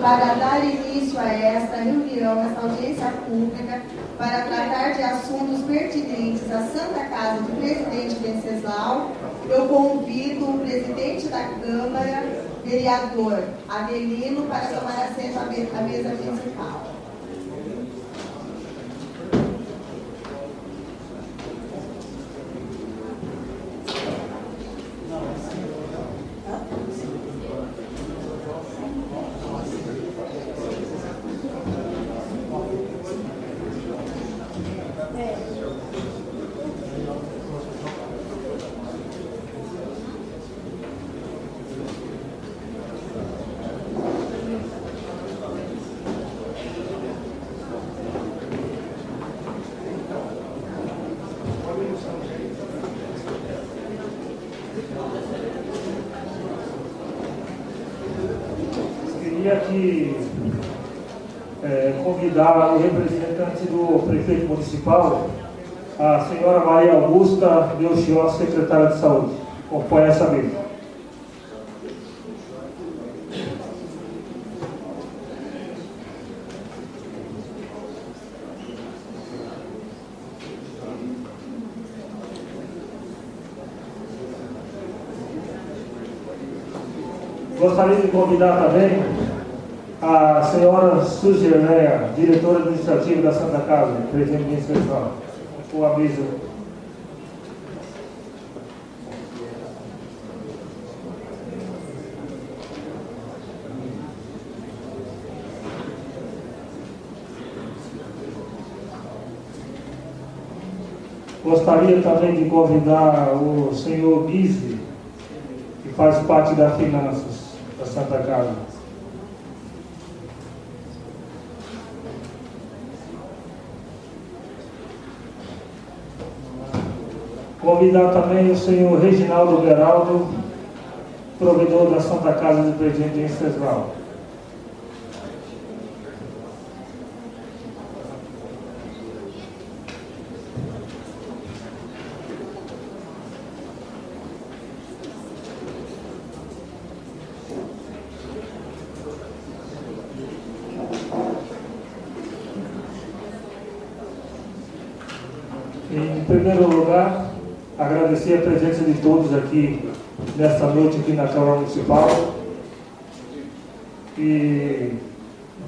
para dar início a esta reunião, esta audiência pública, para tratar de assuntos pertinentes à Santa Casa do Presidente Venceslau, eu convido o presidente da Câmara, vereador Adelino, para tomar assento à mesa principal. convidar o representante do prefeito municipal, a senhora Maria Augusta Belchior, secretária de saúde. Compõe essa mesa. Gostaria de convidar também a senhora Suzerleia, diretora administrativa da Santa Casa, presidente da inspeção, o aviso. Gostaria também de convidar o senhor Bise, que faz parte das finanças da Santa Casa. Convidar também o senhor Reginaldo Beraldo, provedor da Santa Casa do Presidente em Cesval. Em primeiro lugar, agradecer a presença de todos aqui nesta noite aqui na Câmara Municipal e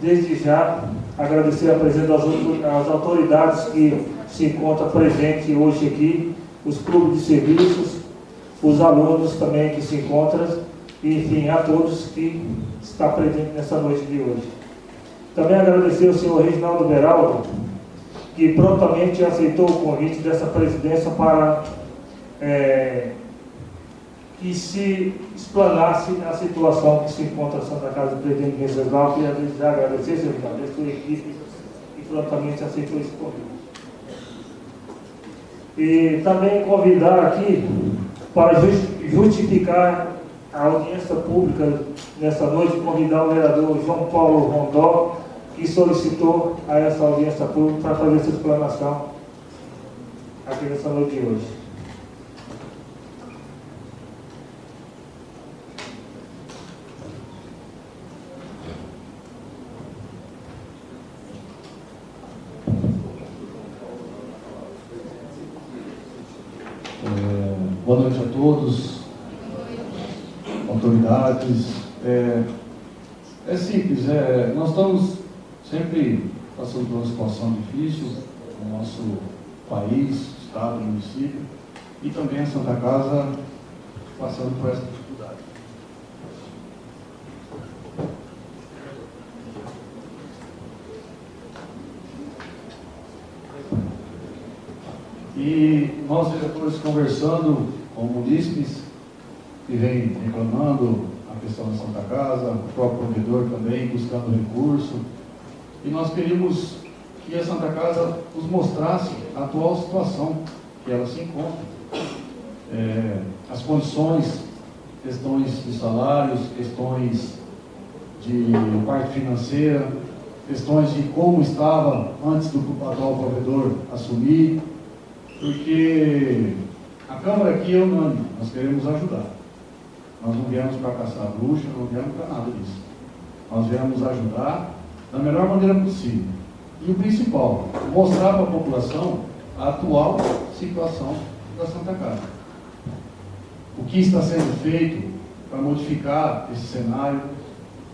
desde já agradecer a presença das autoridades que se encontram presentes hoje aqui, os clubes de serviços, os alunos também que se encontram e enfim a todos que está presente nessa noite de hoje. Também agradecer ao senhor Reginaldo Beraldo, que prontamente aceitou o convite dessa presidência para é, que se explanasse a situação que se encontra a Santa Casa do Presidente Venceslau, queria já agradecer, senhor Ricardo, a sua equipe que prontamente aceitou esse convite. E também convidar aqui para justificar a audiência pública nessa noite, convidar o vereador João Paulo Rondó, que solicitou a essa audiência pública para fazer essa explanação aqui nessa noite de hoje. Boa noite a todos, É, é simples, é, nós estamos sempre passando por uma situação difícil no nosso país, estado, município, e também a Santa Casa passando por essa dificuldade. E nós, diretores, conversando com munícipes que vem reclamando a questão da Santa Casa, o próprio provedor também buscando recurso. E nós queríamos que a Santa Casa nos mostrasse a atual situação que ela se encontra. É, as condições, questões de salários, questões de parte financeira, questões de como estava antes do atual provedor assumir, porque a Câmara aqui é unânime, nós queremos ajudar. Nós não viemos para caçar bruxa, não viemos para nada disso. Nós viemos ajudar da melhor maneira possível. E o principal, mostrar para a população a atual situação da Santa Casa. O que está sendo feito para modificar esse cenário,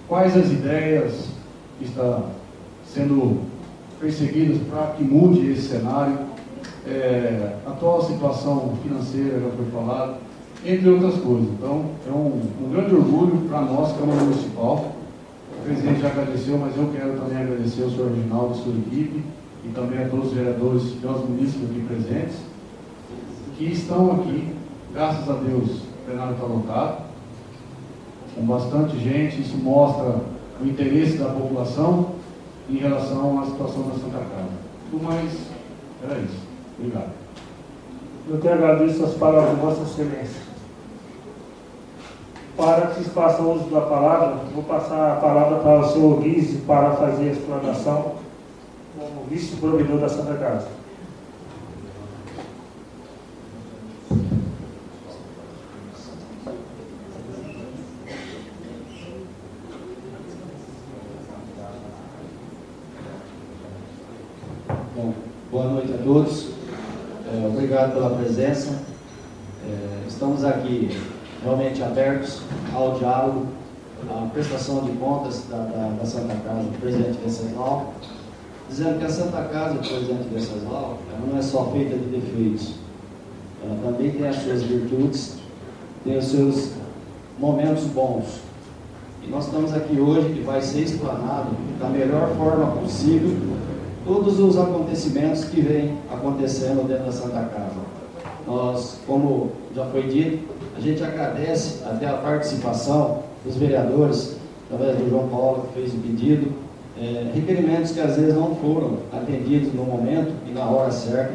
quais as ideias que estão sendo perseguidas para que mude esse cenário, é, a atual situação financeira já foi falado, entre outras coisas. Então, é um, um grande orgulho para nós, Câmara Municipal. O presidente já agradeceu, mas eu quero também agradecer ao senhor Reginaldo sua equipe, e também a todos os vereadores e aos municípios aqui presentes, que estão aqui, graças a Deus, o plenário está lotado, com bastante gente, isso mostra o interesse da população em relação à situação da Santa Casa. Tudo mais, era isso. Obrigado. Eu te agradeço as palavras de Vossa Excelência. Para que se faça uso da palavra, vou passar a palavra para o senhor Guise para fazer a explanação como vice-provedor da Santa Casa. Boa noite a todos. É, obrigado pela presença. É, estamos aqui realmente abertos ao diálogo, à prestação de contas da, da, da Santa Casa do presidente Venceslau, dizendo que a Santa Casa do presidente Venceslau não é só feita de defeitos, ela também tem as suas virtudes, tem os seus momentos bons. E nós estamos aqui hoje que vai ser explanado da melhor forma possível todos os acontecimentos que vêm acontecendo dentro da Santa Casa. Nós, como já foi dito, a gente agradece até a participação dos vereadores, através do João Paulo, que fez o pedido, é, requerimentos que às vezes não foram atendidos no momento e na hora certa.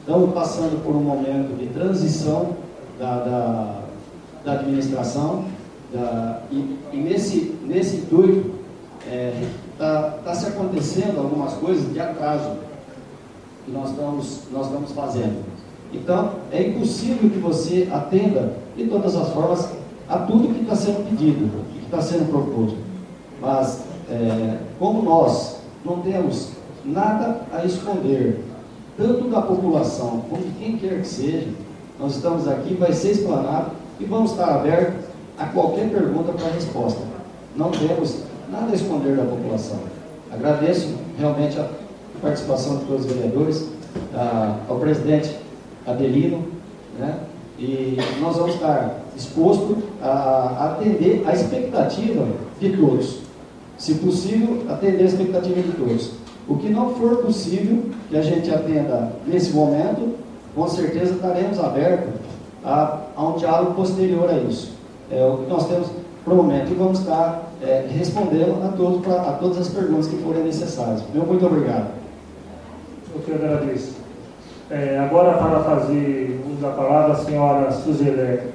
Estamos passando por um momento de transição da, da, da administração da, e, e, nesse, nesse intuito está é, tá, tá se acontecendo algumas coisas de atraso que nós estamos, nós estamos fazendo. Então, é impossível que você atenda de todas as formas a tudo que está sendo pedido, que está sendo proposto. Mas, é, como nós não temos nada a esconder, tanto da população como de quem quer que seja, nós estamos aqui, vai ser explanado e vamos estar abertos a qualquer pergunta para resposta. Não temos nada a esconder da população. Agradeço realmente a participação de todos os vereadores, ao presidente Adelino, né? E nós vamos estar dispostos a atender a expectativa de todos. Se possível, atender a expectativa de todos. O que não for possível que a gente atenda nesse momento, com certeza estaremos abertos a, a um diálogo posterior a isso. É o que nós temos para o momento e vamos estar é, respondendo a, todos, pra, a todas as perguntas que forem necessárias. Meu muito obrigado. Eu que agradeço. É, agora, para fazer uso da palavra, a senhora Suzeleca.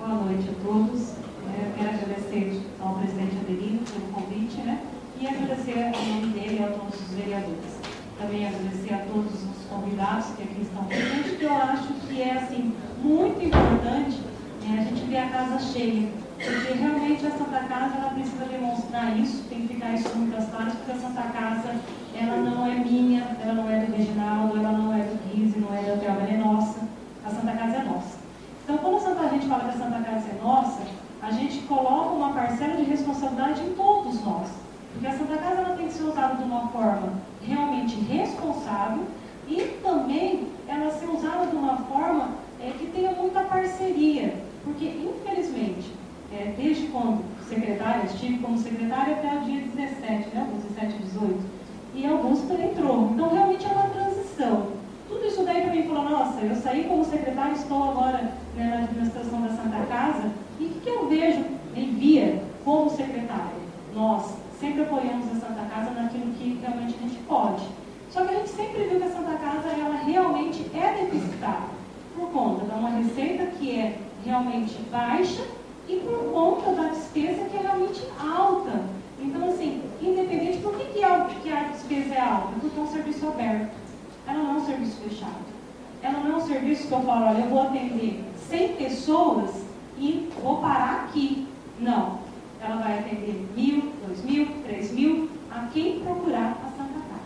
Boa noite a todos. É, eu quero agradecer ao presidente Adelino pelo convite, né? E agradecer em nome dele e a todos os vereadores. Também agradecer a todos os convidados que aqui estão presentes, que eu acho que é, assim, muito importante né, a gente ver a casa cheia. Porque realmente a Santa Casa ela precisa demonstrar isso, tem que ficar isso muito claro, porque a Santa Casa ela não é minha, ela não é do Reginaldo, ela não é do Guise, não é da Thelma, ela é nossa. A Santa Casa é nossa. Então, quando a, gente fala que a Santa Casa é nossa, a gente coloca uma parcela de responsabilidade em todos nós. Porque a Santa Casa ela tem que ser usada de uma forma realmente responsável e também ela ser usada de uma forma é, que tenha muita parceria. Porque, infelizmente, é, desde quando secretária, estive como secretária até o dia 17, né, 17, 18, e Augusto entrou. Então, realmente é uma transição. Tudo isso daí para mim falou, nossa, eu saí como secretária, estou agora né, na administração da Santa Casa, e o que, que eu vejo em via como secretária? Nós sempre apoiamos a Santa Casa naquilo que realmente a gente pode. Só que a gente sempre viu que a Santa Casa, ela realmente é deficitária, por conta de uma receita que é realmente baixa e por conta da despesa que é realmente alta. Então, assim, independente, por que, que, a, que a despesa é alta? Porque é um serviço aberto. Ela não é um serviço fechado. Ela não é um serviço que eu falo, olha, eu vou atender 100 pessoas e vou parar aqui. Não. ela vai atender mil, dois mil, três mil, a quem procurar a Santa Casa.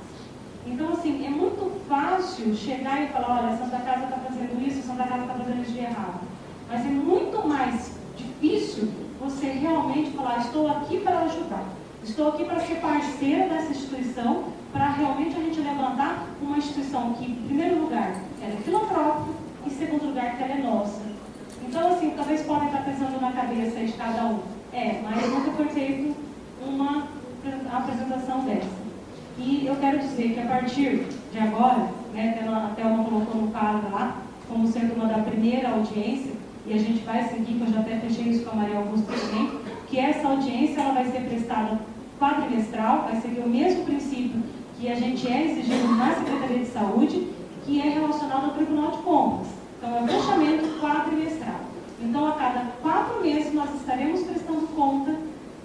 Então, assim, é muito fácil chegar e falar, olha, a Santa Casa está fazendo isso, a Santa Casa está fazendo isso de errado. Mas é muito mais difícil você realmente falar, estou aqui para ajudar. Estou aqui para ser parceira dessa instituição, para realmente a gente levantar uma instituição que, em primeiro lugar, ela é filantrópica e, em segundo lugar, que ela é nossa. Então, assim, talvez podem estar pensando na cabeça de cada um. É, mas nunca foi feito uma apresentação dessa. E eu quero dizer que a partir de agora, né, a Thelma colocou no quadro lá, como sendo uma da primeira audiência, e a gente vai seguir, que eu já até fechei isso com a Maria Augusta também, que essa audiência ela vai ser prestada quadrimestral, vai seguir o mesmo princípio que a gente é exigido na Secretaria de Saúde, que é relacionado ao Tribunal de Contas. Então, é o fechamento quadrimestral. Então, a cada quatro meses, nós estaremos prestando conta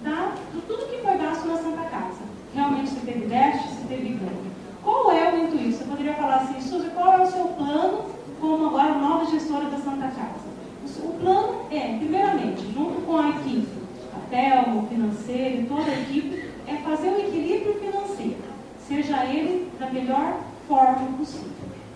da, de tudo que foi gasto na Santa Casa. Realmente, se teve déficit, se teve ganho. Qual é o intuito? Você poderia falar assim, Suzy, qual é o seu plano como agora nova gestora da Santa Casa? O plano é, primeiramente, junto com a equipe, a TEL, o financeiro, toda a equipe, é fazer o equilíbrio financeiro, seja ele da melhor forma possível.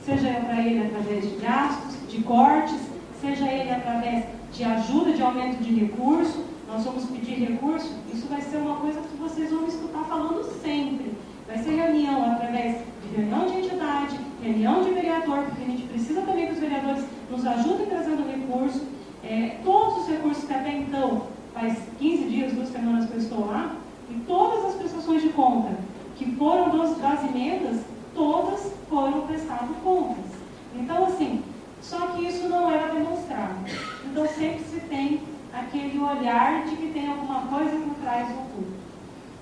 Seja para ele através de gastos, de cortes, seja ele através de ajuda, de aumento de recurso. Nós vamos pedir recurso, isso vai ser uma coisa que vocês vão escutar falando sempre. Vai ser reunião através de reunião de entidade, reunião de vereador, porque a gente precisa também que os vereadores nos ajudem trazendo recurso. É, todos os recursos que até então, faz 15 dias, duas semanas que eu estou lá, e todas as prestações de conta que foram dos, das emendas, todas foram prestadas contas. Então, assim, só que isso não era demonstrado. Então, sempre se tem aquele olhar de que tem alguma coisa por trás do oculto.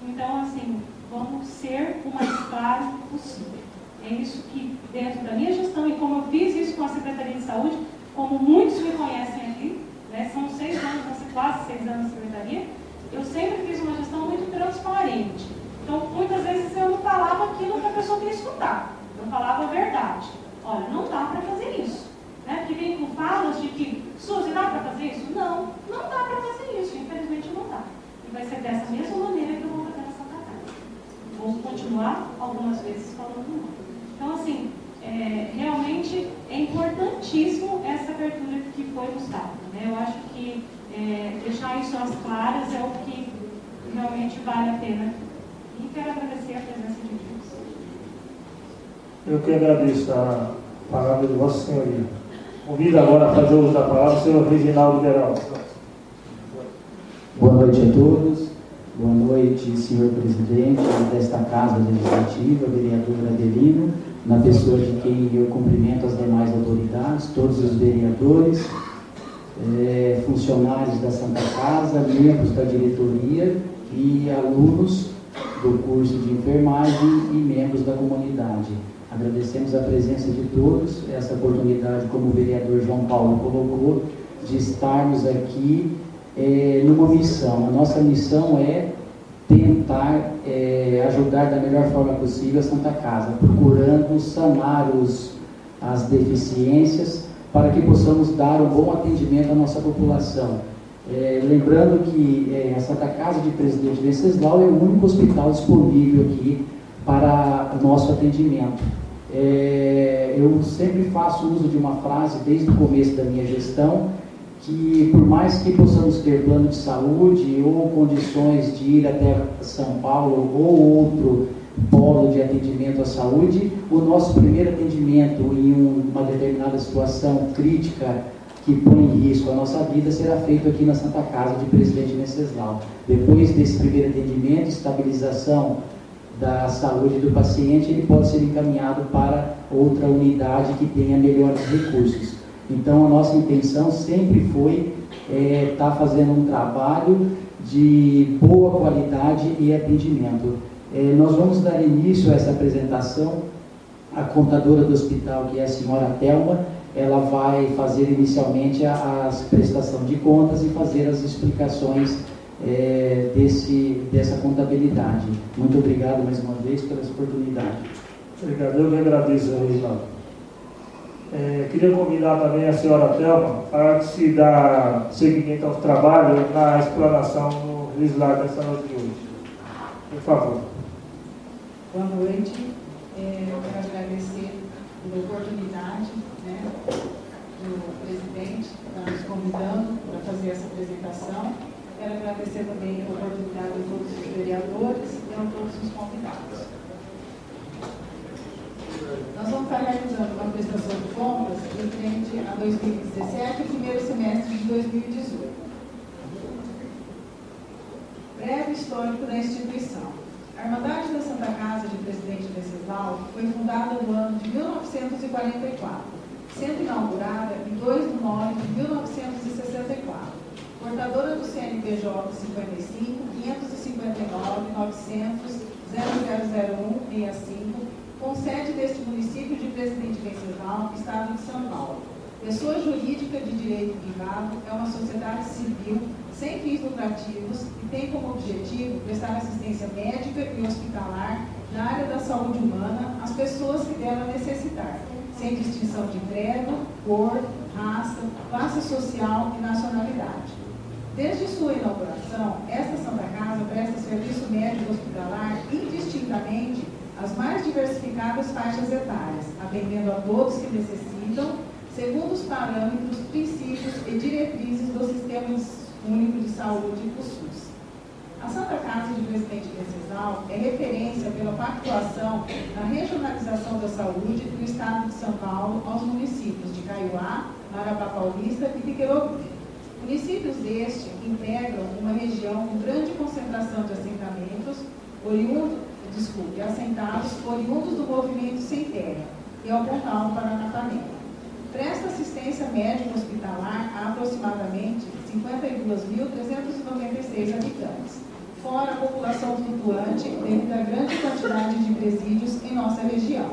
Então, assim, vamos ser o mais claro possível. É isso que, dentro da minha gestão, e como eu fiz isso com a Secretaria de Saúde, como muitos me conhecem aqui, né, são seis anos, quase seis anos na Secretaria, eu sempre fiz uma gestão muito transparente. Então, muitas vezes eu não falava aquilo que a pessoa queria escutar. Eu falava a verdade. Olha, não dá para fazer isso. Né? Porque vem com falas de que, Suzy, dá para fazer isso? Não, não dá para fazer isso. Infelizmente não dá. E vai ser dessa mesma maneira que eu vou fazer Santa Casa. Vou continuar algumas vezes falando não. Então, assim, é, realmente é importantíssimo essa abertura que foi nos dada. Né? Eu acho que é, deixar isso às claras é o que realmente vale a pena. E quero agradecer a presença de Deus. Eu que agradeço a palavra de Vossa Senhoria. Convido agora a fazer uso da palavra o senhor Reginaldo Geral. Boa noite a todos. Boa noite, senhor presidente desta Casa Legislativa, vereador Adelino, na pessoa de quem eu cumprimento as demais autoridades, todos os vereadores, é, funcionários da Santa Casa, membros da diretoria e alunos do curso de enfermagem e membros da comunidade. Agradecemos a presença de todos, essa oportunidade, como o vereador João Paulo colocou, de estarmos aqui é, numa missão. A nossa missão é tentar é, ajudar da melhor forma possível a Santa Casa, procurando sanar os, as deficiências para que possamos dar um bom atendimento à nossa população. É, lembrando que é, a Santa Casa de Presidente Venceslau é o único hospital disponível aqui para nosso atendimento. É, eu sempre faço uso de uma frase desde o começo da minha gestão, que por mais que possamos ter plano de saúde ou condições de ir até São Paulo ou outro polo de atendimento à saúde, o nosso primeiro atendimento em uma determinada situação crítica que põe em risco a nossa vida será feito aqui na Santa Casa de Presidente Venceslau. Depois desse primeiro atendimento, estabilização da saúde do paciente, ele pode ser encaminhado para outra unidade que tenha melhores recursos. Então, a nossa intenção sempre foi estar é, tá fazendo um trabalho de boa qualidade e atendimento. É, nós vamos dar início a essa apresentação. A contadora do hospital, que é a senhora Thelma, ela vai fazer inicialmente a, a prestação de contas e fazer as explicações é, desse, dessa contabilidade. Muito obrigado mais uma vez pela oportunidade. Obrigado, eu que agradeço, Reginaldo. É, queria convidar também a senhora Thelma para se dar seguimento ao trabalho na explanação slide dessa noite de hoje. Por favor. Boa noite. É, eu quero agradecer pela oportunidade né, do presidente estar nos convidando para fazer essa apresentação. Quero agradecer também a oportunidade de todos os vereadores e a todos os convidados. Nós vamos estar realizando uma prestação de contas referente a 2017 e primeiro semestre de 2018. Breve histórico da instituição. A Irmandade da Santa Casa de Presidente Venceslau foi fundada no ano de 1944, sendo inaugurada em 2 de novembro de 1964. Portadora do CNPJ 55 559 900 0001 65 com sede deste município de Presidente Venceslau, Estado de São Paulo. Pessoa jurídica de direito privado é uma sociedade civil sem fins lucrativos e tem como objetivo prestar assistência médica e hospitalar na área da saúde humana às pessoas que dela necessitar, sem distinção de credo, cor, raça, classe social e nacionalidade. Desde sua inauguração, esta Santa Casa presta serviço médico hospitalar indistintamente às mais diversificadas faixas etárias, atendendo a todos que necessitam, segundo os parâmetros, princípios e diretrizes do Sistema Único de Saúde, o SUS. A Santa Casa de Presidente Venceslau é referência pela pactuação na regionalização da saúde do Estado de São Paulo aos municípios de Caiuá, Marabá Paulista e Piquerobi. Municípios deste integram uma região com grande concentração de assentamentos, oriundos desculpe, assentados oriundos do movimento Sem Terra e ao Pontal do Paranapanema. Presta assistência médica hospitalar a aproximadamente 52.396 habitantes, fora a população flutuante devido à grande quantidade de presídios em nossa região.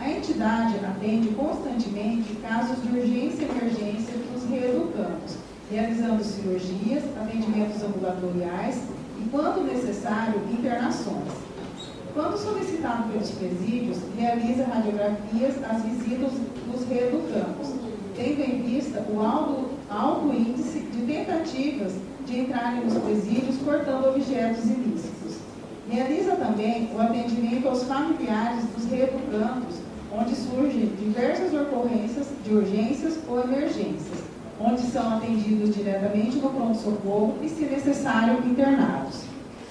A entidade atende constantemente casos de urgência e emergência dos reeducandos, realizando cirurgias, atendimentos ambulatoriais e, quando necessário, internações quando solicitado pelos presídios, realiza radiografias às visitas dos reeducandos, tendo em vista o alto, alto índice de tentativas de entrarem nos presídios portando objetos ilícitos. Realiza também o atendimento aos familiares dos reeducandos, onde surgem diversas ocorrências de urgências ou emergências, onde são atendidos diretamente no pronto-socorro e, se necessário, internados.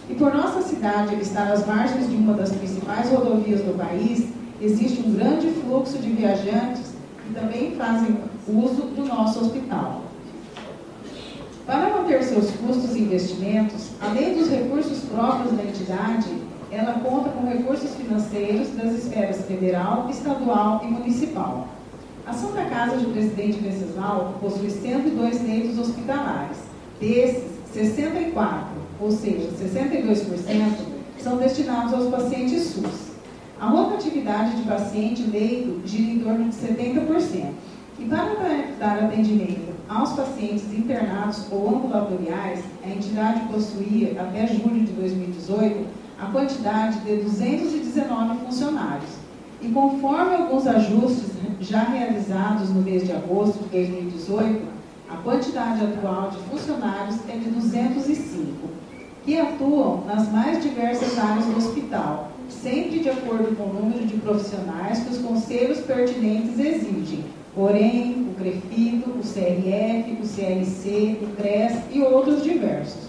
E por nossa cidade estar às margens de uma das principais rodovias do país, existe um grande fluxo de viajantes que também fazem uso do nosso hospital. Para manter seus custos e investimentos, além dos recursos próprios da entidade, ela conta com recursos financeiros das esferas federal, estadual e municipal. A Santa Casa de Presidente Venceslau possui 102 leitos hospitalares. Desses, 64 ou seja, 62%, são destinados aos pacientes SUS. A rotatividade de paciente leito gira em torno de 70%. E para dar atendimento aos pacientes internados ou ambulatoriais, a entidade possuía, até julho de 2018, a quantidade de 219 funcionários. E conforme alguns ajustes já realizados no mês de agosto de 2018, a quantidade atual de funcionários é de 205 que atuam nas mais diversas áreas do hospital, sempre de acordo com o número de profissionais que os conselhos pertinentes exigem, porém, o CREFIDO, o CRF, o CLC, o CRES e outros diversos.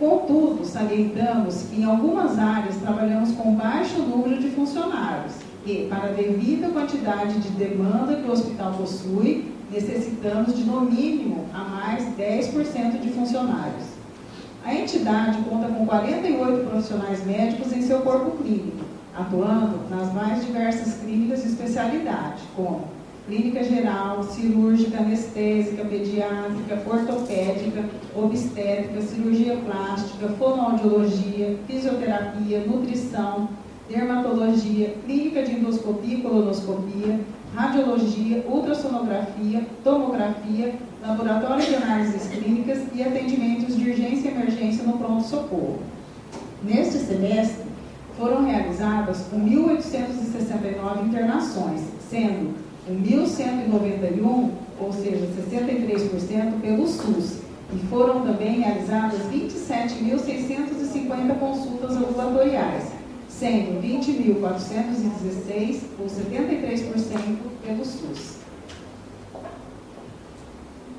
Contudo, salientamos que em algumas áreas trabalhamos com baixo número de funcionários e, para a devida quantidade de demanda que o hospital possui, necessitamos de no mínimo a mais 10% de funcionários. A entidade conta com 48 profissionais médicos em seu corpo clínico, atuando nas mais diversas clínicas de especialidade, como clínica geral, cirúrgica, anestésica, pediátrica, ortopédica, obstétrica, cirurgia plástica, fonoaudiologia, fisioterapia, nutrição, dermatologia, clínica de endoscopia e colonoscopia, radiologia, ultrassonografia, tomografia, laboratório de análises clínicas e atendimentos de urgência e emergência no pronto-socorro. Neste semestre, foram realizadas 1.869 internações, sendo 1.191, ou seja, 63%, pelo SUS, e foram também realizadas 27.650 consultas ambulatoriais, sendo 20.416, ou 73%, pelo SUS.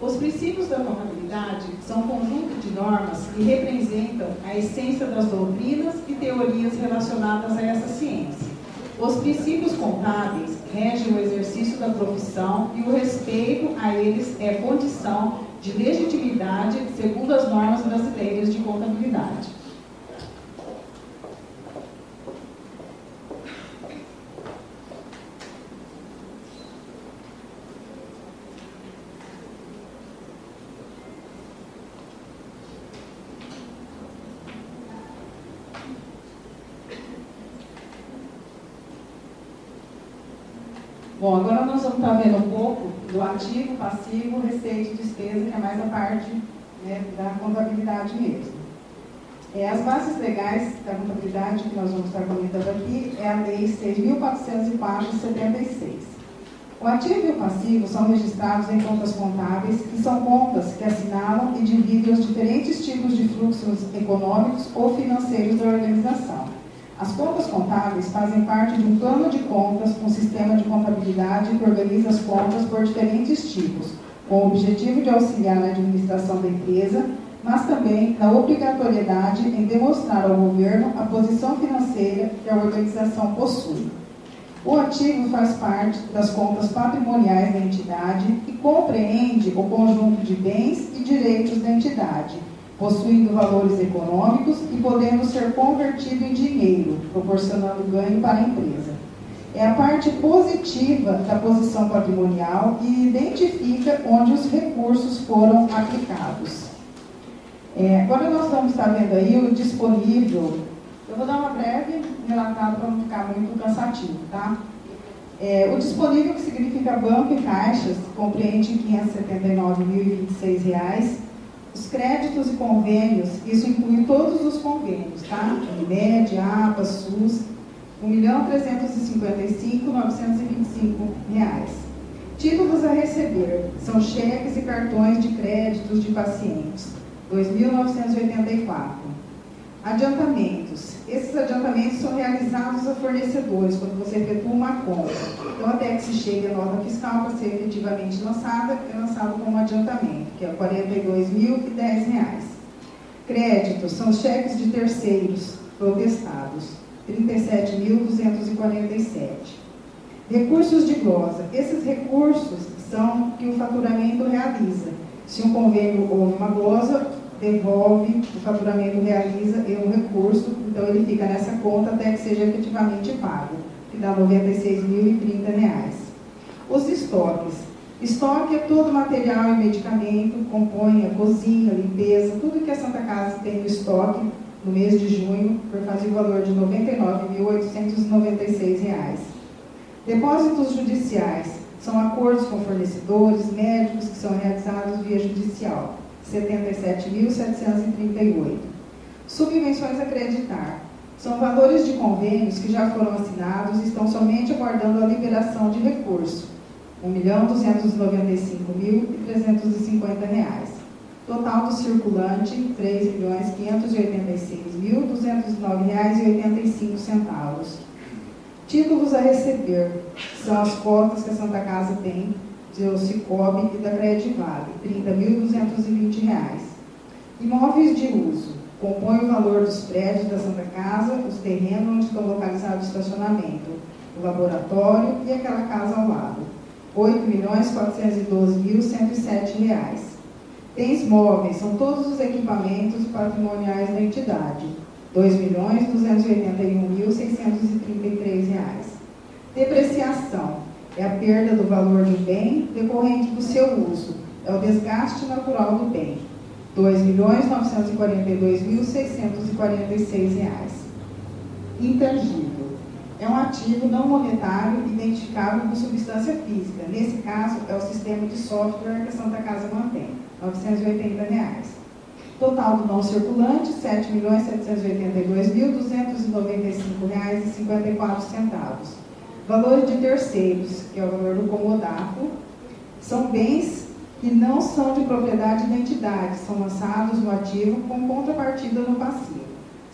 Os princípios da contabilidade são um conjunto de normas que representam a essência das doutrinas e teorias relacionadas a essa ciência. Os princípios contábeis regem o exercício da profissão e o respeito a eles é condição de legitimidade segundo as normas brasileiras de contabilidade. Bom, agora nós vamos estar vendo um pouco do ativo, passivo, receita e despesa, que é mais a parte né, da contabilidade mesmo. É, as bases legais da contabilidade que nós vamos estar comentando aqui é a Lei 6.404 de 76. O ativo e o passivo são registrados em contas contábeis, que são contas que assinalam e dividem os diferentes tipos de fluxos econômicos ou financeiros da organização. As contas contábeis fazem parte de um plano de contas, um sistema de contabilidade que organiza as contas por diferentes tipos, com o objetivo de auxiliar na administração da empresa, mas também na obrigatoriedade em demonstrar ao governo a posição financeira que a organização possui. O ativo faz parte das contas patrimoniais da entidade e compreende o conjunto de bens e direitos da entidade possuindo valores econômicos e podendo ser convertido em dinheiro, proporcionando ganho para a empresa. É a parte positiva da posição patrimonial e identifica onde os recursos foram aplicados. É, agora nós vamos estar vendo aí o disponível. Eu vou dar uma breve relatada para não ficar muito cansativo, tá? É, o disponível, que significa banco e caixas, compreende R$ 579.026 os créditos e convênios, isso inclui todos os convênios, tá? Unimed, APA, SUS, 1.355.925 reais. Títulos a receber são cheques e cartões de créditos de pacientes, 2.984. Adiantamentos. Esses adiantamentos são realizados a fornecedores quando você efetua uma compra. Então, até que se chegue a nota fiscal para ser efetivamente lançada, é lançado como adiantamento, que é R$ 42.010. Créditos são cheques de terceiros protestados, R$ 37.247. Recursos de glosa. Esses recursos são que o faturamento realiza. Se um convênio ou uma glosa, devolve, o faturamento realiza um recurso, então ele fica nessa conta até que seja efetivamente pago, que dá R$ 96.030. Os estoques. Estoque é todo material e medicamento, compõe a cozinha, limpeza, tudo que a Santa Casa tem no estoque no mês de junho, por fazer o valor de R$ 99.896. Depósitos judiciais são acordos com fornecedores, médicos que são realizados via judicial. 77.738. Subvenções a creditar. São valores de convênios que já foram assinados e estão somente aguardando a liberação de recurso. 1.295.350 reais. Total do circulante, R$ 3.586.209,85. Títulos a receber. São as cotas que a Santa Casa tem do Cicobi e da Vale, R$ 30.220. Imóveis de uso. Compõe o valor dos prédios da Santa Casa, os terrenos onde estão localizados o estacionamento, o laboratório e aquela casa ao lado. R$ 8.412.107. Bens móveis são todos os equipamentos patrimoniais da entidade. R$ 2.281.633. Depreciação é a perda do valor do bem decorrente do seu uso, é o desgaste natural do bem. R$ 2.942.646. Intangível. É um ativo não monetário identificável com substância física. Nesse caso, é o sistema de software que a Santa Casa mantém, 980 reais. Total do não circulante, R$ 7.782.295,54. Valor de terceiros, que é o valor do comodato, são bens que não são de propriedade da entidade, são lançados no ativo com contrapartida no passivo.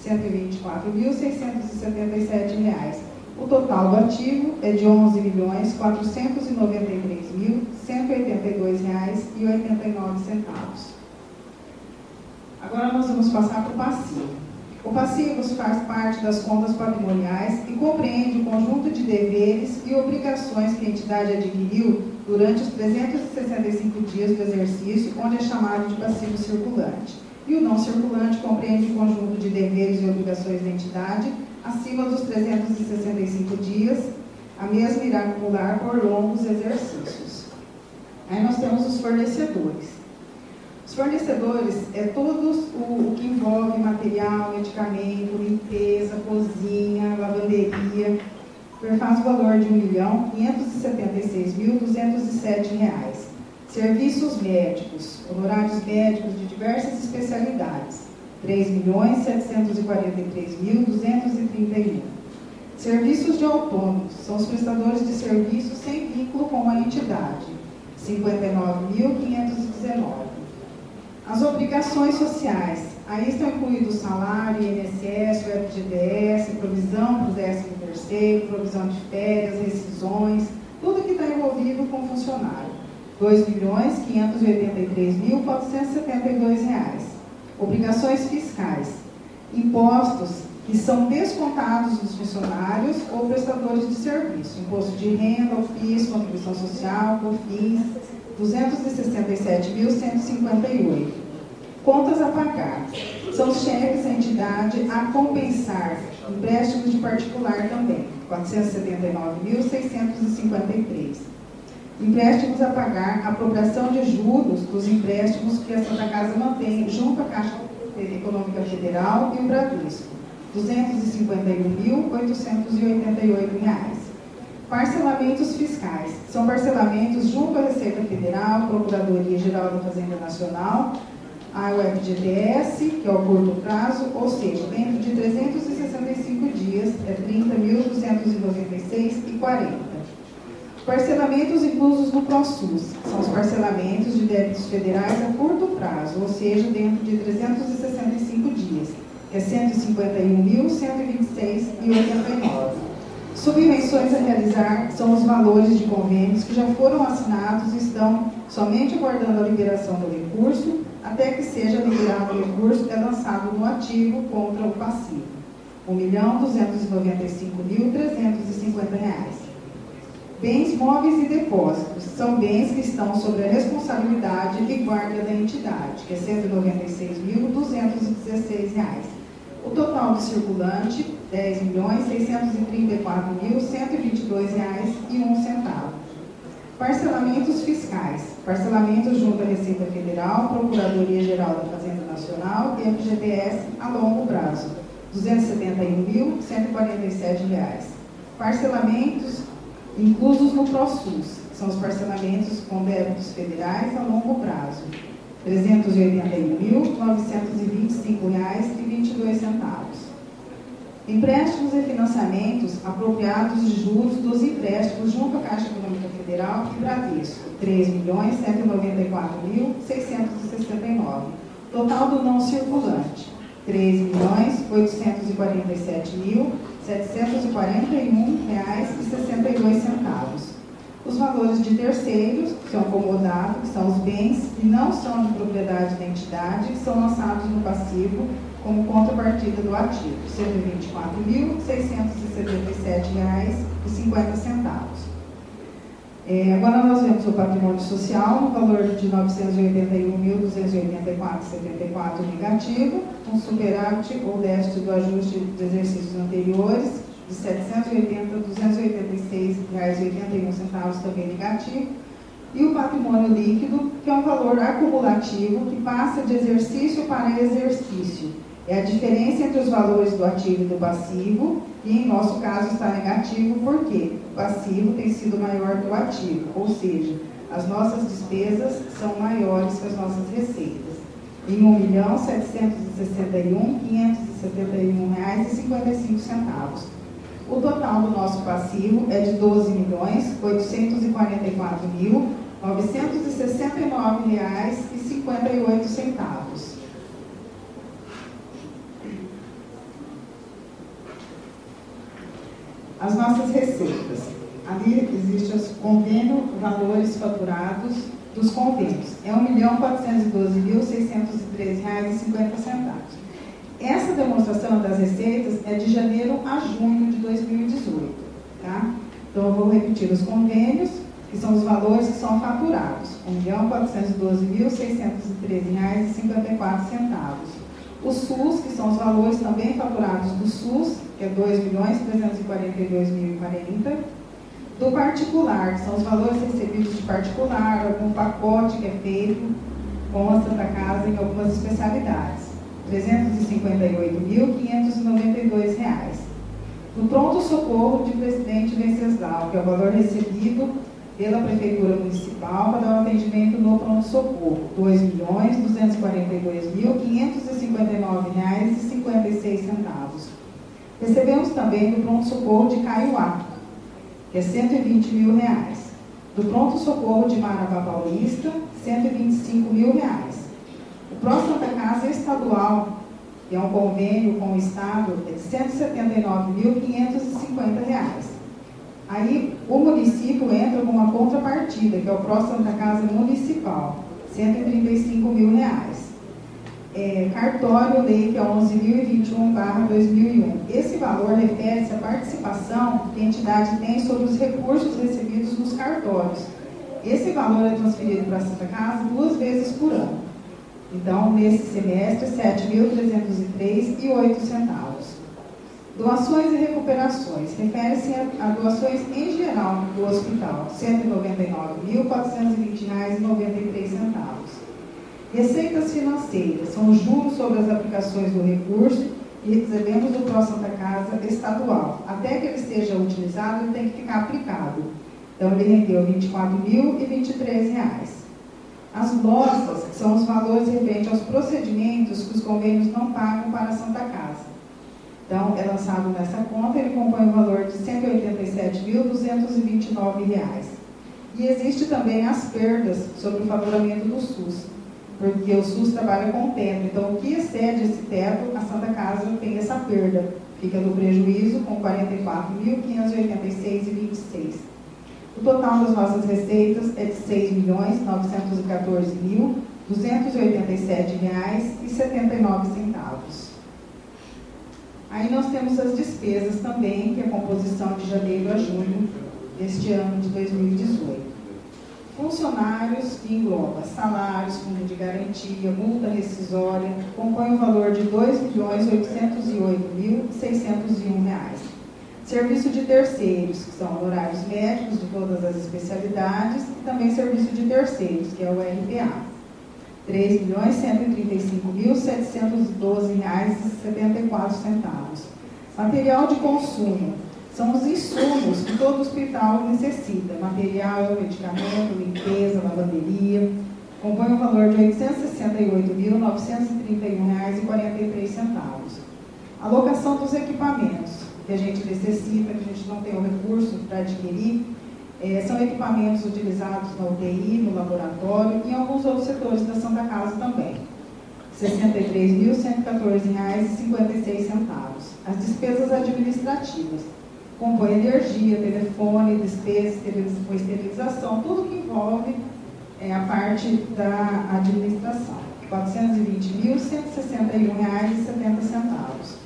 R$ 124.677. O total do ativo é de R$ 11.493.182,89. Agora nós vamos passar para o passivo. O passivo faz parte das contas patrimoniais e compreende o conjunto de deveres e obrigações que a entidade adquiriu durante os 365 dias do exercício, onde é chamado de passivo circulante. E o não circulante compreende o conjunto de deveres e obrigações da entidade acima dos 365 dias, a mesma irá acumular por longos exercícios. Aí nós temos os fornecedores. Os fornecedores é todos o, o que envolve material, medicamento, limpeza, cozinha, lavanderia, faz o valor de R$ 1.576.207. Serviços médicos, honorários médicos de diversas especialidades, R$ 3.743.231. Serviços de autônomos, são os prestadores de serviços sem vínculo com a entidade, R$ 59.519. As obrigações sociais. Aí estão incluídos salário, INSS, FGTS, provisão para o 13 terceiro, provisão de férias, rescisões, tudo que está envolvido com o funcionário. R$ 2.583.472. Obrigações fiscais. Impostos que são descontados dos funcionários ou prestadores de serviço. Imposto de renda, ofício, contribuição social, COFINS, 267.158. Contas a pagar. São cheques à entidade a compensar empréstimos de particular também, 479.653. Empréstimos a pagar, apropriação de juros dos empréstimos que a Santa Casa mantém junto à Caixa Econômica Federal e o Bradesco, R$ 251.888. Parcelamentos fiscais. São parcelamentos junto à Receita Federal, Procuradoria Geral da Fazenda Nacional, a UFGTS, que é o curto prazo, ou seja, dentro de 365 dias é 30.296,40. Parcelamentos inclusos no ProSUS são os parcelamentos de débitos federais a curto prazo, ou seja, dentro de 365 dias, é 151.126,89. Subvenções a realizar são os valores de convênios que já foram assinados e estão somente aguardando a liberação do recurso, até que seja liberado o recurso que é lançado no ativo contra o passivo. R$ 1.295.350. Bens móveis e depósitos são bens que estão sob a responsabilidade e guarda da entidade, que é R$ 196.216. O total do circulante, R$ 10.634.122,01. Parcelamentos fiscais. Parcelamentos junto à Receita Federal, Procuradoria Geral da Fazenda Nacional e FGTS a longo prazo. R$ 271.147. Parcelamentos inclusos no ProSUS. São os parcelamentos com débitos federais a longo prazo. R$ 381.925,22. Empréstimos e financiamentos apropriados de juros dos empréstimos junto à Caixa Econômica Federal e Bradesco, R$ 3.194.669. Total do não circulante, R$ 3.847.741,62. Os valores de terceiros, que são comodados, que são os bens que não são de propriedade da entidade, são lançados no passivo como contrapartida do ativo, R$ 124.677,50. É, agora nós vemos o patrimônio social no valor de R$ 981.284,74 negativo, um superávit ou déficit do ajuste dos exercícios anteriores de R$ 780.286,81 também negativo, e o patrimônio líquido, que é um valor acumulativo que passa de exercício para exercício é a diferença entre os valores do ativo e do passivo, e em nosso caso está negativo porque o passivo tem sido maior que o ativo, ou seja, as nossas despesas são maiores que as nossas receitas. Em R$ 1.761.571,55. O total do nosso passivo é de R$ 12.844.000 R$ 969,58. As nossas receitas. Ali existe os convênio, valores faturados dos convênios. É R$ 1.412.613,50. Essa demonstração das receitas é de janeiro a junho de 2018. Tá? Então, eu vou repetir os convênios, que são os valores que são faturados. R$ 1.412.613,54. O SUS, que são os valores também faturados do SUS, que é R$ 2.342.040. Do particular, que são os valores recebidos de particular, algum pacote que é feito com a Santa Casa em algumas especialidades. R$ 358.592. Do pronto-socorro de presidente Venceslau, que é o valor recebido pela Prefeitura Municipal para o atendimento no pronto-socorro, R$ 2.242.559,56. Recebemos também do pronto-socorro de Caiuá, que é 120 mil reais. Do pronto-socorro de Marabá Paulista, 125 mil reais. O próximo da Casa Estadual, que é um convênio com o Estado, é de 179.550 reais. Aí o município entra com uma contrapartida, que é o próximo da Casa Municipal, 135 mil reais é, cartório lei que é 11.021-2001. Esse valor refere-se à participação que a entidade tem sobre os recursos recebidos nos cartórios. Esse valor é transferido para a Santa Casa duas vezes por ano. Então, nesse semestre, R$ 7.303,08. Doações e recuperações. Refere-se a, doações em geral do hospital, R$ 199.420,93. Receitas financeiras são os juros sobre as aplicações do recurso e recebemos do Pró Santa Casa estadual. Até que ele seja utilizado, ele tem que ficar aplicado. Então, ele rendeu R$ 24.023. As lossas são os valores referentes aos procedimentos que os convênios não pagam para a Santa Casa. Então, é lançado nessa conta, ele compõe o valor de R$ 187.229. E existe também as perdas sobre o favoramento do SUS porque o SUS trabalha com teto. Então, o que excede esse teto, a Santa Casa tem essa perda. Fica no prejuízo com 44.586,26. O total das nossas receitas é de R$ 6.914.287,79. Aí nós temos as despesas também, que é a composição de janeiro a julho deste ano de 2018 funcionários que engloba salários, fundo de garantia, multa rescisória, compõe o um valor de R$ 2.808.601. Serviço de terceiros, que são honorários médicos de todas as especialidades, e também serviço de terceiros, que é o RPA. R$ 3.135.712,74. Material de consumo, são os insumos que todo hospital necessita: material, medicamento, limpeza, lavanderia. Compõe o valor de R$ 868.931,43. Alocação dos equipamentos que a gente necessita, que a gente não tem o recurso para adquirir, é, são equipamentos utilizados na UTI, no laboratório e em alguns outros setores da Santa Casa também. R$ 63.114,56. As despesas administrativas compõe energia, telefone, despesa, esterilização, tudo que envolve é, a parte da administração. R$ 420.161,70.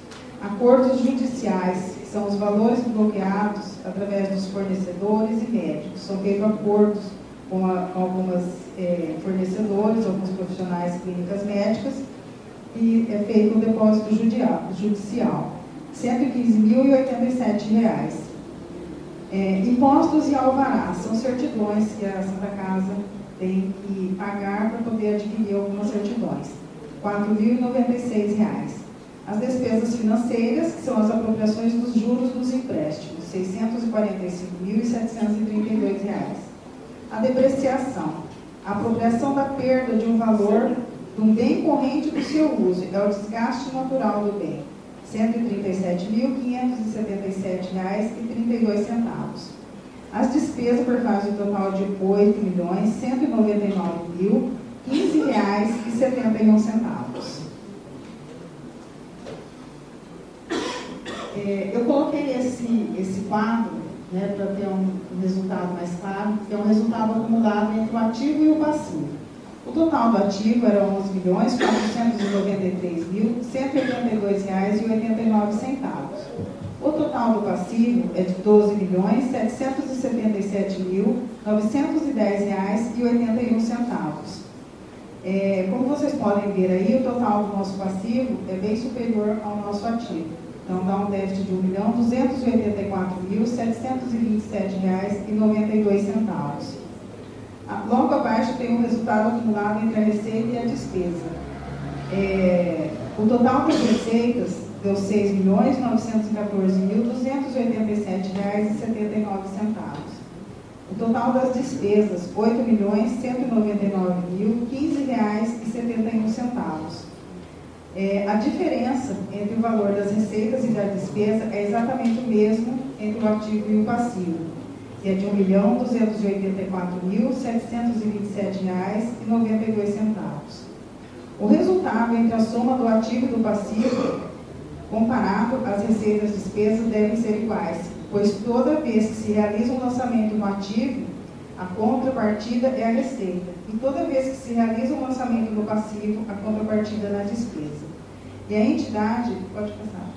Acordos judiciais, são os valores bloqueados através dos fornecedores e médicos. São feitos acordos com, a, algumas é, fornecedores, alguns profissionais clínicas médicas, e é feito um depósito judicial. R$ 115.087. É, impostos e alvarás são certidões que a Santa Casa tem que pagar para poder adquirir algumas certidões. R$ 4.096. As despesas financeiras, que são as apropriações dos juros dos empréstimos, R$ 645.732. A depreciação, a apropriação da perda de um valor de um bem corrente do seu uso, é o desgaste natural do bem R$ 137.577,32. As despesas por fase total de R$ 8 milhões 199 mil 15 reais e 71 centavos. É, eu coloquei esse, esse quadro né, para ter um, resultado mais claro, que é um resultado acumulado entre o ativo e o passivo. O total do ativo era 11 milhões 493 mil 182 reais e 89 centavos. O total do passivo é de 12 milhões 777 mil 910 reais e 81 centavos. É, como vocês podem ver aí, o total do nosso passivo é bem superior ao nosso ativo. Então dá um déficit de R$ 1.284.727,92. Logo abaixo tem o resultado acumulado entre a receita e a despesa. É, o total das receitas deu R$ 6.914.287,79. O total das despesas, R$ 8.199.015,71. É, a diferença entre o valor das receitas e da despesa é exatamente o mesmo entre o ativo e o passivo, que é de R$ 1.284.727,92. O resultado entre a soma do ativo e do passivo, comparado às receitas e despesas, devem ser iguais, pois toda vez que se realiza um lançamento no ativo, a contrapartida é a receita. E toda vez que se realiza um lançamento no passivo, a contrapartida é na despesa. E a entidade, pode passar.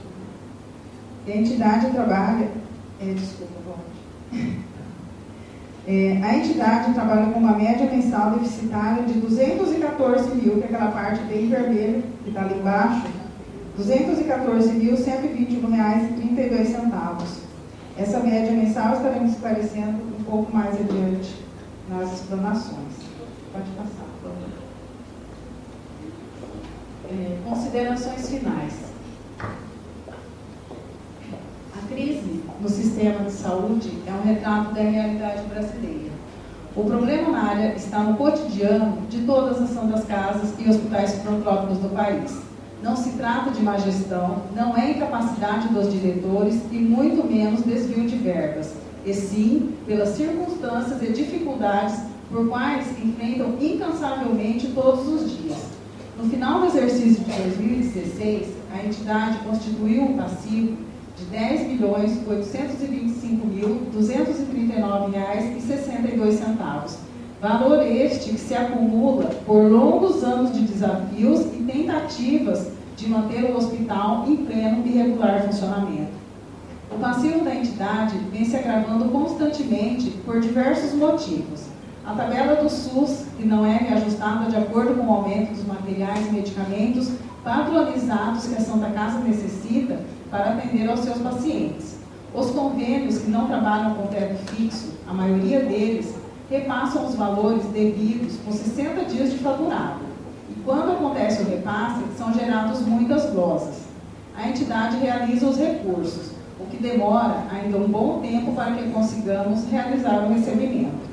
E a entidade trabalha, é, desculpa, volte. É, a entidade trabalha com uma média mensal deficitária de 214 mil, que é aquela parte bem vermelha, que está ali embaixo, R$ 214.121,32. Essa média mensal estaremos esclarecendo um pouco mais adiante nas explanações. Pode passar, por favor. É, considerações finais. A crise no sistema de saúde é um retrato da realidade brasileira. O problema na área está no cotidiano de todas as santas casas e hospitais filantrópicos do país não se trata de má gestão, não é incapacidade dos diretores e muito menos desvio de verbas, e sim pelas circunstâncias e dificuldades por quais enfrentam incansavelmente todos os dias. No final do exercício de 2016, a entidade constituiu um passivo de R$ 10.825.239,62, valor este que se acumula por longos anos de desafios e tentativas de manter o hospital em pleno e regular funcionamento. O passivo da entidade vem se agravando constantemente por diversos motivos. A tabela do SUS, que não é reajustada de acordo com o aumento dos materiais e medicamentos padronizados que a Santa Casa necessita para atender aos seus pacientes. Os convênios que não trabalham com teto fixo, a maioria deles, repassam os valores devidos com 60 dias de faturado. E quando acontece o repasse, são geradas muitas glosas. A entidade realiza os recursos, o que demora ainda um bom tempo para que consigamos realizar o recebimento.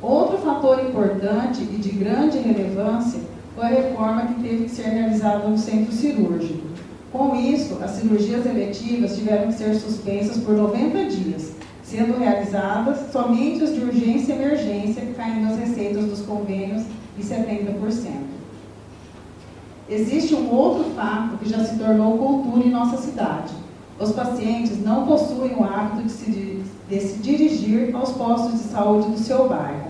Outro fator importante e de grande relevância foi a reforma que teve que ser realizada no centro cirúrgico. Com isso, as cirurgias eletivas tiveram que ser suspensas por 90 dias, sendo realizadas somente as de urgência e emergência, caindo as receitas dos convênios em 70%. Existe um outro fato que já se tornou cultura em nossa cidade. Os pacientes não possuem o hábito de se, de se dirigir aos postos de saúde do seu bairro.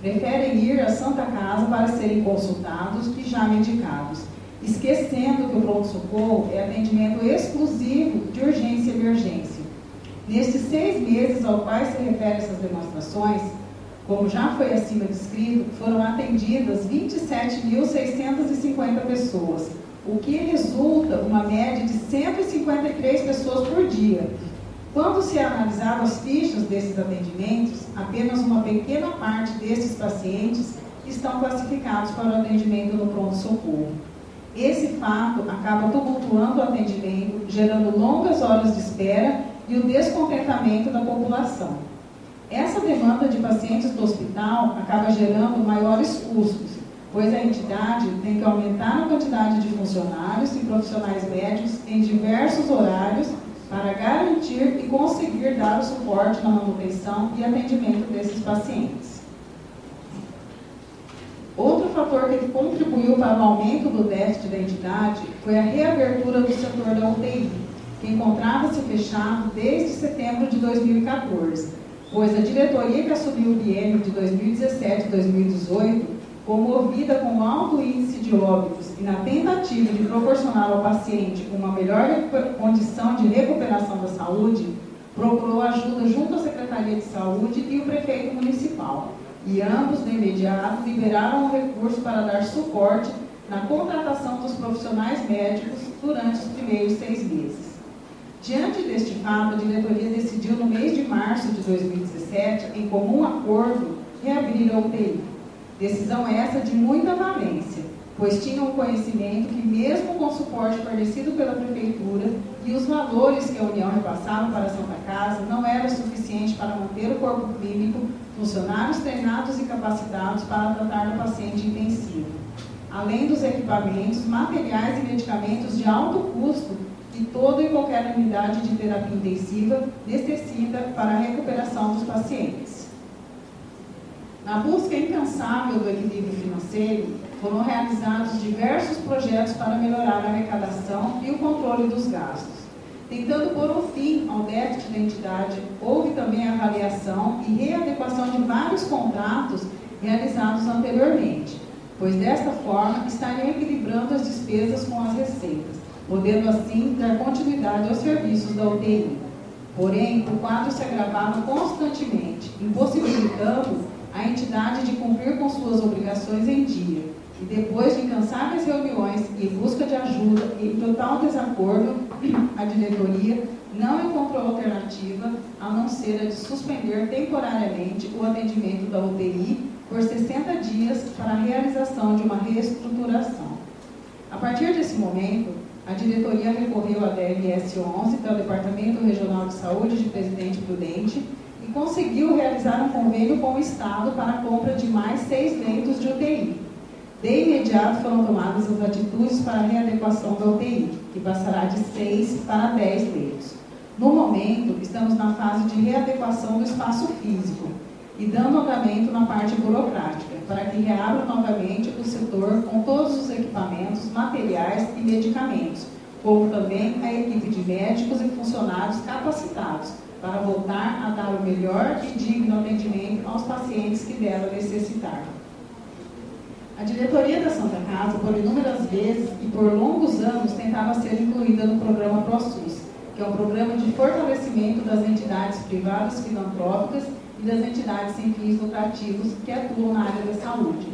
Preferem ir à Santa Casa para serem consultados e já medicados, esquecendo que o pronto-socorro é atendimento exclusivo de urgência e emergência Nestes seis meses ao quais se refere essas demonstrações, como já foi acima descrito, foram atendidas 27.650 pessoas, o que resulta uma média de 153 pessoas por dia. Quando se analisar as fichas desses atendimentos, apenas uma pequena parte desses pacientes estão classificados para o atendimento no pronto-socorro. Esse fato acaba tumultuando o atendimento, gerando longas horas de espera e o descontentamento da população. Essa demanda de pacientes do hospital acaba gerando maiores custos, pois a entidade tem que aumentar a quantidade de funcionários e profissionais médicos em diversos horários para garantir e conseguir dar o suporte na manutenção e atendimento desses pacientes. Outro fator que contribuiu para o aumento do déficit da entidade foi a reabertura do setor da UTI, que encontrava-se fechado desde setembro de 2014, pois a diretoria que assumiu o biênio de 2017 2018 comovida com alto índice de óbitos e na tentativa de proporcionar ao paciente uma melhor condição de recuperação da saúde, procurou ajuda junto à Secretaria de Saúde e o prefeito municipal. E ambos, de imediato, liberaram o recurso para dar suporte na contratação dos profissionais médicos durante os primeiros seis meses. Diante deste fato, a diretoria decidiu, no mês de março de 2017, em comum acordo, reabrir a UTI. Decisão essa de muita valência, pois tinham conhecimento que, mesmo com o suporte fornecido pela Prefeitura e os valores que a União repassava para a Santa Casa, não era suficiente para manter o corpo clínico, funcionários treinados e capacitados para tratar do paciente intensivo. Além dos equipamentos, materiais e medicamentos de alto custo que toda e qualquer unidade de terapia intensiva necessita para a recuperação dos pacientes. Na busca incansável do equilíbrio financeiro, foram realizados diversos projetos para melhorar a arrecadação e o controle dos gastos. Tentando pôr um fim ao déficit da entidade, houve também a avaliação e readequação de vários contratos realizados anteriormente, pois desta forma estariam equilibrando as despesas com as receitas, podendo assim dar continuidade aos serviços da UTI. Porém, o quadro se agravava constantemente, impossibilitando a entidade de cumprir com suas obrigações em dia. E depois de incansáveis reuniões e busca de ajuda e total desacordo, a diretoria não encontrou alternativa a não ser a de suspender temporariamente o atendimento da UTI por 60 dias para a realização de uma reestruturação. A partir desse momento, a diretoria recorreu à DRS 11 do Departamento Regional de Saúde de Presidente Prudente e conseguiu realizar um convênio com o Estado para a compra de mais seis leitos de UTI. De imediato foram tomadas as atitudes para a readequação da UTI, que passará de seis para dez leitos. No momento, estamos na fase de readequação do espaço físico e dando andamento na parte burocrática, para que reabra novamente o setor com todos os equipamentos, materiais e medicamentos, como também a equipe de médicos e funcionários capacitados para voltar a dar o melhor e digno atendimento aos pacientes que dela necessitar. A diretoria da Santa Casa, por inúmeras vezes e por longos anos, tentava ser incluída no programa ProSUS, que é um programa de fortalecimento das entidades privadas filantrópicas e das entidades sem fins lucrativos que atuam na área da saúde.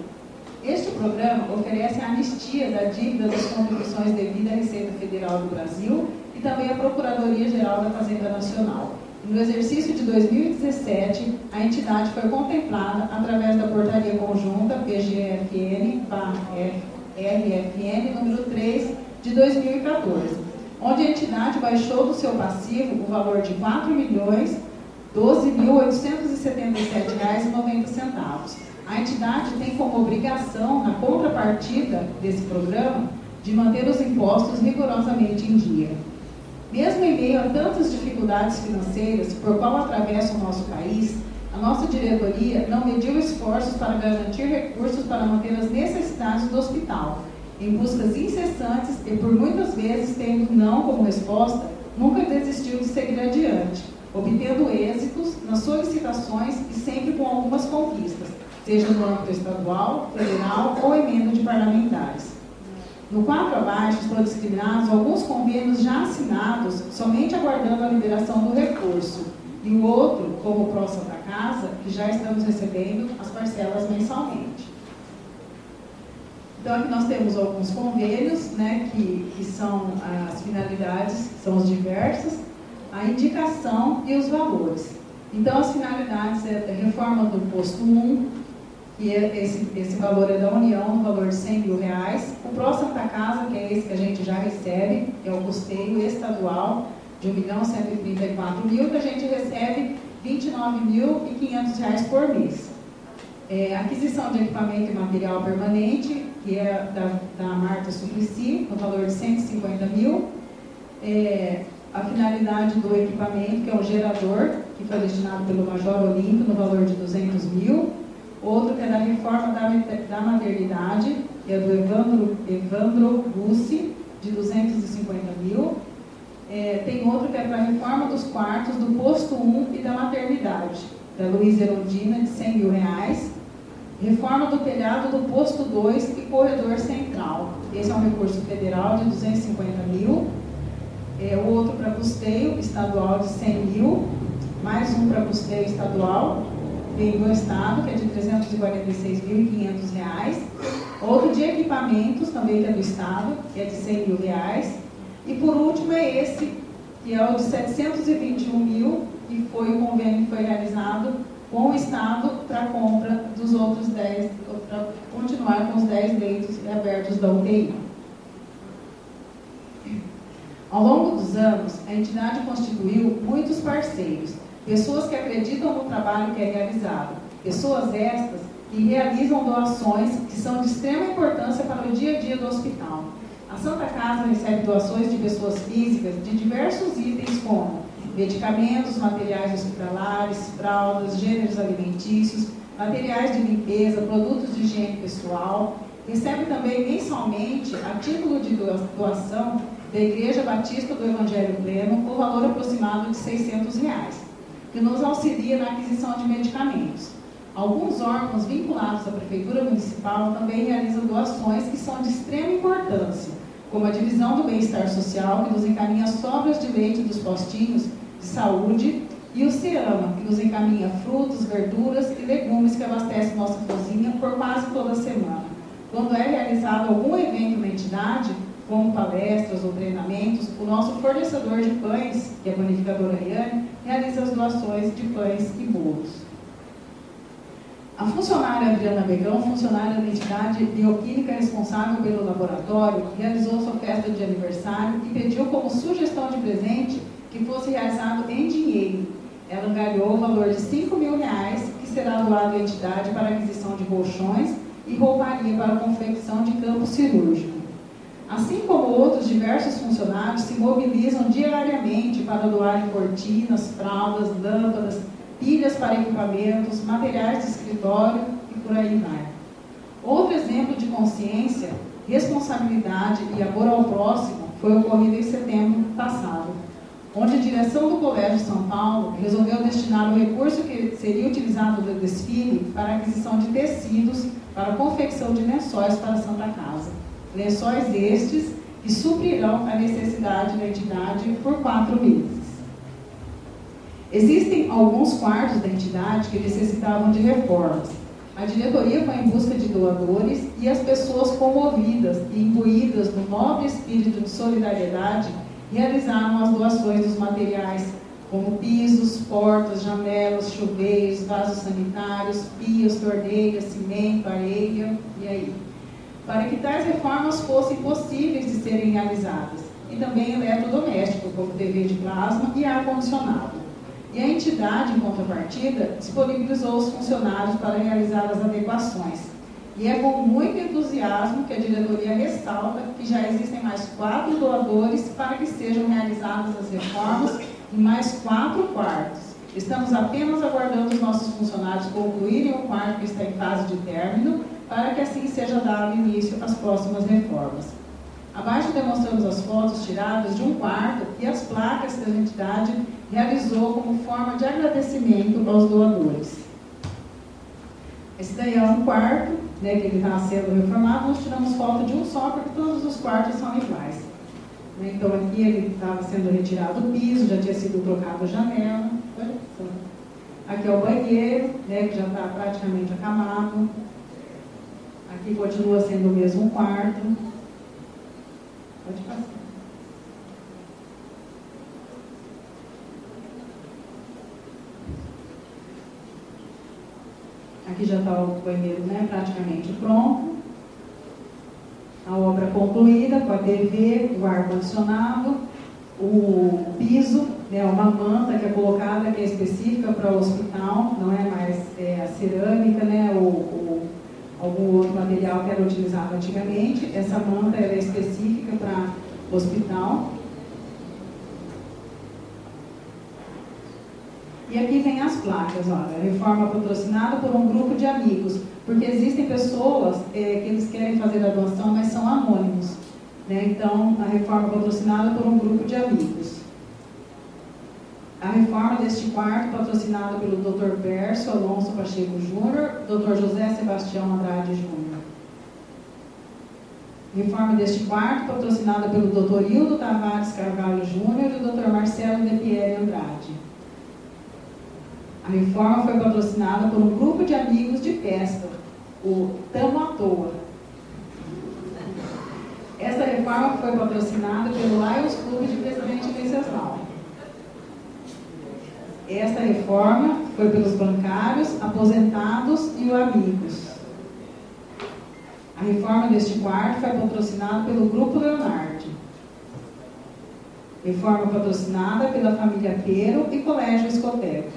Este programa oferece a anistia da dívida das contribuições devidas à Receita Federal do Brasil e também à Procuradoria-Geral da Fazenda Nacional. No exercício de 2017, a entidade foi contemplada através da portaria conjunta PGFN-RFN número 3 de 2014, onde a entidade baixou do seu passivo o valor de R$ 4.012.877,90. A entidade tem como obrigação, na contrapartida desse programa, de manter os impostos rigorosamente em dia. Mesmo em meio a tantas dificuldades financeiras por qual atravessa o nosso país, a nossa diretoria não mediu esforços para garantir recursos para manter as necessidades do hospital, em buscas incessantes e por muitas vezes tendo não como resposta, nunca desistiu de seguir adiante, obtendo êxitos nas solicitações e sempre com algumas conquistas, seja no âmbito estadual, federal ou emenda de parlamentares. No quadro abaixo estão discriminados alguns convênios já assinados, somente aguardando a liberação do recurso. E o outro, como o Pro Santa Casa, que já estamos recebendo as parcelas mensalmente. Então, aqui nós temos alguns convênios, né, que, que são as finalidades, são os diversas, a indicação e os valores. Então, as finalidades é a reforma do posto 1, que é esse, esse valor é da União, no valor de 100 mil reais. O Pro Santa Casa, que é esse que a gente já recebe, é o custeio estadual de 1 milhão 134 mil, que a gente recebe 29.500 reais por mês. É, aquisição de equipamento e material permanente, que é da, da Marta Suplicy, no valor de 150 mil. É, a finalidade do equipamento, que é um gerador, que foi destinado pelo Major Olímpio, no valor de 200 mil. Outro é da reforma da, da maternidade, que é do Evandro, Evandro Bussi, de 250 mil. É, tem outro que é para a reforma dos quartos do posto 1 e da maternidade, da Luísa Erondina, de 100 mil reais. Reforma do telhado do posto 2 e corredor central. Esse é um recurso federal de 250 mil. É, o outro para custeio estadual de 100 mil. Mais um para custeio estadual, vem do Estado, que é de R$ 346.500. Outro de equipamentos, também que é do Estado, que é de R$ mil. Reais. E por último é esse, que é o de 721 mil, que foi o convênio que foi realizado com o Estado para a compra dos outros 10, para continuar com os 10 leitos abertos da UTI. Ao longo dos anos, a entidade constituiu muitos parceiros, pessoas que acreditam no trabalho que é realizado, pessoas estas que realizam doações que são de extrema importância para o dia a dia do hospital. A Santa Casa recebe doações de pessoas físicas de diversos itens como medicamentos, materiais hospitalares, fraldas, gêneros alimentícios, materiais de limpeza, produtos de higiene pessoal. Recebe também mensalmente, a título de doação, da Igreja Batista do Evangelho Pleno, o valor aproximado de 600 reais, que nos auxilia na aquisição de medicamentos. Alguns órgãos vinculados à Prefeitura Municipal também realizam doações que são de extrema importância, como a Divisão do Bem-Estar Social, que nos encaminha sobras de leite dos postinhos de saúde, e o CEAMA, que nos encaminha frutos, verduras e legumes que abastecem nossa cozinha por quase toda semana. Quando é realizado algum evento na entidade, como palestras ou treinamentos, o nosso fornecedor de pães, que é a panificadora Riane, realiza as doações de pães e bolos. A funcionária Adriana Begão, funcionária da entidade bioquímica responsável pelo laboratório, realizou sua festa de aniversário e pediu como sugestão de presente que fosse realizado em dinheiro. Ela angariou o valor de 5 mil reais, que será doado à entidade para aquisição de colchões e rouparia para confecção de campo cirúrgico. Assim como outros diversos funcionários se mobilizam diariamente para doar cortinas, fraldas, lâmpadas, pilhas para equipamentos, materiais de escritório e por aí vai. Outro exemplo de consciência, responsabilidade e amor ao próximo foi ocorrido em setembro passado onde a direção do Colégio São Paulo resolveu destinar o recurso que seria utilizado no desfile para aquisição de tecidos para confecção de lençóis para a Santa Casa. Lençóis estes que suprirão a necessidade da entidade por quatro meses. Existem alguns quartos da entidade que necessitavam de reformas. A diretoria foi em busca de doadores e as pessoas comovidas e imbuídas no nobre espírito de solidariedade realizaram as doações dos materiais como pisos, portas, janelas, chuveiros, vasos sanitários, pias, torneiras, cimento, areia e aí, para que tais reformas fossem possíveis de serem realizadas, e também eletrodoméstico, como TV de plasma e ar-condicionado. E a entidade, em contrapartida, disponibilizou os funcionários para realizar as adequações, e é com muito entusiasmo que a diretoria ressalta que já existem mais quatro doadores para que sejam realizadas as reformas em mais quatro quartos. Estamos apenas aguardando os nossos funcionários concluírem o quarto que está em fase de término, para que assim seja dado início às próximas reformas. Abaixo demonstramos as fotos tiradas de um quarto e as placas que a entidade realizou como forma de agradecimento aos doadores. Esse daí é um quarto, né, que ele está sendo reformado, nós tiramos foto de um só, porque todos os quartos são iguais. Né, então aqui ele estava sendo retirado o piso, já tinha sido trocado a janela. Aqui é o banheiro, né, que já está praticamente acamado. Aqui continua sendo o mesmo quarto. Pode passar. Aqui já está o banheiro né, praticamente pronto. A obra concluída com a TV, o ar-condicionado, o piso, né, uma manta que é colocada, que é específica para o hospital, não é mais é, a cerâmica, né, ou, ou, algum outro material que era utilizado antigamente. Essa manta era é específica para hospital. E aqui vem as placas, olha, reforma patrocinada por um grupo de amigos, porque existem pessoas é, que eles querem fazer a doação, mas são anônimos. Né? Então, a reforma patrocinada por um grupo de amigos. A reforma deste quarto, patrocinada pelo Dr. Berço Alonso Pacheco Júnior, Dr. José Sebastião Andrade Júnior. Reforma deste quarto, patrocinada pelo Dr. Hildo Tavares Carvalho Júnior e Dr. Marcelo De Pierre Andrade. A reforma foi patrocinada por um grupo de amigos de festa, o Tamo à Toa. Esta reforma foi patrocinada pelo Lions Clube de Presidente Venceslau. Esta reforma foi pelos bancários, aposentados e amigos. A reforma deste quarto foi patrocinada pelo Grupo Leonardo. Reforma patrocinada pela família Pero e Colégio Escoteco.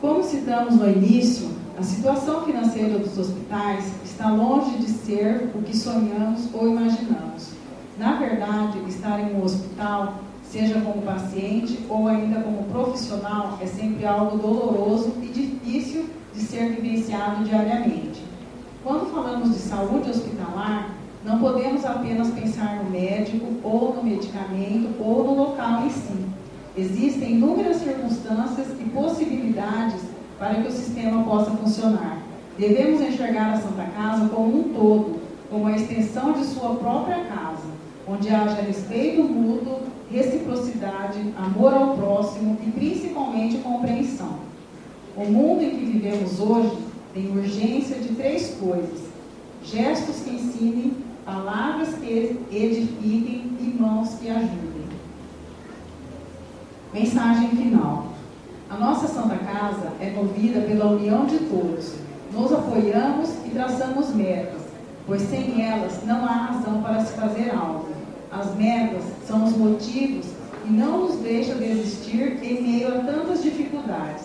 Como citamos no início, a situação financeira dos hospitais está longe de ser o que sonhamos ou imaginamos. Na verdade, estar em um hospital, seja como paciente ou ainda como profissional, é sempre algo doloroso e difícil de ser vivenciado diariamente. Quando falamos de saúde hospitalar, não podemos apenas pensar no médico ou no medicamento ou no local em si. Existem inúmeras circunstâncias e possibilidades para que o sistema possa funcionar. Devemos enxergar a Santa Casa como um todo, como a extensão de sua própria casa, onde haja respeito mútuo, reciprocidade, amor ao próximo e principalmente compreensão. O mundo em que vivemos hoje tem urgência de três coisas: gestos que ensinem, palavras que edifiquem e mãos que ajudem. Mensagem final. A nossa Santa Casa é movida pela união de todos. Nos apoiamos e traçamos metas, pois sem elas não há razão para se fazer algo. As metas são os motivos e não nos deixam desistir em meio a tantas dificuldades.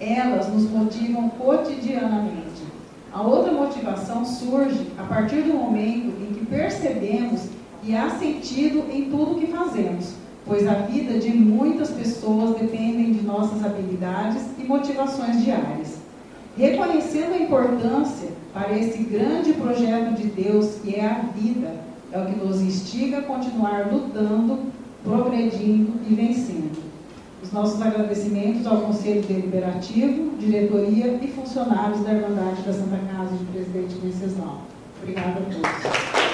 Elas nos motivam cotidianamente. A outra motivação surge a partir do momento em que percebemos e há sentido em tudo que fazemos pois a vida de muitas pessoas dependem de nossas habilidades e motivações diárias. Reconhecendo a importância para esse grande projeto de Deus que é a vida, é o que nos instiga a continuar lutando, progredindo e vencendo. Os nossos agradecimentos ao Conselho Deliberativo, diretoria e funcionários da Irmandade da Santa Casa de Presidente Venceslau. Obrigada a todos.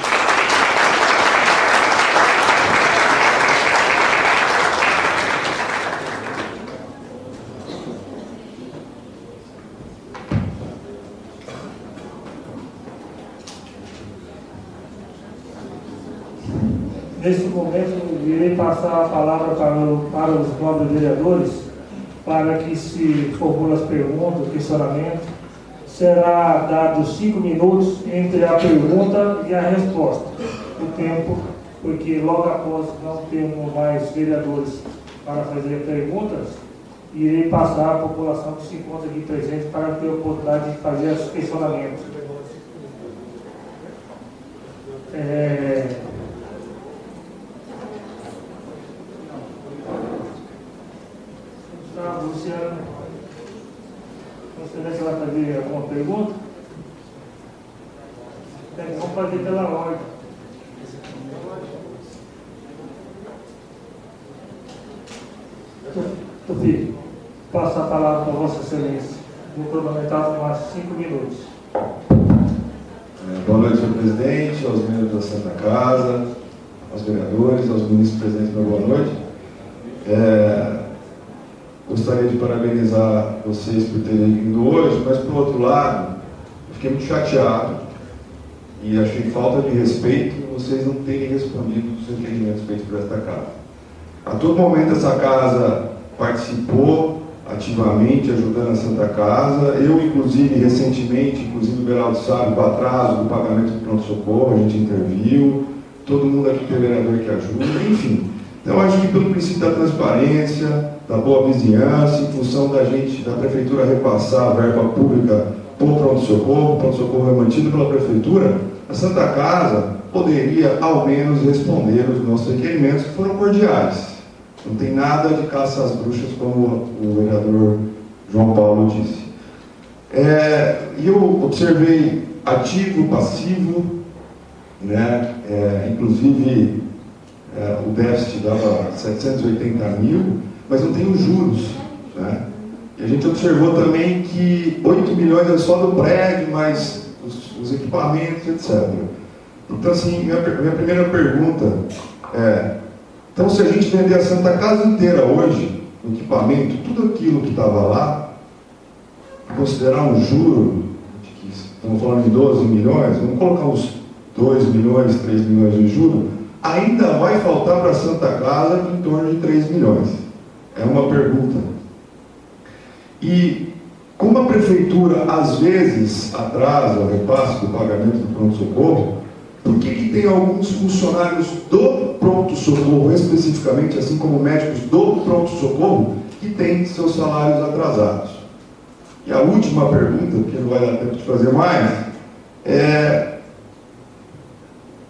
Neste momento, irei passar a palavra para, para vereadores, para que se formule as perguntas, questionamentos. Será dado cinco minutos entre a pergunta e a resposta. O tempo, porque logo após não temos mais vereadores para fazer perguntas, irei passar a população que se encontra aqui presente para ter a oportunidade de fazer os questionamentos. É, Tá, Luciano. Você vai fazer alguma pergunta? É, vamos fazer pela ordem. Tufi, passo a palavra para Vossa Excelência. Vou cronometrar mais cinco minutos. É, boa noite, senhor presidente, aos membros da Santa Casa, aos vereadores, aos ministros presentes, boa noite. É, Gostaria de parabenizar vocês por terem vindo hoje, mas por outro lado, eu fiquei muito chateado e achei falta de respeito vocês não terem respondido os requerimentos feitos por esta casa. A todo momento essa casa participou ativamente, ajudando a Santa Casa. Eu, inclusive, recentemente, inclusive o Beraldo sabe, o atraso do pagamento do pronto-socorro, a gente interviu. Todo mundo aqui tem vereador que ajuda, enfim. Então, acho que pelo princípio da transparência, da boa vizinhança, em função da gente, da prefeitura repassar a verba pública por pronto-socorro, o pronto-socorro é mantido pela prefeitura, a Santa Casa poderia, ao menos, responder os nossos requerimentos, que foram cordiais. Não tem nada de caça às bruxas, como o vereador João Paulo disse. É, eu observei ativo, passivo, né? É, inclusive é, o déficit dava 780 mil, mas não tem os juros. Né? E a gente observou também que 8 milhões é só do prédio, mais os, os equipamentos, etc. Então, assim, minha, minha primeira pergunta é: então, se a gente vender a Santa Casa inteira hoje, o equipamento, tudo aquilo que estava lá, considerar um juro, que estamos falando de 12 milhões, vamos colocar uns 2 milhões, 3 milhões de juro, ainda vai faltar para a Santa Casa em torno de 3 milhões. É uma pergunta. E como a prefeitura às vezes atrasa o repasse do pagamento do pronto-socorro, por que, que tem alguns funcionários do pronto-socorro, especificamente, assim como médicos do pronto-socorro, que têm seus salários atrasados? E a última pergunta, porque não vai dar tempo de fazer mais, é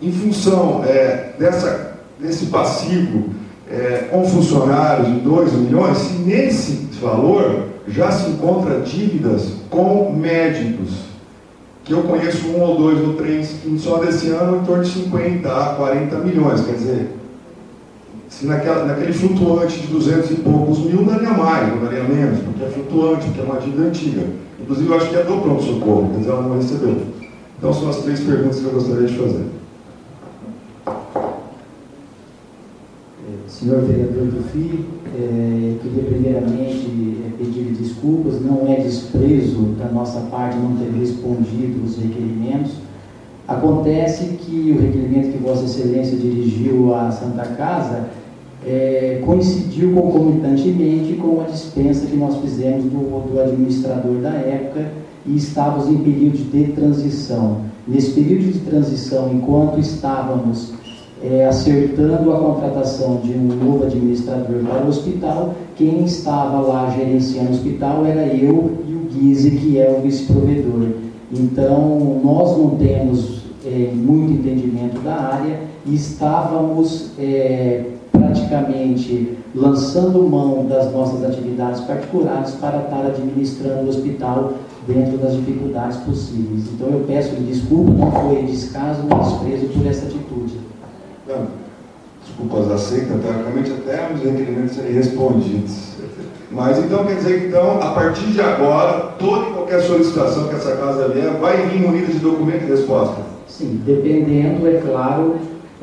em função é, dessa, desse passivo é, com funcionários de 2 milhões, se nesse valor já se encontra dívidas com médicos, que eu conheço um ou dois ou três, que só desse ano em torno de 50 a 40 milhões, quer dizer, se naquela, naquele flutuante de 200 e poucos mil daria mais, não daria menos, porque é flutuante, porque é uma dívida antiga. Inclusive, eu acho que é do pronto-socorro, quer dizer, ela não recebeu. Então, são as três perguntas que eu gostaria de fazer. Senhor vereador do FI, é, queria primeiramente é, pedir desculpas, não é desprezo da nossa parte não ter respondido os requerimentos. Acontece que o requerimento que Vossa Excelência dirigiu à Santa Casa é, coincidiu concomitantemente com a dispensa que nós fizemos do, do administrador da época e estávamos em período de transição. Nesse período de transição, enquanto estávamos é, acertando a contratação de um novo administrador para o hospital, quem estava lá gerenciando o hospital era eu e o Guise, que é o vice-provedor. Então, nós não temos é, muito entendimento da área e estávamos é, praticamente lançando mão das nossas atividades particulares para estar administrando o hospital dentro das dificuldades possíveis. Então, eu peço desculpa, não foi descaso, nem desprezo por essa atitude. Desculpas aceitas, teoricamente até os requerimentos serem respondidos. Mas então quer dizer que então, a partir de agora, toda e qualquer solicitação que essa casa vier vai vir munida de documento e resposta? Sim, dependendo, é claro,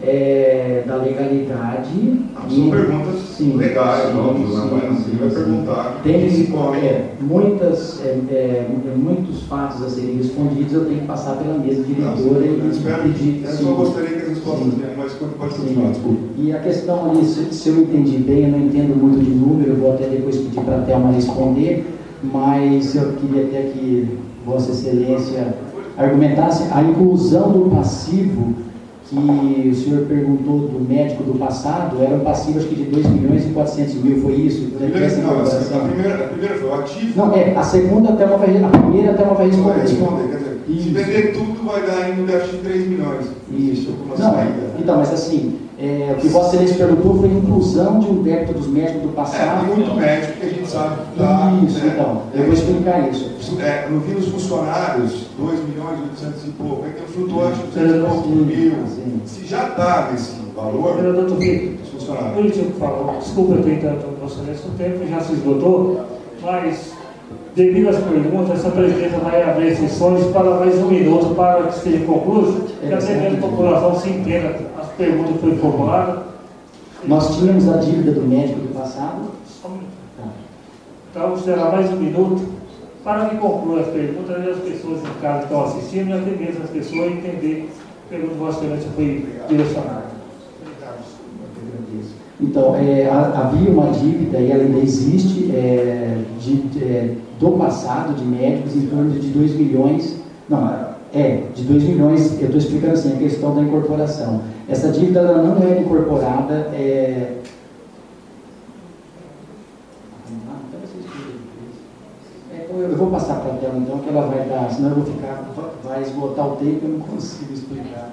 é, da legalidade. Não, são perguntas sim, legais, sim, óbvio, sim, né? mas sim, vai perguntar. Tem é, muitas, é, é, muitos fatos a serem respondidos, eu tenho que passar pela mesa diretora não, e espero, pedir. Eu só gostaria que as respostas venham, mas pode continuar, desculpa. E a questão ali, se, se, eu entendi bem, eu não entendo muito de número, eu vou até depois pedir para a Thelma responder, mas eu queria até que Vossa Excelência argumentasse a inclusão do passivo que o senhor perguntou do médico do passado, era um passivo acho que de 2 milhões e 400 mil, foi isso? Primeira, não, a, primeira, a primeira foi o ativo. Não, é, a segunda até uma vai, a primeira até uma vai responder. Quer dizer, isso. se vender tudo vai dar ainda um déficit de 3 milhões. Isso. Não, é, então, mas assim, é, o que Vossa Excelência perguntou foi a inclusão de um débito dos médicos do passado. É, muito médico que a gente sabe que tá, Isso, né? então, eu vou explicar isso. É, no vi os funcionários, 2 milhões e 800 e pouco, aí tem um flutuante de 200 e pouco mil. Se já está nesse valor, doutor Vitor, funcionários. Bonitinho que falou, desculpa eu ter tanto Vossa Excelência, o tempo já se esgotou, mas devido às perguntas, essa presidenta vai abrir sessões para mais um minuto para que seja concluído, e até mesmo a população se entenda pergunta foi formulada. Nós tínhamos a dívida do médico do passado. Só um minuto. Tá. Então, será mais um minuto para que conclua as perguntas e as pessoas em casa que estão assistindo e até mesmo as pessoas entender pelo que Vossa Excelência foi direcionada. Então, é, havia uma dívida e ela ainda existe é, de, é, do passado de médicos em torno de 2 milhões, não, é, de 2 milhões, eu estou explicando assim, a questão da incorporação. Essa dívida ela não é incorporada. É... É, eu vou passar para a tela então, que ela vai dar, senão eu vou ficar, vai esgotar o tempo e eu não consigo explicar.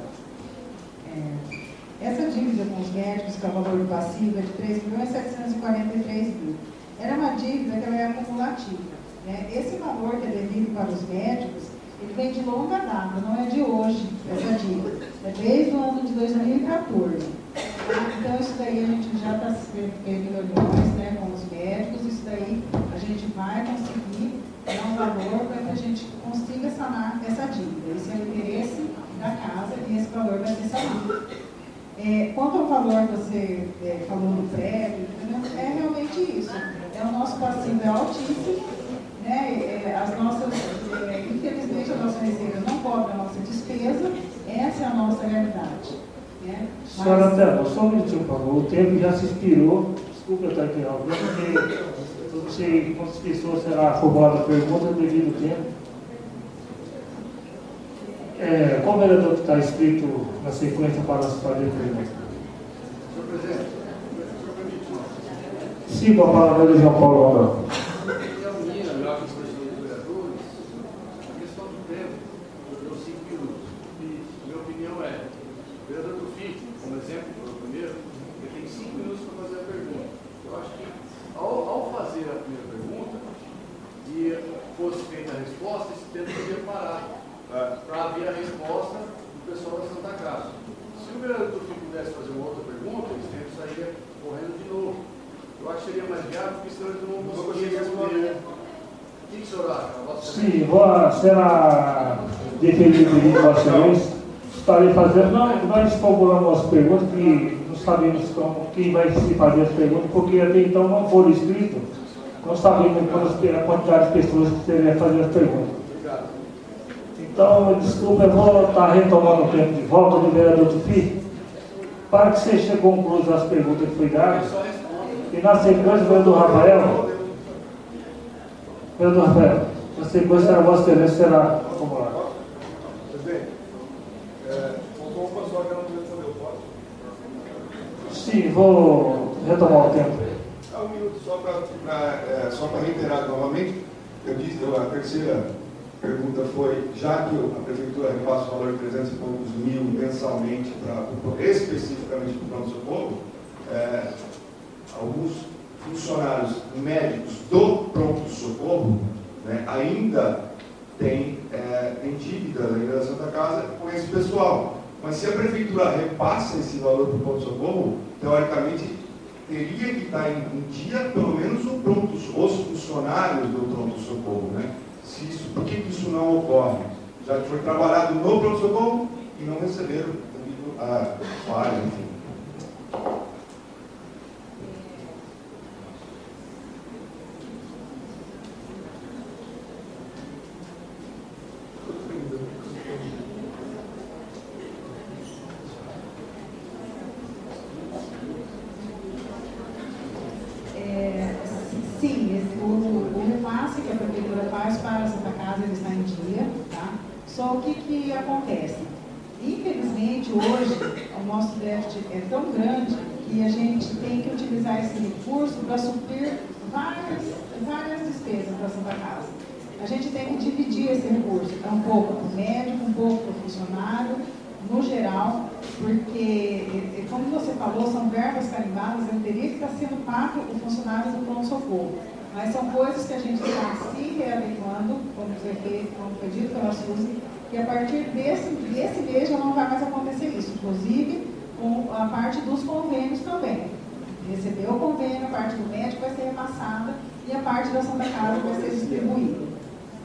É, Essa dívida com os médicos, que é o valor passivo, é de 3 milhões 743 mil. Era uma dívida que ela é acumulativa. Né? Esse valor que é devido para os médicos, ele vem de longa data, não é de hoje, essa dívida. É desde o ano de 2014. Então, isso daí a gente já está tendo reuniões né, com os médicos, isso daí a gente vai conseguir dar um valor para que a gente consiga sanar essa dívida. Esse é o interesse da casa e esse valor vai ser sanado. É, quanto ao valor que você é, falou no prédio, é realmente isso. É, o nosso passivo é altíssimo, né? É, as nossas, é, infelizmente, a nossa receita não cobre a nossa despesa, essa é a nossa realidade. Né? Mas... Senhora Tela, só um minutinho, por favor. O tempo já se expirou. Desculpa eu estar aqui, porque eu não sei quantas pessoas será formulada a pergunta devido ao tempo. É, qual vereador que está escrito na sequência para fazer pergunta? Senhor presidente, Sim, com a palavra do João Paulo. Defendido de votações. Estarei fazendo, não, nós formulamos as perguntas que não sabemos como, quem vai se fazer as perguntas, porque até então não foram escritos, não sabemos a quantidade de pessoas que deveriam fazer as perguntas. Então, desculpa, eu vou estar retomando o tempo de volta do vereador Tufi, para que seja concluídas as perguntas que foi dadas. E na sequência, o vereador Rafael. Vereador Rafael. Na sequência, a vossa excelência será acumulada. Presidente, é, faltou uma só que eu não podia saber, pode? Sim, vou retomar o tempo. Um minuto só para é, só reiterar novamente. Eu disse, a terceira pergunta foi, já que a prefeitura repassa o valor de 300 e poucos mil mensalmente, pra, especificamente para o pronto-socorro, é, alguns funcionários médicos do pronto-socorro né, ainda tem, é, tem dívidas ainda da Santa Casa com esse pessoal. Mas se a prefeitura repassa esse valor para o pronto-socorro, teoricamente teria que estar em, em, dia pelo menos o pronto, os funcionários do pronto-socorro. Né? Se isso, por que isso não ocorre? Já foi trabalhado no pronto-socorro e não receberam a falha, enfim. Para suprir várias, várias despesas da Santa Casa. A gente tem que dividir esse recurso, é um pouco para o médico, um pouco para o funcionário, no geral, porque, como você falou, são verbas carimbadas, eu teria que estar sendo pago o funcionário do pronto-socorro. Mas são coisas que a gente está se readequando, como foi, como foi dito pela Suzy, e a partir desse, desse mês já não vai mais acontecer isso, inclusive a parte dos convênios também recebeu o convênio, a parte do médico vai ser repassada e a parte da Santa Casa vai ser distribuída.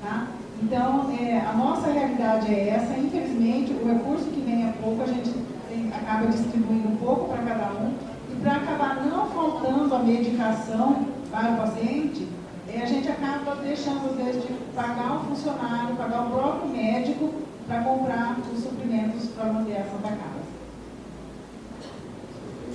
Tá? Então, é, a nossa realidade é essa. Infelizmente, o recurso que vem a pouco, a gente tem, acaba distribuindo um pouco para cada um. E para acabar não faltando a medicação para o paciente, é, a gente acaba deixando, às vezes, de pagar o funcionário, pagar o próprio médico para comprar os suprimentos para manter a Santa Casa.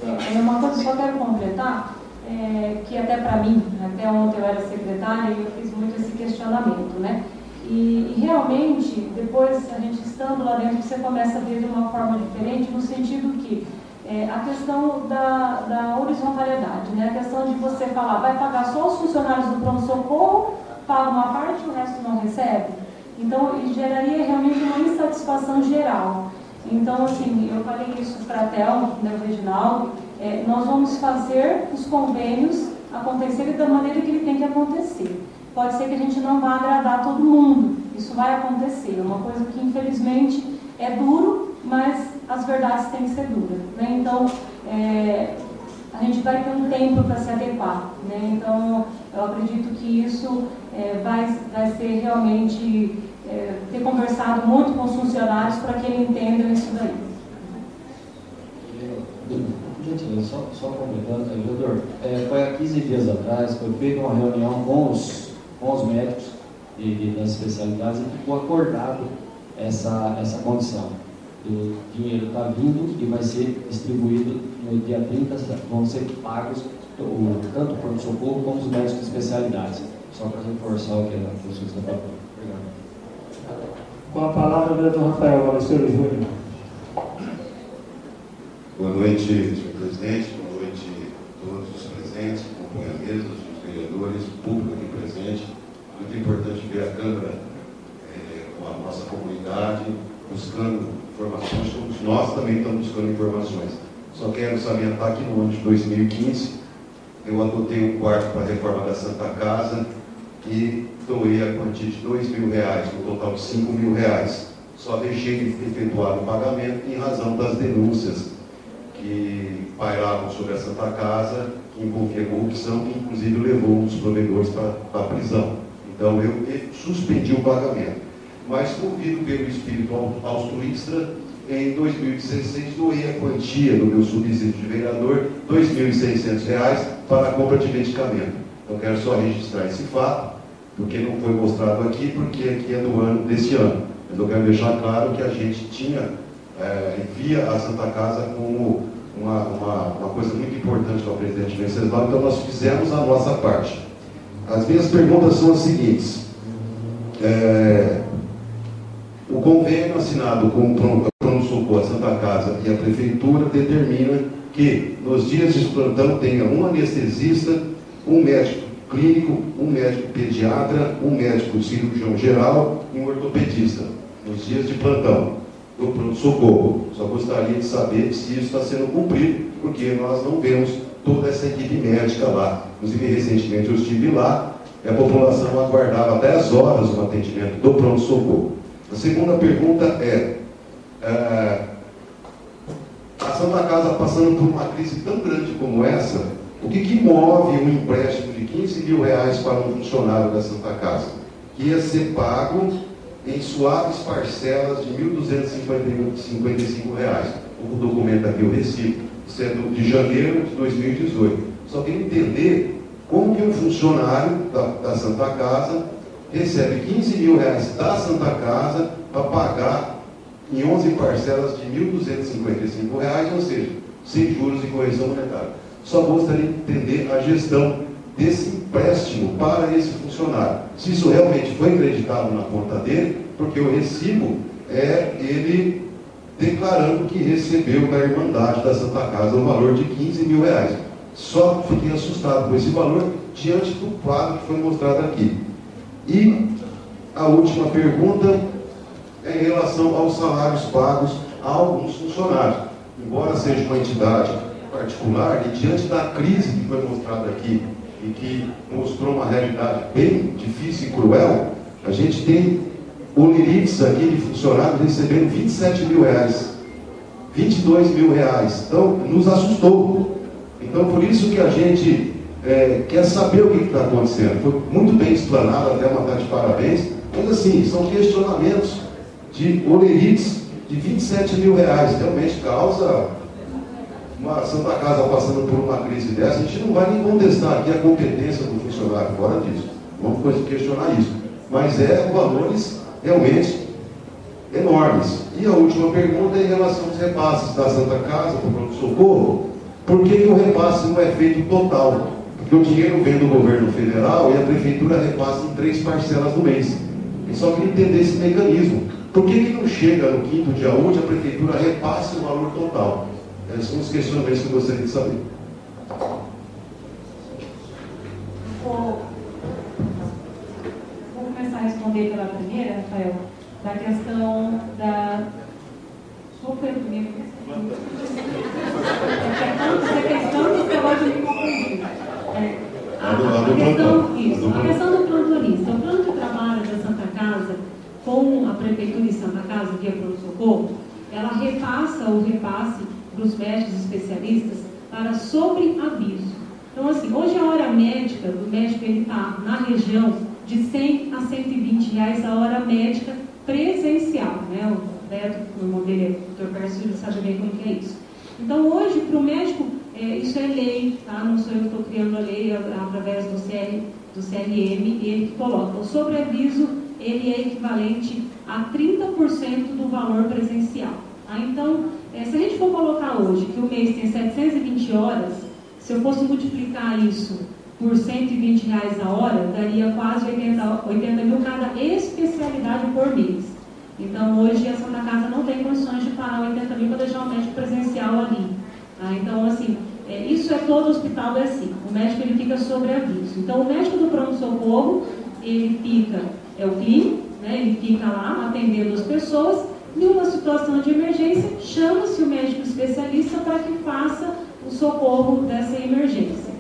É uma coisa que eu quero completar, é, que até para mim, até ontem eu era secretária e eu fiz muito esse questionamento, né? E, e, realmente, depois, a gente estando lá dentro, você começa a ver de uma forma diferente, no sentido que é, a questão da, da horizontalidade, né? a questão de você falar, vai pagar só os funcionários do pronto-socorro, paga uma parte o resto não recebe. Então, geraria realmente uma insatisfação geral. Então, assim, eu falei isso para a Thelma, né, o Reginaldo, é, nós vamos fazer os convênios acontecerem da maneira que ele tem que acontecer. Pode ser que a gente não vá agradar todo mundo, isso vai acontecer. É uma coisa que, infelizmente, é duro, mas as verdades têm que ser duras. Né? Então, é, a gente vai ter um tempo para se adequar. Né? Então, eu acredito que isso é, vai, vai ser realmente é, ter conversado muito com os funcionários para que eles entendam isso daí. Gentileza, só, só completando, vereador, é, foi há 15 dias atrás, foi feita uma reunião com os, com os médicos das especialidades e ficou acordado essa, essa condição. O dinheiro está vindo e vai ser distribuído no dia 30, vão ser pagos tanto o pronto-socorro como os médicos de especialidades. Só para reforçar o que a professora está falando. Com a palavra, o vereador Rafael Alessandro Júnior. Boa noite, senhor presidente. Boa noite a todos os presentes, companheiros, os vereadores, público aqui presente. Muito importante ver a Câmara é, com a nossa comunidade buscando informações, todos nós também estamos buscando informações. Só quero salientar que no ano de 2015 eu adotei um quarto para a reforma da Santa Casa e doei a quantia de dois mil reais, no total de cinco mil reais. Só deixei de efetuar o pagamento em razão das denúncias que pairavam sobre a Santa Casa, que envolvia corrupção, que inclusive levou dos provedores para a prisão. Então eu suspendi o pagamento. Mas, movido pelo espírito altruísta, em 2016 doei a quantia do meu subsídio de vereador, R$ 2.600, para a compra de medicamento. Então quero só registrar esse fato, porque não foi mostrado aqui, porque aqui é do ano desse ano. Mas eu quero deixar claro que a gente tinha, é, via a Santa Casa como uma, uma, uma coisa muito importante para o presidente Venceslau, então nós fizemos a nossa parte. As minhas perguntas são as seguintes. É, o convênio assinado com o Pronto-Socorro, a Santa Casa e a Prefeitura determina que nos dias de plantão tenha um anestesista, um médico clínico, um médico pediatra, um médico cirurgião geral e um ortopedista, nos dias de plantão do pronto-socorro. Só gostaria de saber se isso está sendo cumprido, porque nós não vemos toda essa equipe médica lá. Inclusive, recentemente eu estive lá e a população aguardava 10 horas no atendimento do pronto-socorro. A segunda pergunta é, é, a Santa Casa passando por uma crise tão grande como essa, o que, que move um empréstimo de 15 mil reais para um funcionário da Santa Casa? Que ia ser pago em suaves parcelas de 1.255 reais. O documento aqui eu recibo, sendo de janeiro de 2018. Só queria entender como que um funcionário da, da Santa Casa recebe 15 mil reais da Santa Casa para pagar em 11 parcelas de R$ 1.255, ou seja, sem juros e correção monetária. Só gostaria de entender a gestão desse empréstimo para esse funcionário. Se isso realmente foi acreditado na conta dele, porque o recibo é ele declarando que recebeu da Irmandade da Santa Casa o valor de 15 mil reais. Só fiquei assustado com esse valor diante do quadro que foi mostrado aqui. E a última pergunta é em relação aos salários pagos a alguns funcionários. Embora seja uma entidade particular, e diante da crise que foi mostrada aqui, e que mostrou uma realidade bem difícil e cruel, a gente tem olerites aqui de funcionários recebendo 27 mil reais, 22 mil reais. Então, nos assustou. Então, por isso que a gente é, quer saber o que está acontecendo. Foi muito bem explanado, até tarde de parabéns. Mas assim, são questionamentos de olerites de 27 mil reais. Realmente causa uma Santa Casa passando por uma crise dessa. A gente não vai nem contestar aqui a competência do funcionário, fora disso. Vamos questionar isso. Mas é valores realmente enormes. E a última pergunta é em relação aos repasses da Santa Casa para o pronto-socorro. Por que, que o repasse não é feito total? Porque o dinheiro vem do governo federal e a prefeitura repassa em três parcelas no mês. E só queria entender esse mecanismo. Por que, que não chega no quinto dia útil a prefeitura repasse o valor total? Esses são os questionamentos que eu gostaria de saber. Vou, começar a responder pela primeira, Rafael, da questão da questão confundir. É, a, do- a a do questão, plantão. isso, A questão do plantonista. O plano de trabalho da Santa Casa com a Prefeitura de Santa Casa, via pronto-socorro, ela repassa o repasse para os médicos especialistas para sobreaviso. Então, assim, hoje a hora médica do médico está na região de 100 a 120 reais a hora médica presencial, né? O Beto, o irmão dele é o Dr. Ele sabe bem como que é isso. Então, hoje, para o médico, é, isso é lei, tá? Não sou eu que estou criando a lei através do, CR, do CRM, ele que coloca. O sobreaviso, ele é equivalente a 30% do valor presencial. Tá? Então, é, se a gente for colocar hoje que o mês tem 720 horas, se eu fosse multiplicar isso por 120 reais a hora, daria quase 80, 80 mil cada especialidade por mês. Então, hoje a Santa Casa não tem condições de parar 80 mil para deixar o médico presencial ali. tá? Então, assim, é, isso é todo hospital é assim. O médico ele fica sobre aviso. Então, o médico do pronto-socorro, ele fica, é o clínico, né? ele fica lá atendendo as pessoas. Em uma situação de emergência, chama-se o médico especialista para que faça o socorro dessa emergência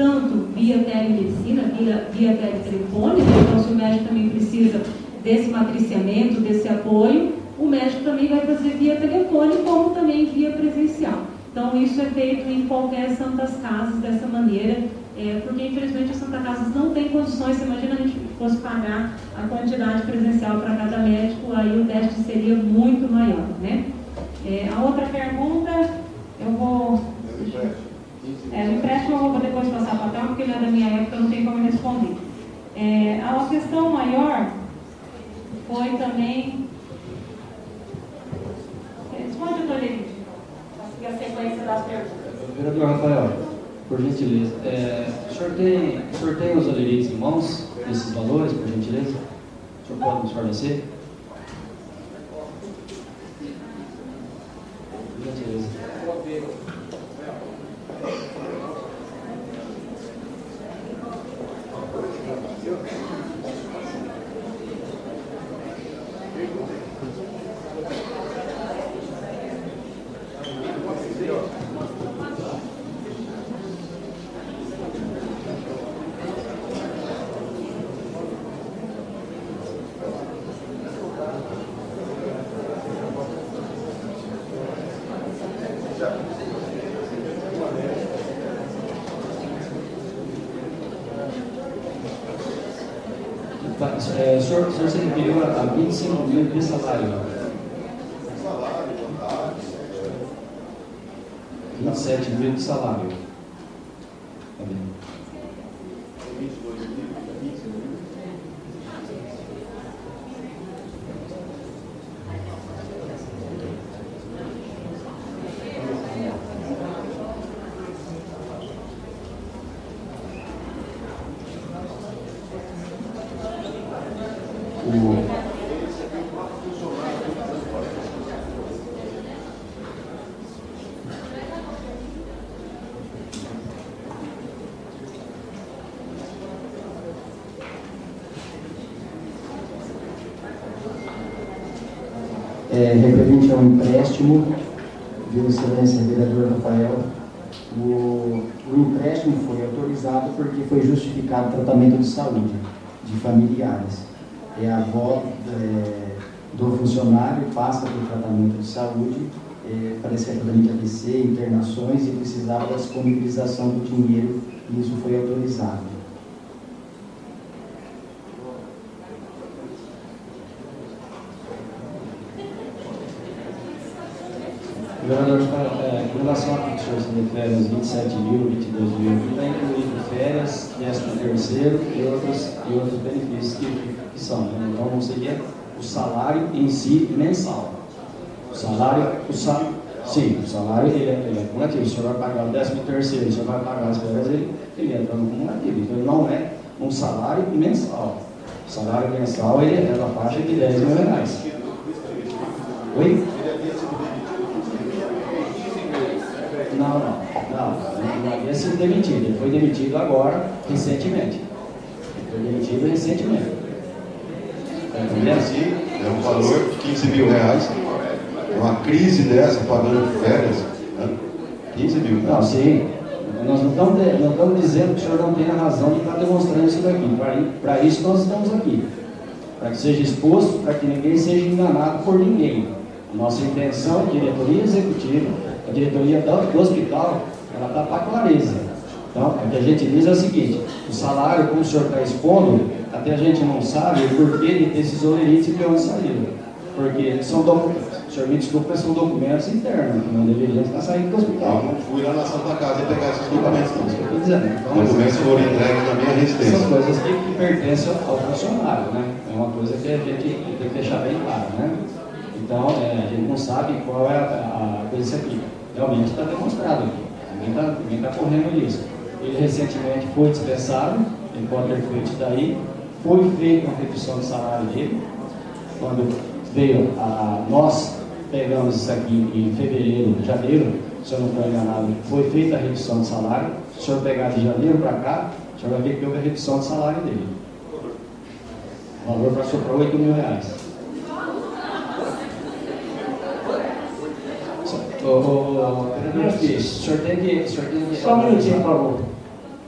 tanto via telemedicina, via, via teletelefone, né? então se o médico também precisa desse matriciamento, desse apoio, o médico também vai fazer via telefone, como também via presencial. Então isso é feito em qualquer Santas Casas dessa maneira, é, porque infelizmente as Santas Casas não têm condições, você imagina a gente fosse pagar a quantidade presencial para cada médico, aí o teste seria muito maior, né? É, a outra pergunta, eu vou... É, o empréstimo eu vou depois passar para trás, porque ele é da minha época, não tem como responder. É, a questão maior foi também. Responde. Seguir a sequência das perguntas. Vereador Rafael, por gentileza, é, o, senhor tem, o senhor tem os alerites em mãos, esses valores, por gentileza? O senhor pode nos fornecer? Por gentileza. Tá, é, o senhor, o senhor se referiu a, a 25 mil de salário? 27 mil de salário. Tá bem. O, é, referente ao empréstimo, viu excelência vereador Rafael, o, o empréstimo foi autorizado porque foi justificado tratamento de saúde de familiares. É a avó é, do funcionário passa por tratamento de saúde, é, parece que é de AVC, internações e precisava da disponibilização do dinheiro e isso foi autorizado. É, com relação a se refere aos 27 mil, 22 mil, está incluído férias, 13 terceiro e outros, e outros benefícios que, que são. Né? Então, seria o salário em si mensal. O salário, o sal, sim, o salário ele é, ele é cumulativo. O senhor vai pagar o 13 terceiro, o senhor vai pagar as férias, ele, ele entra no cumulativo. Então, ele não é um salário mensal. O salário mensal ele é da faixa de 10 mil reais. Oi? Não, não, não, não havia sido demitido, ele foi demitido agora, recentemente. Ele foi demitido recentemente. Tá? É um valor de 15 mil reais. uma crise dessa, pagando férias, né? 15 mil. Não, sim. Nós não estamos, não estamos dizendo que o senhor não tem a razão de estar demonstrando isso daqui. Para isso nós estamos aqui. Para que seja exposto, para que ninguém seja enganado por ninguém. Nossa intenção, diretoria executiva, a diretoria do, do hospital, ela está para clareza. Então, o que a gente diz é o seguinte, o salário, como o senhor está expondo, até a gente não sabe o porquê de ter esses olerites e de onde saíram. Porque são documentos, o senhor me desculpa, mas são documentos internos, que não deveriam estar saindo do hospital. Eu não fui lá na Santa Casa pegar esses documentos, não. É estou dizendo. Então, Os documentos foram entregues na minha residência. São coisas que, que pertencem ao funcionário, né? É uma coisa que a gente tem que deixar bem claro, né? Então, é, a gente não sabe qual é a, a coisa aqui. Realmente está demonstrado aqui. Ninguém está tá correndo isso. Ele recentemente foi dispensado, ele ter feito isso daí. Foi feita uma redução de salário dele. Quando veio a. Nós pegamos isso aqui em fevereiro, janeiro, se eu não estou enganado, foi feita a redução de salário. Se o senhor pegar de janeiro para cá, o senhor vai ver que houve a redução de salário dele. O valor passou para 8 mil reais. Ô, ô, Fis, o senhor tem que. O Só um minutinho, por favor.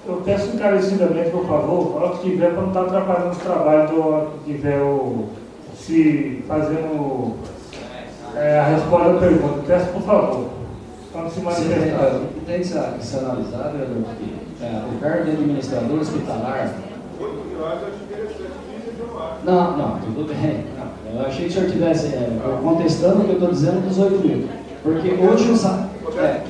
Eu peço encarecidamente, por favor, a hora que tiver, para não estar atrapalhando os trabalhos do hora que tiver o, se fazendo é, a resposta à pergunta. Peço, por favor, quando se Você tem, manifestar. tem que ser, que ser analisado, que é, o cargo de administrador hospitalar. Não, não, tudo bem. Não, eu achei que o senhor estivesse é, contestando o que eu estou dizendo dos 8 mil. Porque hoje o salário. É,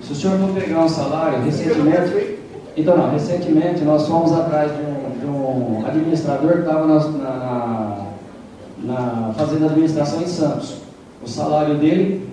se o senhor for pegar um salário, recentemente. Então, não, recentemente nós fomos atrás de um, de um administrador que estava na, na, na, fazendo administração em Santos. O salário dele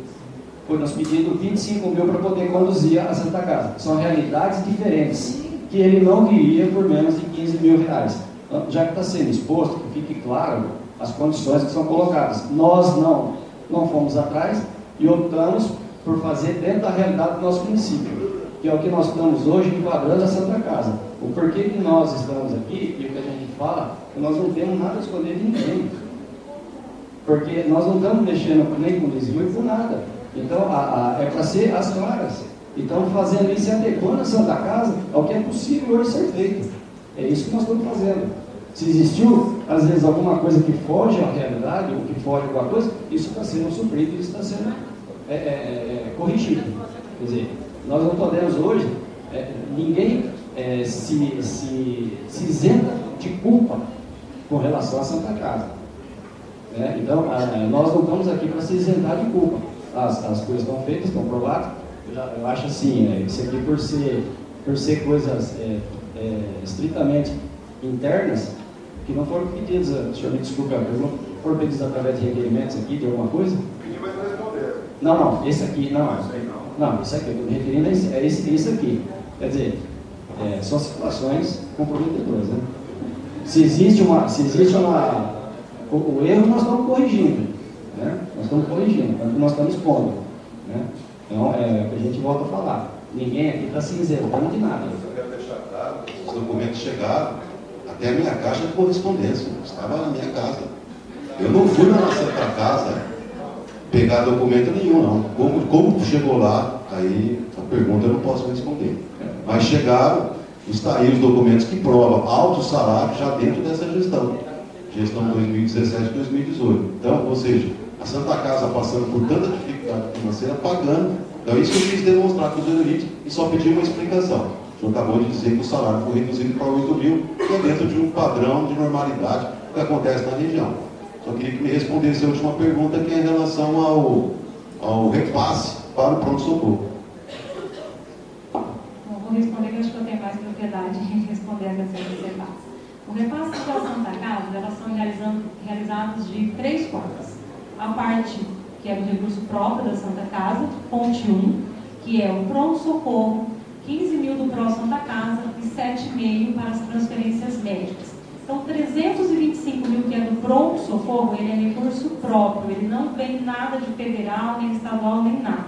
foi nos pedindo 25 mil para poder conduzir a Santa Casa. São realidades diferentes, que ele não viria por menos de 15 mil reais. Então, já que está sendo exposto, que fique claro as condições que são colocadas. Nós não, não fomos atrás e optamos por fazer dentro da realidade do nosso município, que é o que nós estamos hoje enquadrando a Santa Casa. O porquê que nós estamos aqui e o que a gente fala, que nós não temos nada a esconder de ninguém. Porque nós não estamos mexendo nem com desvio com nada. Então, a, a, é para ser as claras. Então, fazendo isso e adequando a Santa Casa ao que é possível hoje ser feito. É isso que nós estamos fazendo. Se existiu, às vezes, alguma coisa que foge à realidade, ou que foge a alguma coisa, isso está sendo suprido, isso está sendo é, é, é, corrigido. Quer dizer, nós não podemos hoje, é, ninguém é, se, se, se isenta de culpa com relação à Santa Casa. Né? Então, nós não estamos aqui para se isentar de culpa. As, as coisas estão feitas, estão provadas. Eu, eu acho assim, é, isso aqui por ser, por ser coisas é, é, estritamente internas, que não foram pedidas, o senhor me desculpe, não foram pedidas através de requerimentos aqui, de alguma coisa? Não, não, esse aqui, não. Não, isso aqui, eu estou me referindo a esse, é esse, isso aqui. Quer dizer, é, são situações comprometedoras, né? Se existe uma, se existe uma, o, o erro nós estamos corrigindo, né? Nós estamos corrigindo, nós estamos expondo, né? Então, é, a gente volta a falar. Ninguém aqui está se isentando de nada. Eu quero deixar claro, os documentos chegaram até a minha caixa de correspondência, estava na minha casa. Eu não fui na Santa Casa pegar documento nenhum, não. Como, como chegou lá, aí a pergunta eu não posso responder. Mas chegaram, está aí os documentos que provam alto salário já dentro dessa gestão. Gestão 2017-2018. Então, ou seja, a Santa Casa passando por tanta dificuldade financeira, pagando. Então, isso que eu quis demonstrar com os elites e só pedi uma explicação. Senhor acabou de dizer que o salário foi reduzido para 8 mil, que é dentro de um padrão de normalidade que acontece na região. Só queria que me respondesse a última pergunta, que é em relação ao, ao repasse para o pronto-socorro. Vou responder, que eu acho que eu tenho mais propriedade em responder a questão dos repasses. O repasse da Santa Casa, elas são realizados de três formas. A parte que é do recurso próprio da Santa Casa, ponte 1, que é o pronto-socorro, 15 mil do Pro Santa Casa e 7,5 para as transferências médicas. Então, 325 mil que é do pronto-socorro, ele é recurso próprio, ele não vem nada de federal, nem estadual, nem nada.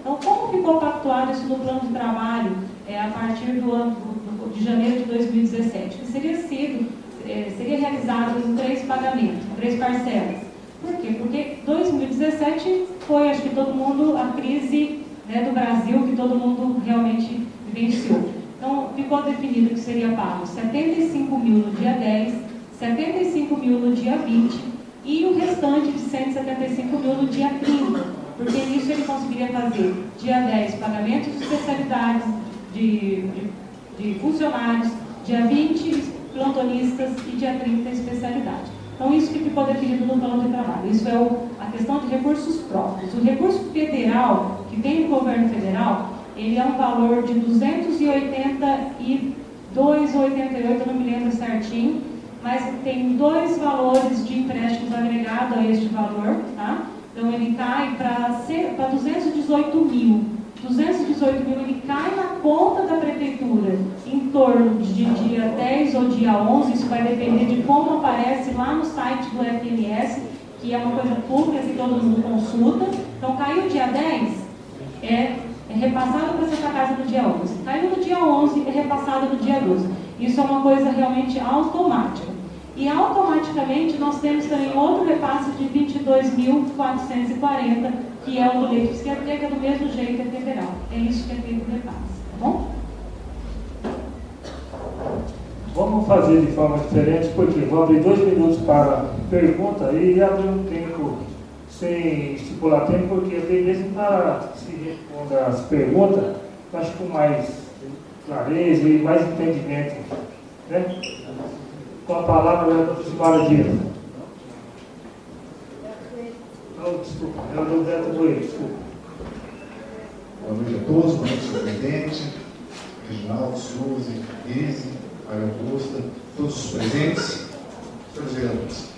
Então, como ficou pactuado isso no plano de trabalho é, a partir do ano do, de janeiro de 2017? Que seria sido, é, seria realizado em três pagamentos, três parcelas. Por quê? Porque 2017 foi, acho que todo mundo, a crise né, do Brasil que todo mundo realmente vivenciou. Então, ficou definido que seria pago 75 mil no dia 10, 75 mil no dia 20 e o restante de 175 mil no dia 30, porque nisso ele conseguiria fazer dia 10 pagamentos de especialidades de, de, de funcionários, dia 20 plantonistas e dia 30 especialidade. Então, isso que ficou definido no plano de trabalho. Isso é o, a questão de recursos próprios. O recurso federal, que vem do governo federal, ele é um valor de 282 ou 88, não me lembro certinho, mas tem dois valores de empréstimos agregados a este valor, tá? Então ele cai para 218 mil. 218 mil ele cai na conta da prefeitura em torno de dia 10 ou dia 11, isso vai depender de como aparece lá no site do FMS, que é uma coisa pública que todo mundo consulta. Então caiu dia 10, é é repassado para Santa Casa no dia 11. Caiu no dia 11, é repassado no dia 12. Isso é uma coisa realmente automática. E automaticamente nós temos também outro repasse de 22.440, que é o do leite que é do mesmo jeito é federal. É isso que é feito o repasse, tá bom? Vamos fazer de forma diferente, porque vou abrir dois minutos para pergunta e abrir um tempo sem estipular tempo, porque eu mesmo para se responder as perguntas, acho com mais clareza e mais entendimento. Né? Com a palavra da doutora Simara Dias. Não, desculpa, é o Roberto desculpa. Boa noite a todos, boa noite, presidente, Reginaldo, Suzy, Izzy, Maria Augusta, todos os presentes, senhores vereadores.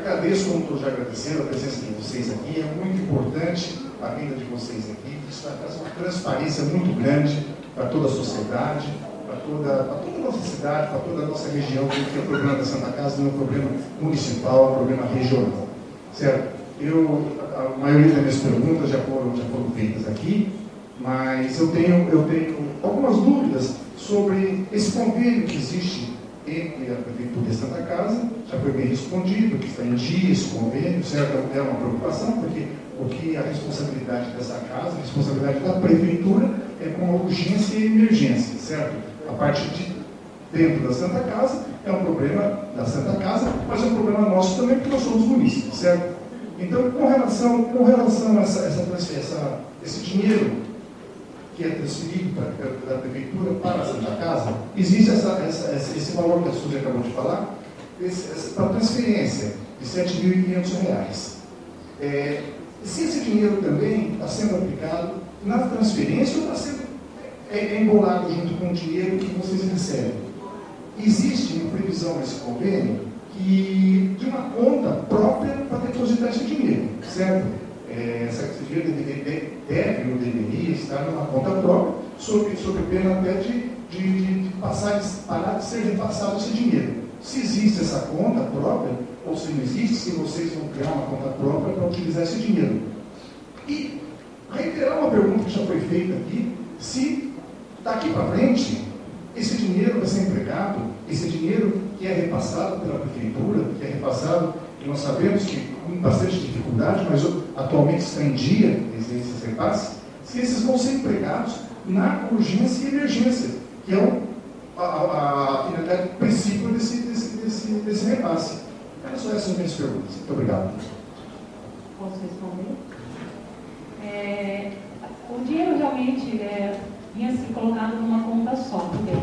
Agradeço, como estou já agradecendo, a presença de vocês aqui. É muito importante a vinda de vocês aqui. Isso vai trazer uma transparência muito grande para toda a sociedade, para toda, toda a nossa cidade, para toda a nossa região, porque o problema da Santa Casa não é um problema municipal, é um problema regional. Certo? Eu, a maioria das minhas perguntas já foram, já foram feitas aqui, mas eu tenho, eu tenho algumas dúvidas sobre esse convênio que existe entre a Prefeitura e Santa Casa, já foi bem respondido, que está em dia esse convênio, certo? É uma preocupação, porque, porque a responsabilidade dessa casa, a responsabilidade da Prefeitura é com a urgência e emergência, certo? A parte de dentro da Santa Casa é um problema da Santa Casa, mas é um problema nosso também, porque nós somos munícipes, certo? Então, com relação, com relação a essa, essa, essa, esse dinheiro que é transferido da prefeitura para a Santa Casa, existe essa, essa, esse valor que a Suzy acabou de falar, para transferência de R$ 7.500. É, se esse dinheiro também está sendo aplicado na transferência ou está sendo é, é embolado junto com o dinheiro que vocês recebem? Existe uma previsão nesse convênio que, de uma conta própria para depositar esse dinheiro, certo? É, esse dinheiro deve, deve ou deveria estar numa conta própria, sob, sob pena até de, de, de, passar, de parar de ser repassado esse dinheiro. Se existe essa conta própria, ou se não existe, se vocês vão criar uma conta própria para utilizar esse dinheiro. E reiterar uma pergunta que já foi feita aqui, se daqui para frente esse dinheiro vai ser empregado, esse dinheiro que é repassado pela prefeitura, que é repassado, e nós sabemos que bastante dificuldade, mas atualmente está em dia esses repasses, se esses vão ser empregados na urgência e emergência, que é o, a, princípio desse, desse, desse, desse repasse. Eram só essas minhas perguntas. Muito obrigado. Posso responder? É, o dinheiro realmente é, vinha se colocado numa conta só, porque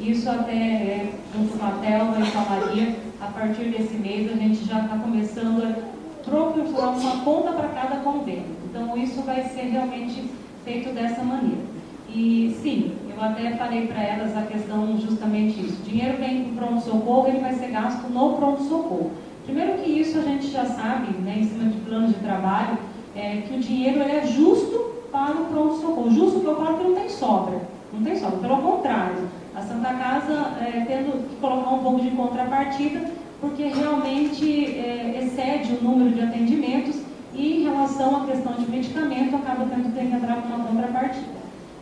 isso até é, junto com a Telva e com a Maria, a partir desse mês a gente já está começando a procurar uma conta para cada convênio. Então, isso vai ser realmente feito dessa maneira. E sim, eu até falei para elas a questão justamente isso. O dinheiro vem do pronto-socorro, ele vai ser gasto no pronto-socorro. Primeiro que isso a gente já sabe, né, em cima de planos de trabalho, é, que o dinheiro é justo para o pronto-socorro. Justo que eu falo que não tem sobra. Não tem sobra, pelo contrário. A Santa Casa, é, tendo que colocar um pouco de contrapartida, porque realmente é, excede o número de atendimentos e em relação à questão de medicamento acaba tendo que entrar com uma contrapartida.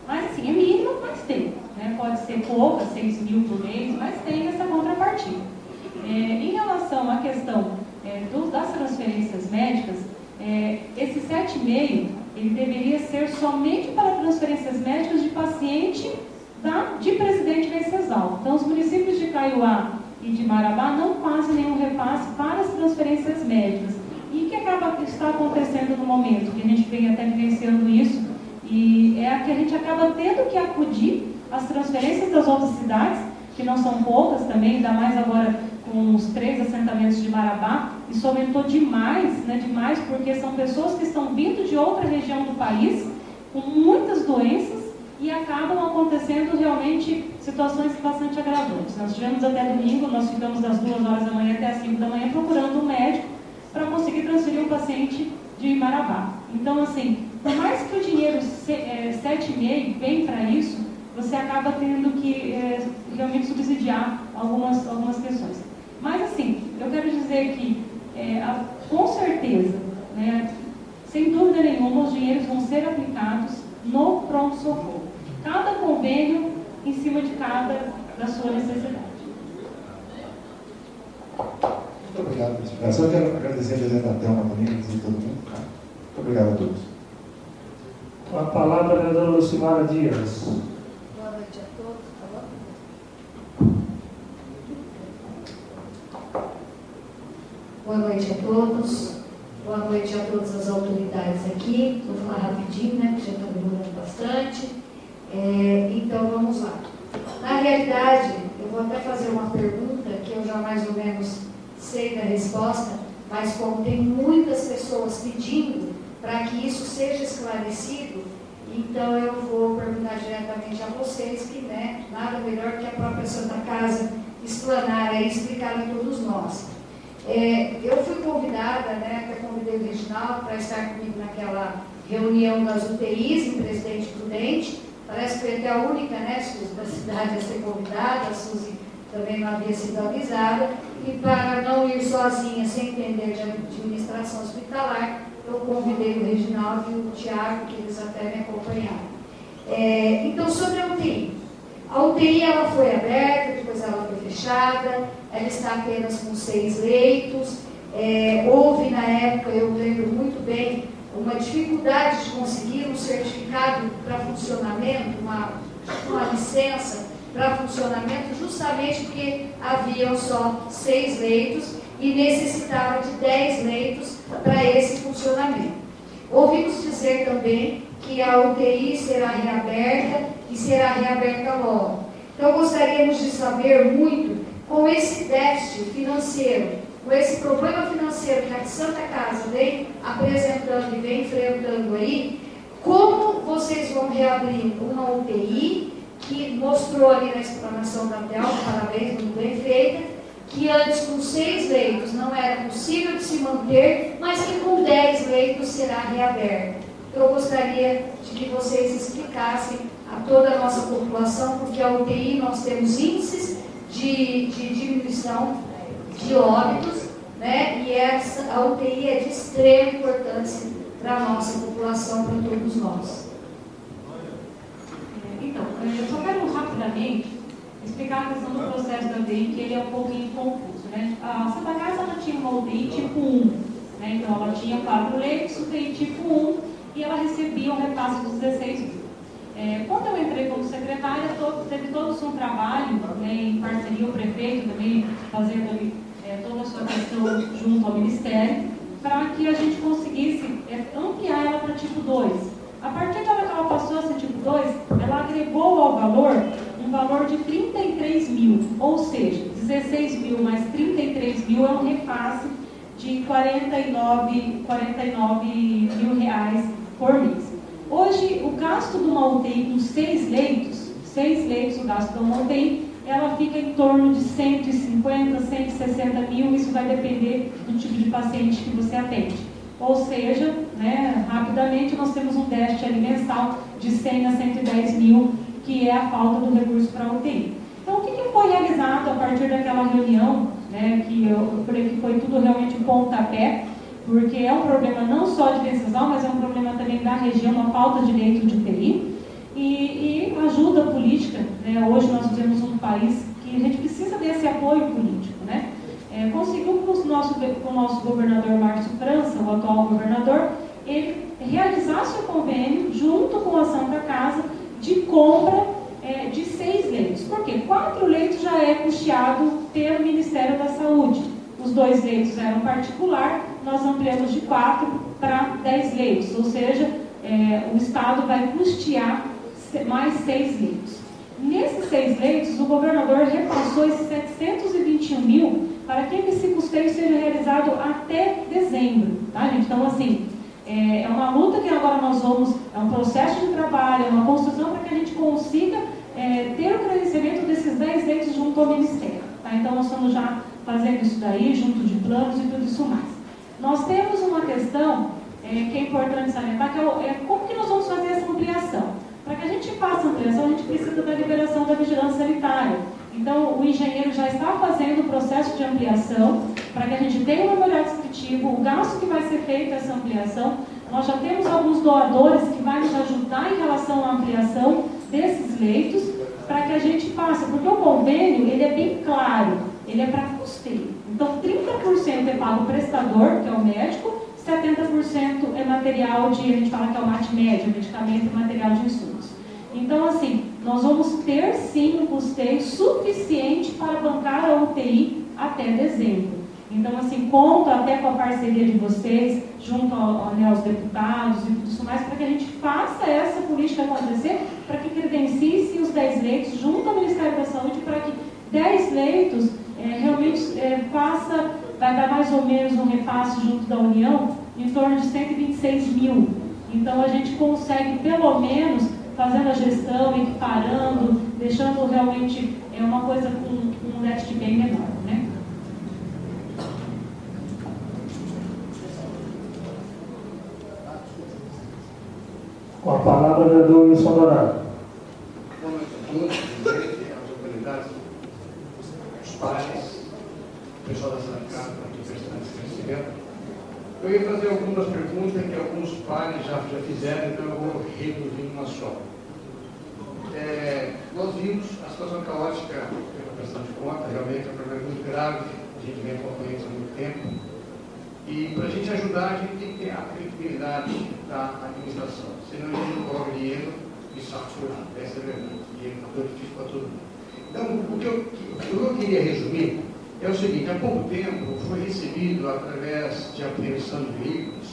Mas sim, é mínimo, mas tem. Né? Pode ser pouca, 6 mil por mês, mas tem essa contrapartida. É, em relação à questão é, do, das transferências médicas, é, esses 7 7,5 ele deveria ser somente para transferências médicas de paciente da, de Presidente Venceslau. Então, os municípios de Caiuá e de Marabá não fazem nenhum repasse para as transferências médicas. E o que acaba, está acontecendo no momento? Que a gente vem até vivenciando isso, e é que a gente acaba tendo que acudir às transferências das outras cidades, que não são poucas também, ainda mais agora com os três assentamentos de Marabá, isso aumentou demais, né, demais, porque são pessoas que estão vindo de outra região do país, com muitas doenças, e acabam acontecendo realmente situações bastante agravantes. Nós tivemos até domingo, nós ficamos das duas horas da manhã até as cinco da manhã procurando um médico para conseguir transferir um paciente de Marabá. Então, assim, por mais que o dinheiro 7,5 é, vem para isso, você acaba tendo que é, realmente subsidiar algumas, algumas questões. Mas, assim, eu quero dizer que, é, a, com certeza, né, sem dúvida nenhuma, os dinheiros vão ser aplicados no pronto-socorro. Cada convênio em cima de cada da sua necessidade. Muito obrigado pela explicação. Eu quero agradecer a presidente da Thelma também, agradecer todo mundo. Muito obrigado a todos. Com a palavra, a vereadora Lucimara Dias. Boa noite a todos. Tá Boa noite a todos. Boa noite a todas as autoridades aqui. Vou falar rapidinho, né? Porque já está demorando bastante. É, então vamos lá. Na realidade, eu vou até fazer uma pergunta que eu já mais ou menos sei da resposta, mas como tem muitas pessoas pedindo para que isso seja esclarecido, então eu vou perguntar diretamente a vocês, que né, nada melhor que a própria Santa Casa explanar e explicar a todos nós. É, eu fui convidada, né, até convidei o Reginaldo para estar comigo naquela reunião das UTIs em Presidente Prudente. Parece que foi até a única, né, da cidade a ser convidada, a Suzy também não havia sido avisada. E para não ir sozinha, sem entender de administração hospitalar, eu convidei o Reginaldo e o Tiago, que eles até me acompanharam. É, então, sobre a UTI. A UTI ela foi aberta, depois ela foi fechada, ela está apenas com seis leitos. É, houve na época, eu lembro muito bem, uma dificuldade de conseguir um certificado para funcionamento, uma, uma licença para funcionamento, justamente porque haviam só seis leitos e necessitava de dez leitos para esse funcionamento. Ouvimos dizer também que a UTI será reaberta e será reaberta logo. Então gostaríamos de saber muito com esse déficit financeiro, com esse problema financeiro que a Santa Casa vem apresentando e vem enfrentando aí, como vocês vão reabrir uma UTI que mostrou ali na explanação da TEL, parabéns, muito bem feita, que antes com seis leitos não era possível de se manter, mas que com dez leitos será reaberta. Eu gostaria de que vocês explicassem a toda a nossa população, porque a UTI nós temos índices de, de diminuição de óbitos, né? E essa, a UTI é de extrema importância para a nossa população, para todos nós. Então, eu só quero rapidamente explicar a questão do processo da UTI, que ele é um pouquinho confuso, né? A Santa Casa tinha uma UTI tipo 1, né? Então ela tinha quatro leitos, UTI tipo 1, e ela recebia um repasse dos 16 mil. É, quando eu entrei como secretária, todo, teve todo um trabalho, né, em parceria o prefeito também, fazendo ali, é, a sua questão junto ao Ministério, para que a gente conseguisse é, ampliar ela para tipo 2. A partir da hora que ela passou a ser tipo 2, ela agregou ao valor um valor de 33 mil, ou seja, 16 mil mais 33 mil é um repasse de 49, 49 mil reais por mês. Hoje, o gasto de uma UTI com seis leitos, seis leitos o gasto de uma UTI, ela fica em torno de 150, 160 mil, isso vai depender do tipo de paciente que você atende. Ou seja, né, rapidamente nós temos um déficit ali mensal de 100 a 110 mil, que é a falta do recurso para a UTI. Então, o que, que, foi realizado a partir daquela reunião, né, que eu falei que foi tudo realmente um pontapé, porque é um problema não só de decisão, mas é um problema também da região, uma falta de leito de UTI e, e ajuda política. Né? Hoje nós vivemos um país que a gente precisa desse apoio político. Né? É, conseguiu com o, nosso, com o nosso governador Márcio França, o atual governador, ele realizasse o convênio junto com a Santa Casa de compra é, de seis leitos. Por quê? Quatro leitos já é custeado pelo Ministério da Saúde. Os dois leitos eram particular, nós ampliamos de quatro para dez leitos, ou seja, é, o Estado vai custear mais seis leitos. Nesses seis leitos, o governador repassou esses 721 mil para que esse custeio seja realizado até dezembro. Tá, gente? Então, assim, é, é uma luta que agora nós vamos, é um processo de trabalho, é uma construção para que a gente consiga é, ter o credenciamento desses 10 leitos junto ao Ministério. Tá? Então, nós estamos já fazendo isso daí, junto de planos e tudo isso mais. Nós temos uma questão é, que é importante salientar, que é, é como que nós vamos fazer essa ampliação. Para que a gente faça ampliação, a gente precisa da liberação da vigilância sanitária. Então, o engenheiro já está fazendo o processo de ampliação para que a gente tenha um memorial descritivo, o gasto que vai ser feito essa ampliação. Nós já temos alguns doadores que vão nos ajudar em relação à ampliação desses leitos para que a gente faça, porque o convênio ele é bem claro, ele é para custeio. Então, 30% é pago o prestador, que é o médico, 70% é material de, a gente fala que é o MAT médio, medicamento e material de insumos. Então, assim, nós vamos ter sim um custeio suficiente para bancar a UTI até dezembro. Então, assim, conto até com a parceria de vocês, junto ao, né, aos deputados e tudo isso mais, para que a gente faça essa política acontecer, para que credencie-se os 10 leitos junto ao Ministério da Saúde, para que 10 leitos é, realmente é, faça vai dar mais ou menos um repasse junto da União em torno de 126 mil. Então a gente consegue, pelo menos, fazendo a gestão, equiparando, deixando realmente é uma coisa com, com um déficit bem menor. Né? Com a palavra, vereador Wilson Dourado. Os pais, o pessoal da Santa Casa, aqui prestando esse recebimento. Eu ia fazer algumas perguntas que alguns pais já, já fizeram, então eu vou reduzir uma só. É, nós vimos a situação caótica pela prestação de conta, realmente é um problema muito grave, a gente vem acompanhando isso há muito tempo. E para a gente ajudar, a gente tem que ter a credibilidade da administração. Senão a gente não coloca dinheiro e satura. Essa é a verdade. Dinheiro está difícil para todo mundo. Então, o que, eu, o que eu queria resumir é o seguinte: há pouco tempo foi recebido através de apreensão de veículos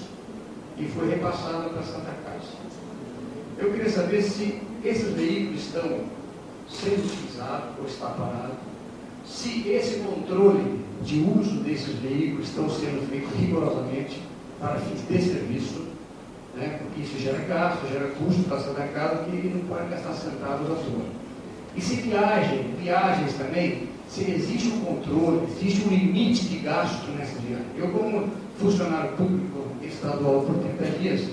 e foi repassado para Santa Casa. Eu queria saber se esses veículos estão sendo utilizados ou está parado, se esse controle de uso desses veículos estão sendo feito rigorosamente para fins de serviço, né? porque isso gera gasto, gera custo para Santa Casa que não pode gastar centavos à toa. E se viagem, viagens também, se existe um controle, existe um limite de gasto nessa viagem. Eu, como funcionário público estadual por 30 dias,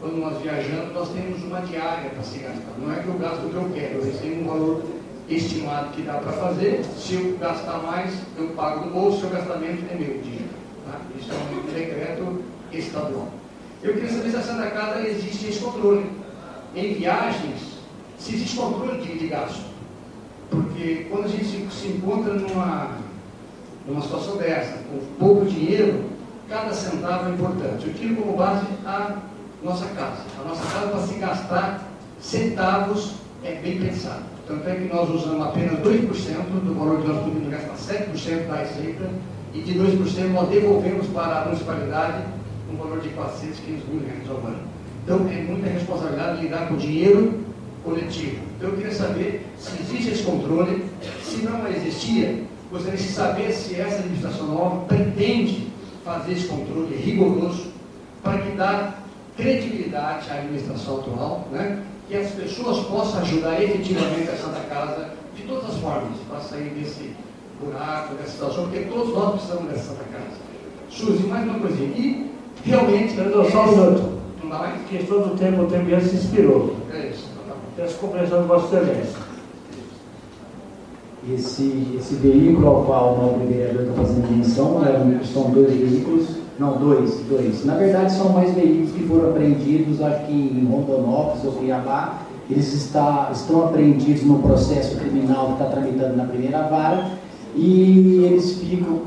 quando nós viajamos, nós temos uma diária para se gastar. Não é que eu gasto o que eu quero, eu recebo um valor estimado que dá para fazer. Se eu gastar mais, eu pago do bolso, o gastamento é meu dinheiro. Tá? Isso é um decreto estadual. Eu queria saber se a Santa Casa existe esse controle. Em viagens, se existe controle de gasto. Porque quando a gente se encontra numa, numa situação dessa, com pouco dinheiro, cada centavo é importante. Eu tiro como base a nossa casa. A nossa casa, para se gastar centavos, é bem pensado. Tanto é que nós usamos apenas 2% do valor que nós podemos gastar 7% da receita e de 2% nós devolvemos para a municipalidade um valor de 400, 500 mil reais ao ano. Então é muita responsabilidade lidar com dinheiro coletivo. Então eu queria saber se existe esse controle, se não existia, gostaria de saber se essa administração nova pretende fazer esse controle rigoroso para que dá credibilidade à administração atual, né? que as pessoas possam ajudar efetivamente a Santa Casa de todas as formas para sair desse buraco, dessa situação, porque todos nós precisamos dessa Santa Casa. Suzy, mais uma coisinha. E realmente. Só um minuto. Não dá mais? Questão do tempo, o tempo já se inspirou. É isso. Peço compreensão de Vossa Excelência. Esse, esse veículo ao qual o nobre vereador está fazendo menção é, são dois veículos, não, dois, dois. Na verdade, são mais veículos que foram apreendidos, acho que em Rondonópolis ou Cuiabá. Eles está, estão apreendidos no processo criminal que está tramitando na primeira vara e eles ficam.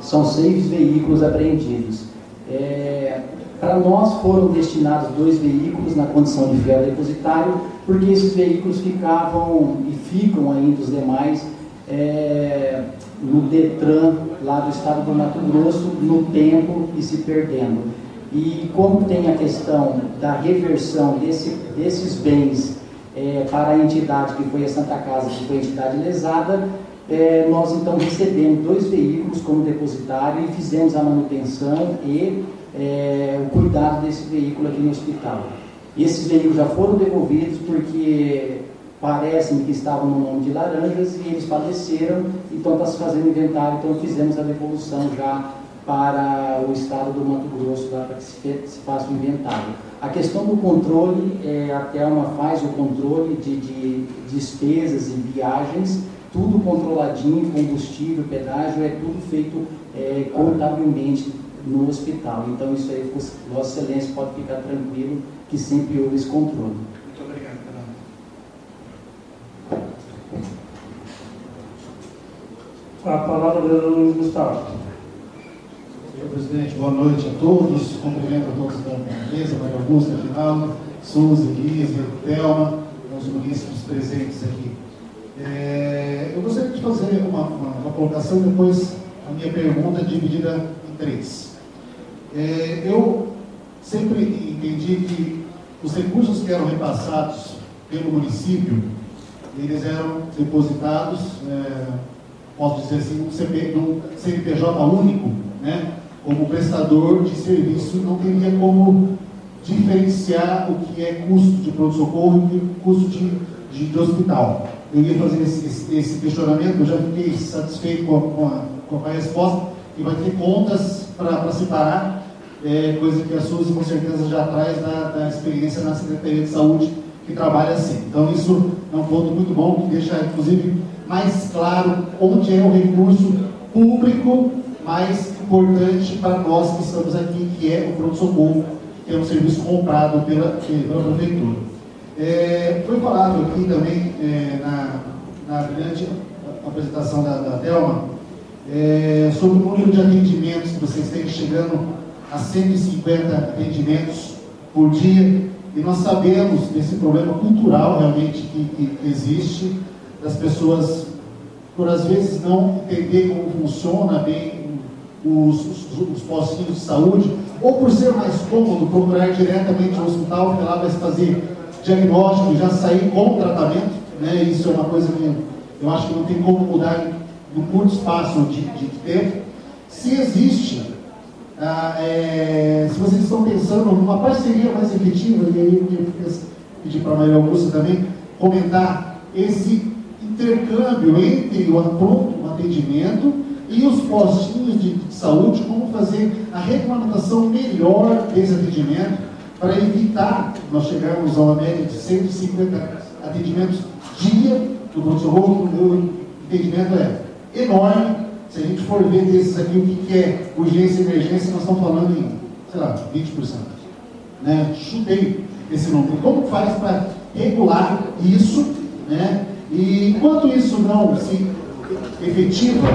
São seis veículos apreendidos. É, Para nós foram destinados dois veículos na condição de fiel depositário, porque esses veículos ficavam e ficam ainda os demais é, no Detran, lá do estado do Mato Grosso, no tempo e se perdendo. E como tem a questão da reversão desse, desses bens é, para a entidade que foi a Santa Casa, que foi a entidade lesada, é, nós então recebemos dois veículos como depositário e fizemos a manutenção e é, o cuidado desse veículo aqui no hospital. Esses veículos já foram devolvidos porque parecem que estavam no nome de laranjas e eles faleceram, então está se fazendo inventário, então fizemos a devolução já para o estado do Mato Grosso, para que se faça o inventário. A questão do controle, é, a Thelma faz o controle de, de despesas e viagens, tudo controladinho, combustível, pedágio, é tudo feito é, contabilmente no hospital. Então isso aí, Vossa Excelência pode ficar tranquilo que sempre houve esse controle. Muito obrigado, A palavra é do Luiz Gustavo. Senhor presidente, boa noite a todos. Cumprimento a todos da mesa, Maria Augusta, Finaldo, Souza, Elise, Thelma, os munícipes presentes aqui. É, eu gostaria de fazer uma, uma, uma colocação, depois a minha pergunta dividida em três. É, eu sempre entendi que os recursos que eram repassados pelo município, eles eram depositados, é, posso dizer assim, num, CP, num CNPJ único, né? como prestador de serviço, não teria como diferenciar o que é custo de pronto-socorro e custo de, de, de, hospital. Eu ia fazer esse, esse, esse, questionamento, eu já fiquei satisfeito com a, com a, com a resposta, que vai ter contas para separar, é, coisa que a Suzy com certeza já traz da, da experiência na Secretaria de Saúde, que trabalha assim. Então, isso é um ponto muito bom, que deixa, inclusive, mais claro onde é o recurso público mais importante para nós que estamos aqui, que é o pronto-socorro, que é um serviço comprado pela, pela prefeitura. É, foi falado aqui também é, na, na brilhante apresentação da, da Thelma é, sobre o número de atendimentos que vocês têm chegando a 150 atendimentos por dia, e nós sabemos desse problema cultural realmente que, que existe, das pessoas, por às vezes não entender como funciona bem os, os, os postinhos de saúde, ou por ser mais cômodo procurar diretamente o hospital, porque lá vai se fazer diagnóstico já sair com tratamento, né? isso é uma coisa que eu acho que não tem como mudar no curto espaço de, de tempo. Se existe, ah, é, se vocês estão pensando numa parceria mais efetiva, e aí eu queria pedir para a Maria Augusta também comentar esse intercâmbio entre o pronto atendimento e os postinhos de saúde, como fazer a regulamentação melhor desse atendimento para evitar nós chegarmos a uma média de 150 atendimentos dia do pronto-socorro, o meu entendimento é enorme. Se a gente for ver desses aqui o que é urgência e emergência, nós estamos falando em, sei lá, 20%. Né? Chutei esse número. Como faz para regular isso? Né? E enquanto isso não se efetiva,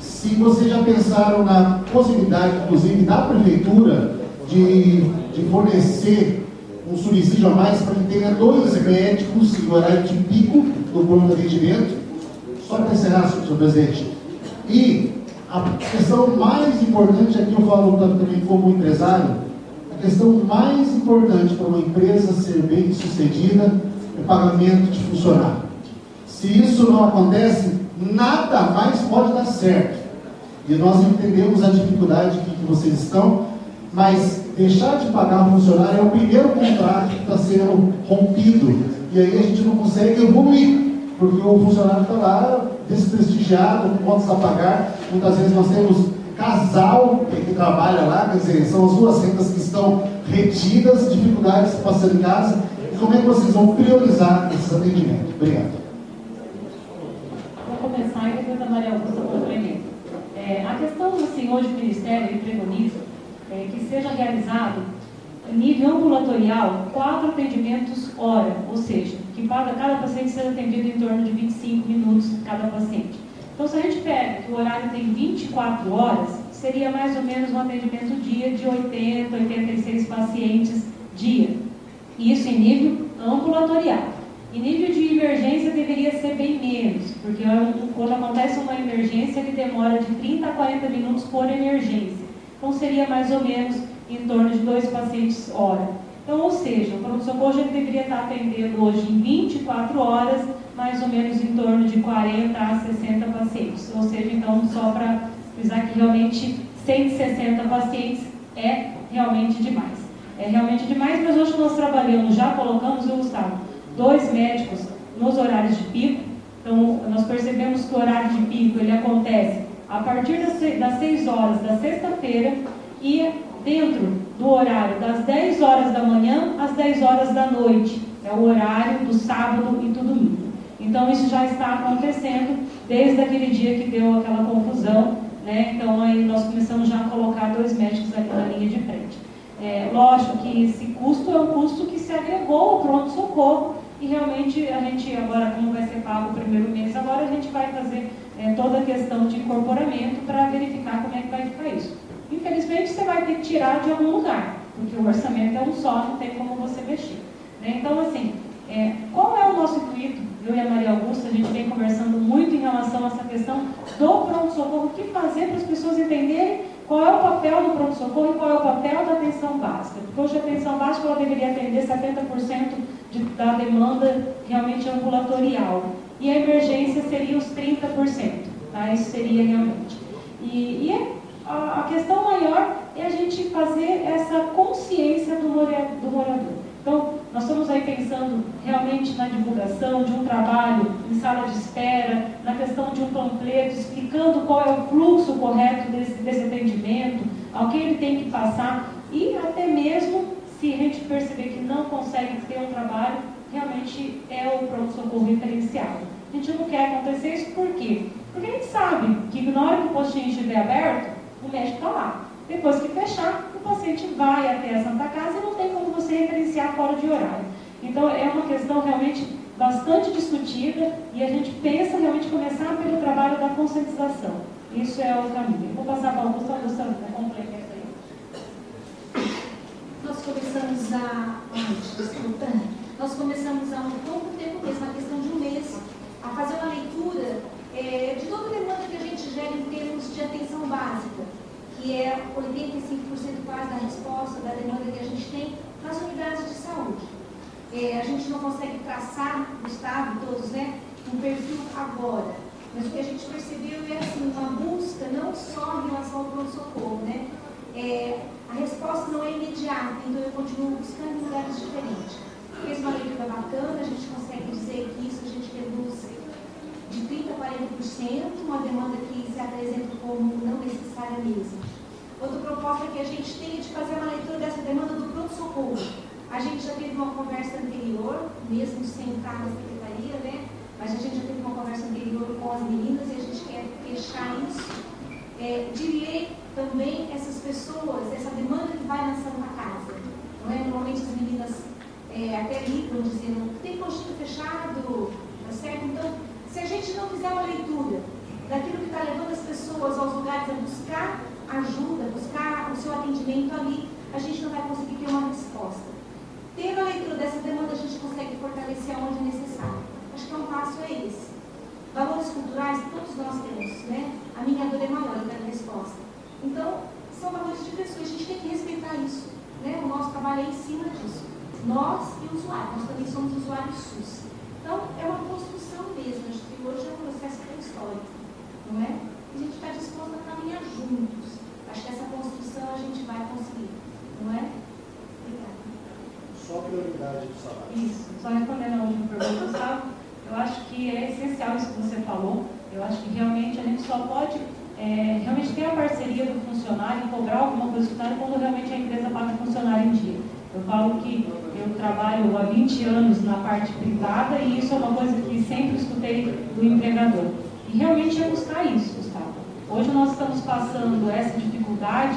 se vocês já pensaram na possibilidade, inclusive, da prefeitura de, de fornecer um subsídio a mais para que tenha dois médicos em horário de pico do plano de atendimento, só para encerrar, senhor presidente. E a questão mais importante, aqui eu falo também como empresário, a questão mais importante para uma empresa ser bem sucedida é o pagamento de funcionário. Se isso não acontece, nada mais pode dar certo. E nós entendemos a dificuldade que, que vocês estão, mas deixar de pagar o funcionário é o primeiro contrato que está sendo rompido. E aí a gente não consegue evoluir, porque o funcionário está lá desprestigiado, contas a pagar. Muitas vezes nós temos casal que trabalha lá, quer dizer, são as duas rendas que estão retidas, dificuldades passando em casa. E como é que vocês vão priorizar esses atendimentos? Obrigado. Vou começar e depois a Maria Augusta complementa. É, a questão, assim, hoje o Ministério ele é, que seja realizado, nível ambulatorial, quatro atendimentos hora, ou seja, que cada, cada paciente seja atendido em torno de 25 minutos cada paciente. Então, se a gente pega que o horário tem 24 horas, seria mais ou menos um atendimento dia de 80, 86 pacientes dia. Isso em nível ambulatorial. Em nível de emergência deveria ser bem menos, porque quando acontece uma emergência ele demora de 30 a 40 minutos por emergência. Então seria mais ou menos em torno de dois pacientes hora. Então, ou seja, o pronto-socorro deveria estar atendendo hoje em 24 horas, mais ou menos em torno de 40 a 60 pacientes. Ou seja, então, só para frisar que realmente 160 pacientes é realmente demais. É realmente demais, mas hoje nós trabalhamos, já colocamos, o Gustavo, dois médicos nos horários de pico. Então, nós percebemos que o horário de pico ele acontece a partir das 6 horas da sexta-feira e dentro do horário das 10 horas da manhã às 10 horas da noite. É o horário do sábado e do domingo. Então, isso já está acontecendo desde aquele dia que deu aquela confusão. Né? Então, aí nós começamos já a colocar dois médicos ali na linha de frente. É, lógico que esse custo é um custo que se agregou ao pronto-socorro e realmente a gente agora, como vai ser pago o primeiro mês, agora a gente vai fazer é, toda a questão de incorporamento para verificar como é que vai ficar isso. Infelizmente você vai ter que tirar de algum lugar, porque o orçamento é um só, não tem como você mexer. Né? Então, assim, é, qual é o nosso intuito? Eu e a Maria Augusta, a gente vem conversando muito em relação a essa questão do pronto-socorro, o que fazer para as pessoas entenderem qual é o papel do pronto-socorro e qual é o papel da atenção básica. Porque hoje a atenção básica ela deveria atender 70% de, da demanda realmente ambulatorial. E a emergência seria os 30%. Tá? Isso seria realmente. E, e a, a, questão maior é a gente fazer essa consciência do, do morador. Então, nós estamos aí pensando realmente na divulgação de um trabalho em sala de espera, na questão de um panfleto explicando qual é o fluxo correto desse, desse atendimento, ao que ele tem que passar e até mesmo se a gente perceber que não consegue ter um trabalho, realmente é o pronto-socorro referenciado. A gente não quer acontecer isso por quê? Porque a gente sabe que na hora que o postinho estiver aberto, o médico está lá. Depois que fechar, o paciente vai até a Santa Casa e não tem como você referenciar fora de horário. Então é uma questão realmente bastante discutida e a gente pensa realmente começar pelo trabalho da conscientização. Isso é o caminho. Vou passar para o Augusto, Augusto, complementa aí. Nós começamos a. Desculpa. Nós começamos há um pouco tempo mesmo, na questão de um mês, a fazer uma leitura é, de toda a demanda que a gente gera em termos de atenção básica é 85% quase da resposta da demanda que a gente tem nas unidades de saúde. É, a gente não consegue traçar, o Estado, todos, né, um perfil agora. Mas o que a gente percebeu é assim, uma busca não só em relação ao pronto-socorro, né? É, a resposta não é imediata, então eu continuo buscando em lugares diferentes. Fez uma leitura bacana, a gente consegue dizer que isso a gente reduz de 30% a 40%, uma demanda que se apresenta como não necessária mesmo. Outra proposta que a gente tem é de fazer uma leitura dessa demanda do pronto-socorro. A gente já teve uma conversa anterior, mesmo sem estar na secretaria, né? Mas a gente já teve uma conversa anterior com as meninas e a gente quer fechar isso. É, diria também essas pessoas, essa demanda que vai na Santa Casa. Não é? Normalmente as meninas é, até ligam dizendo, tem postinho fechado, tá certo? Então, se a gente não fizer uma leitura daquilo que está levando as pessoas aos lugares a buscar ajuda, buscar o seu atendimento ali, a gente não vai conseguir ter uma resposta. Tendo a leitura dessa demanda, a gente consegue fortalecer aonde é necessário. Acho que é um passo é esse. Valores culturais, todos nós temos, né? A minha dor é maior, quero resposta. Então, são valores de pessoas, a gente tem que respeitar isso. Né? O nosso trabalho é em cima disso. Nós e o usuário, nós também somos usuários SUS. Então, é uma construção mesmo. Acho que hoje é um processo histórico, não é? E a gente está disposto a caminhar juntos. Acho que essa construção a gente vai conseguir, não é? Obrigada. Só prioridade do salário. Isso. Só respondendo a última pergunta, Gustavo, eu acho que é essencial isso que você falou. Eu acho que realmente a gente só pode é, realmente ter a parceria do funcionário e cobrar alguma coisa do funcionário quando realmente a empresa paga o funcionário em dia. Eu falo que eu trabalho há 20 anos na parte privada e isso é uma coisa que sempre escutei do empregador. E realmente é buscar isso, Gustavo. Hoje nós estamos passando essa dificuldade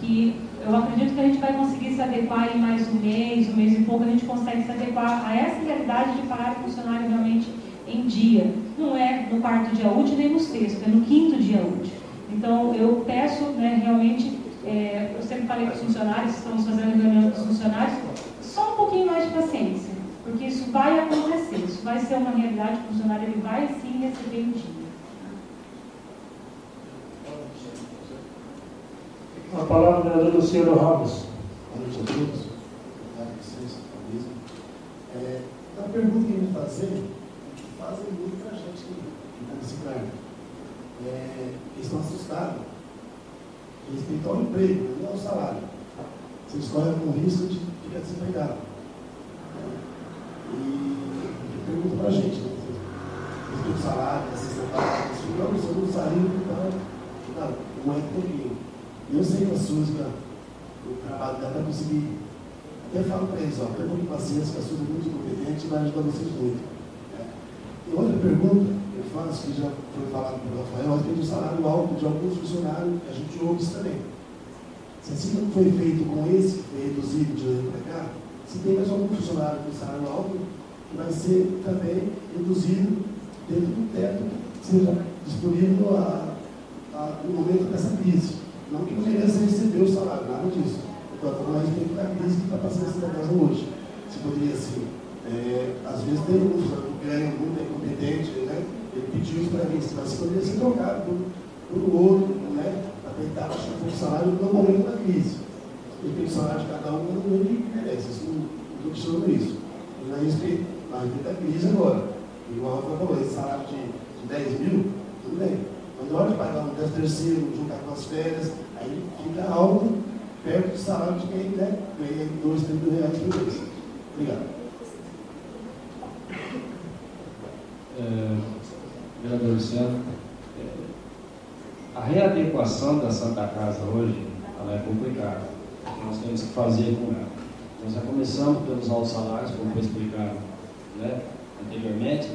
que eu acredito que a gente vai conseguir se adequar em mais um mês, um mês e pouco, a gente consegue se adequar a essa realidade de pagar o funcionário realmente em dia. não é no quarto dia útil nem no sexto, é no quinto dia útil. Então, eu peço né, realmente, é, eu sempre falei para os funcionários, estamos fazendo reunião com os funcionários, só um pouquinho mais de paciência, porque isso vai acontecer, isso vai ser uma realidade, o funcionário ele vai sim receber um dia. A palavra é do Luciano Ramos. Boa noite a todos. Obrigado a vocês, é, a pergunta que eu ia fazer, fazem muito para a gente que está nesse cargo. É, eles estão assustados respeito ao emprego, não ao salário. Vocês correm com risco de ficar desempregado. E pergunta para a gente, né? respeito ao salário, assistência, não, eu sou do salário, então, não, não é pouquinho. Eu sei que a Suzy, o trabalho dela para conseguir. Até falo para eles, ó, de paciência, que a Suzy é muito competente e vai ajudar vocês muito. É. E outra pergunta que eu faço, que já foi falado pelo Rafael, a respeito do salário alto de alguns funcionários, a gente ouve isso também. Se assim não foi feito com esse, que foi reduzido de ano para cá, se tem mais algum funcionário com salário alto, vai ser também reduzido dentro do teto que seja disponível a, a, no momento dessa crise. Não que não mereça receber o salário, nada disso. Estou falando a respeito da crise que está passando essa casa hoje. Se poderia, assim, é, às vezes tem um que ganha muito, é competente, né? Ele pediu isso para mim, mas se poderia ser trocado por, por outro, né? Achar um salário no momento da crise. Ele tem o salário de cada um, ele merece. Isso não estou questionando isso. Mas a respeito, a respeito da crise agora. E o Rafa falou, esse salário de, de 10 mil, tudo bem quando hora de pagar décimo terceiro, juntar com as férias, aí fica algo perto do salário de quem né, ganha dois, três mil reais por mês. Obrigado. É, vereador Luciano, é, a readequação da Santa Casa hoje ela é complicada. Nós temos que fazer com ela. Nós já começamos pelos altos salários, como foi explicado né, anteriormente,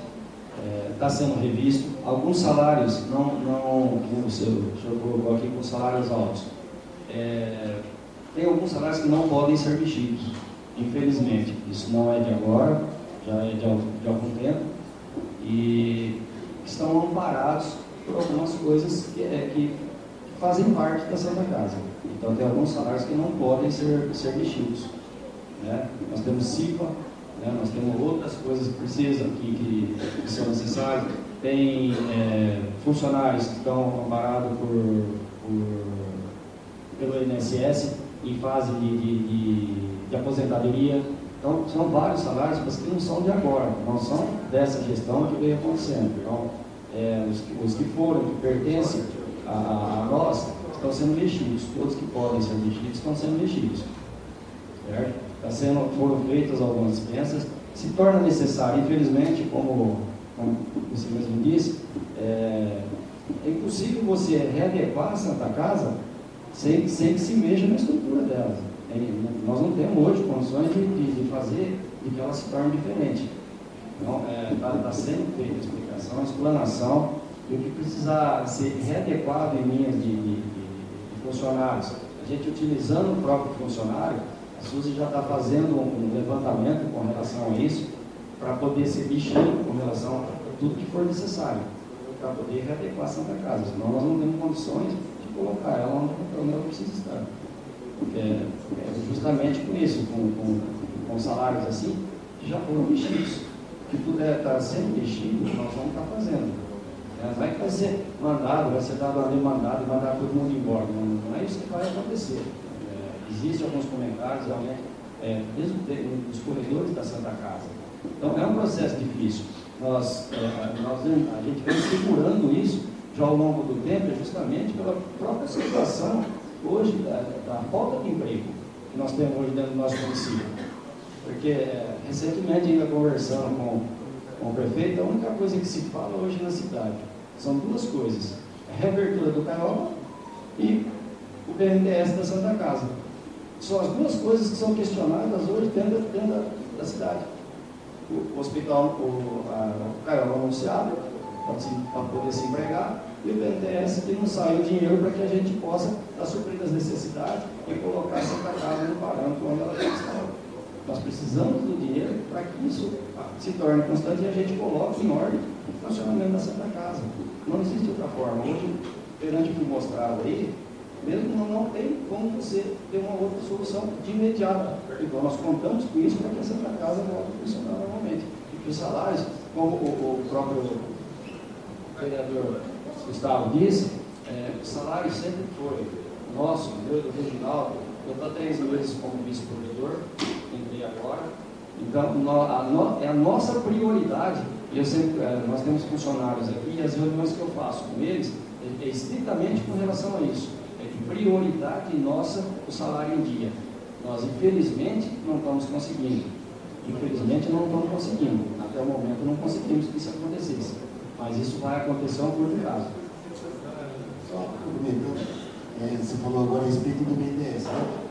está é, sendo revisto. Alguns salários, não, não como o senhor, o colocou aqui, com salários altos. É, tem alguns salários que não podem ser mexidos, infelizmente. Isso não é de agora, já é de, de algum tempo. E estão amparados por algumas coisas que, é, que fazem parte da Santa Casa. Então, tem alguns salários que não podem ser, ser mexidos. Né? Nós temos CIPA, né? Nós temos outras coisas que precisam, que, que, que são necessárias. Tem é, funcionários que estão amparados por, por, pelo INSS em fase de, de, de, de aposentadoria. Então, são vários salários, mas que não são de agora, não são dessa gestão que veio acontecendo. Então, é, os, os, que foram, que pertencem a, a, nós, estão sendo mexidos. Todos que podem ser mexidos estão sendo mexidos. Certo? Tá sendo, foram feitas algumas dispensas, se torna necessário, infelizmente, como, como você mesmo disse, é, é impossível você readequar a Santa Casa sem, sem que se mexa na estrutura dela. É, nós não temos hoje condições de, de, fazer de que ela se torne diferente. Então, está é, tá sendo feita a explicação, a explanação do que precisa ser readequado em linhas de, de, de funcionários. A gente utilizando o próprio funcionário, Suzy já está fazendo um levantamento com relação a isso, para poder ser bichando com relação a tudo que for necessário, para poder readequar Santa Casa. Senão nós não temos condições de colocar ela onde ela precisa estar. É, é justamente com isso, com, com, com, salários assim, que já foram mexidos. Que tudo está é, sendo mexido, nós vamos estar tá fazendo. É, que vai ser mandado, vai ser dado ali mandado e mandar todo mundo embora. Não, não é isso que vai acontecer. Existem alguns comentários realmente é, mesmo nos corredores da Santa Casa. Então é um processo difícil. Nós, é, nós, a gente vem segurando isso já ao longo do tempo, justamente pela própria situação hoje da, da falta de emprego que nós temos hoje dentro do nosso município. Porque é, recentemente ainda conversando com, com o prefeito, a única coisa que se fala hoje na cidade são duas coisas, a reabertura do Caioba e o BNDES da Santa Casa. São as duas coisas que são questionadas hoje dentro, dentro da, da, cidade. O, o hospital, o, a, o Caioba anunciado para poder se empregar e o BNDES que não saiu dinheiro para que a gente possa dar suprir as necessidades e colocar essa casa no parâmetro onde ela estar. Nós precisamos do dinheiro para que isso se torne constante e a gente coloque em ordem o funcionamento da Santa Casa. Não existe outra forma. Hoje, perante o que mostrado aí, mesmo não, não tem como você ter uma outra solução de imediato. Então nós contamos com isso para que a Santa Casa volte a funcionar normalmente. E que os salários, como o, o próprio vereador Gustavo disse, é, o salário sempre foi nosso, meu, do Reginaldo, eu estou três meses como vice-provedor, entrei agora. Então, a no, é a nossa prioridade, eu sempre, é, nós temos funcionários aqui, e as reuniões que eu faço com eles, é, é estritamente com relação a isso. De prioridade nossa o salário em dia. Nós, infelizmente, não estamos conseguindo. Infelizmente, não estamos conseguindo. Até o momento, não conseguimos que isso acontecesse. Mas isso vai acontecer a um curto prazo. Só complementando. É, você falou agora a respeito do BNDES, né?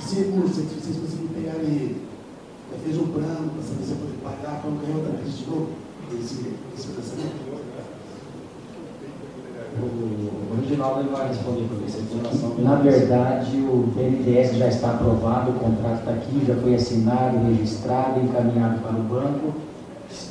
Se recurso, se vocês conseguirem pegar ele, já fez um plano para saber se pode pagar, quando ganhar outra vez de novo, esse, esse financiamento? O Reginaldo vai responder para você. Na verdade, o BNDES já está aprovado, o contrato está aqui, já foi assinado, registrado, encaminhado para o banco,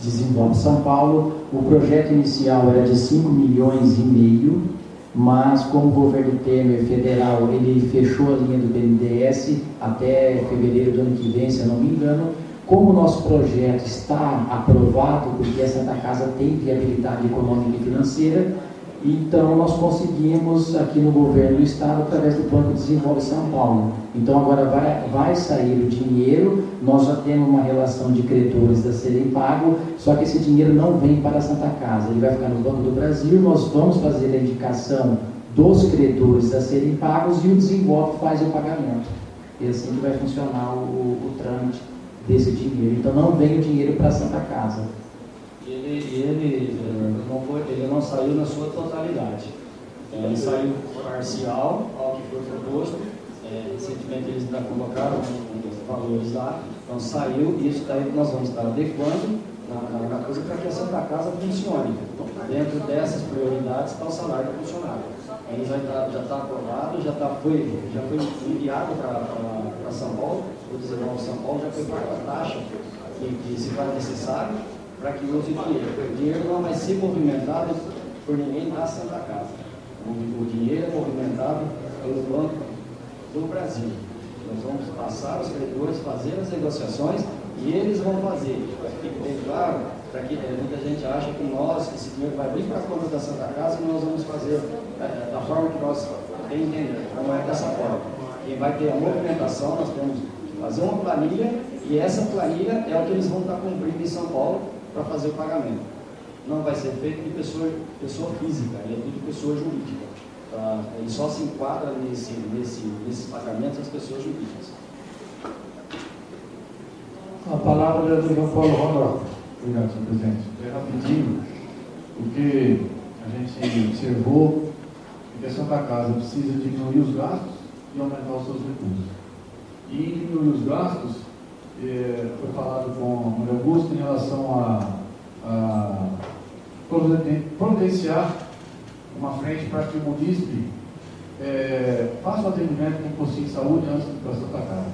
desenvolve São Paulo. O projeto inicial era de 5 milhões e meio mas como o governo Temer federal ele fechou a linha do BNDES até fevereiro do ano que vem, se eu não me engano, como o nosso projeto está aprovado, porque a Santa Casa tem viabilidade econômica e financeira, então, nós conseguimos aqui no governo do estado, através do Banco Desenvolve São Paulo. Então, agora vai, vai sair o dinheiro, nós já temos uma relação de credores a serem pagos, só que esse dinheiro não vem para a Santa Casa, ele vai ficar no Banco do Brasil, nós vamos fazer a indicação dos credores a serem pagos e o Desenvolve faz o pagamento. E assim que vai funcionar o, o trâmite desse dinheiro. Então, não vem o dinheiro para a Santa Casa ele, ele, não foi, ele não saiu na sua totalidade. Eh, ele saiu parcial ao que foi proposto. É, recentemente eles ainda colocaram os valores lá. Então saiu, e isso daí nós vamos estar adequando na, na coisa para que a Santa Casa funcione. Dentro dessas prioridades está o salário do funcionário. Ele já está já tá aprovado, já, tá, foi, já foi enviado para São Paulo, o 19 São Paulo já foi pago a taxa que, que se faz necessário para que use dinheiro. O dinheiro não vai ser movimentado por ninguém da Santa Casa. O, dinheiro é movimentado pelo Banco do Brasil. Nós vamos passar os credores, fazer as negociações e eles vão fazer. Fique bem claro, para que é, muita gente acha que nós, esse dinheiro vai vir para a conta da Santa Casa e nós vamos fazer é, da forma que nós entendemos. Não é dessa forma. Quem vai ter a movimentação, nós temos que fazer uma planilha e essa planilha é o que eles vão estar cumprindo em São Paulo para fazer o pagamento. Não vai ser feito de pessoa, pessoa física, ele é tudo pessoa jurídica. Tá? Ele só se enquadra nesse, nesse, nesses pagamentos das pessoas jurídicas. A palavra é do João Paulo Ronaldo. Obrigado, senhor presidente. É rapidinho, porque a gente observou que a Santa Casa precisa diminuir os gastos e aumentar os seus recursos. E diminuir os gastos é, foi falado com o Maria Augusto em relação a, a providenciar uma frente para que o munícipe é, faça o atendimento com de saúde antes para Santa Casa.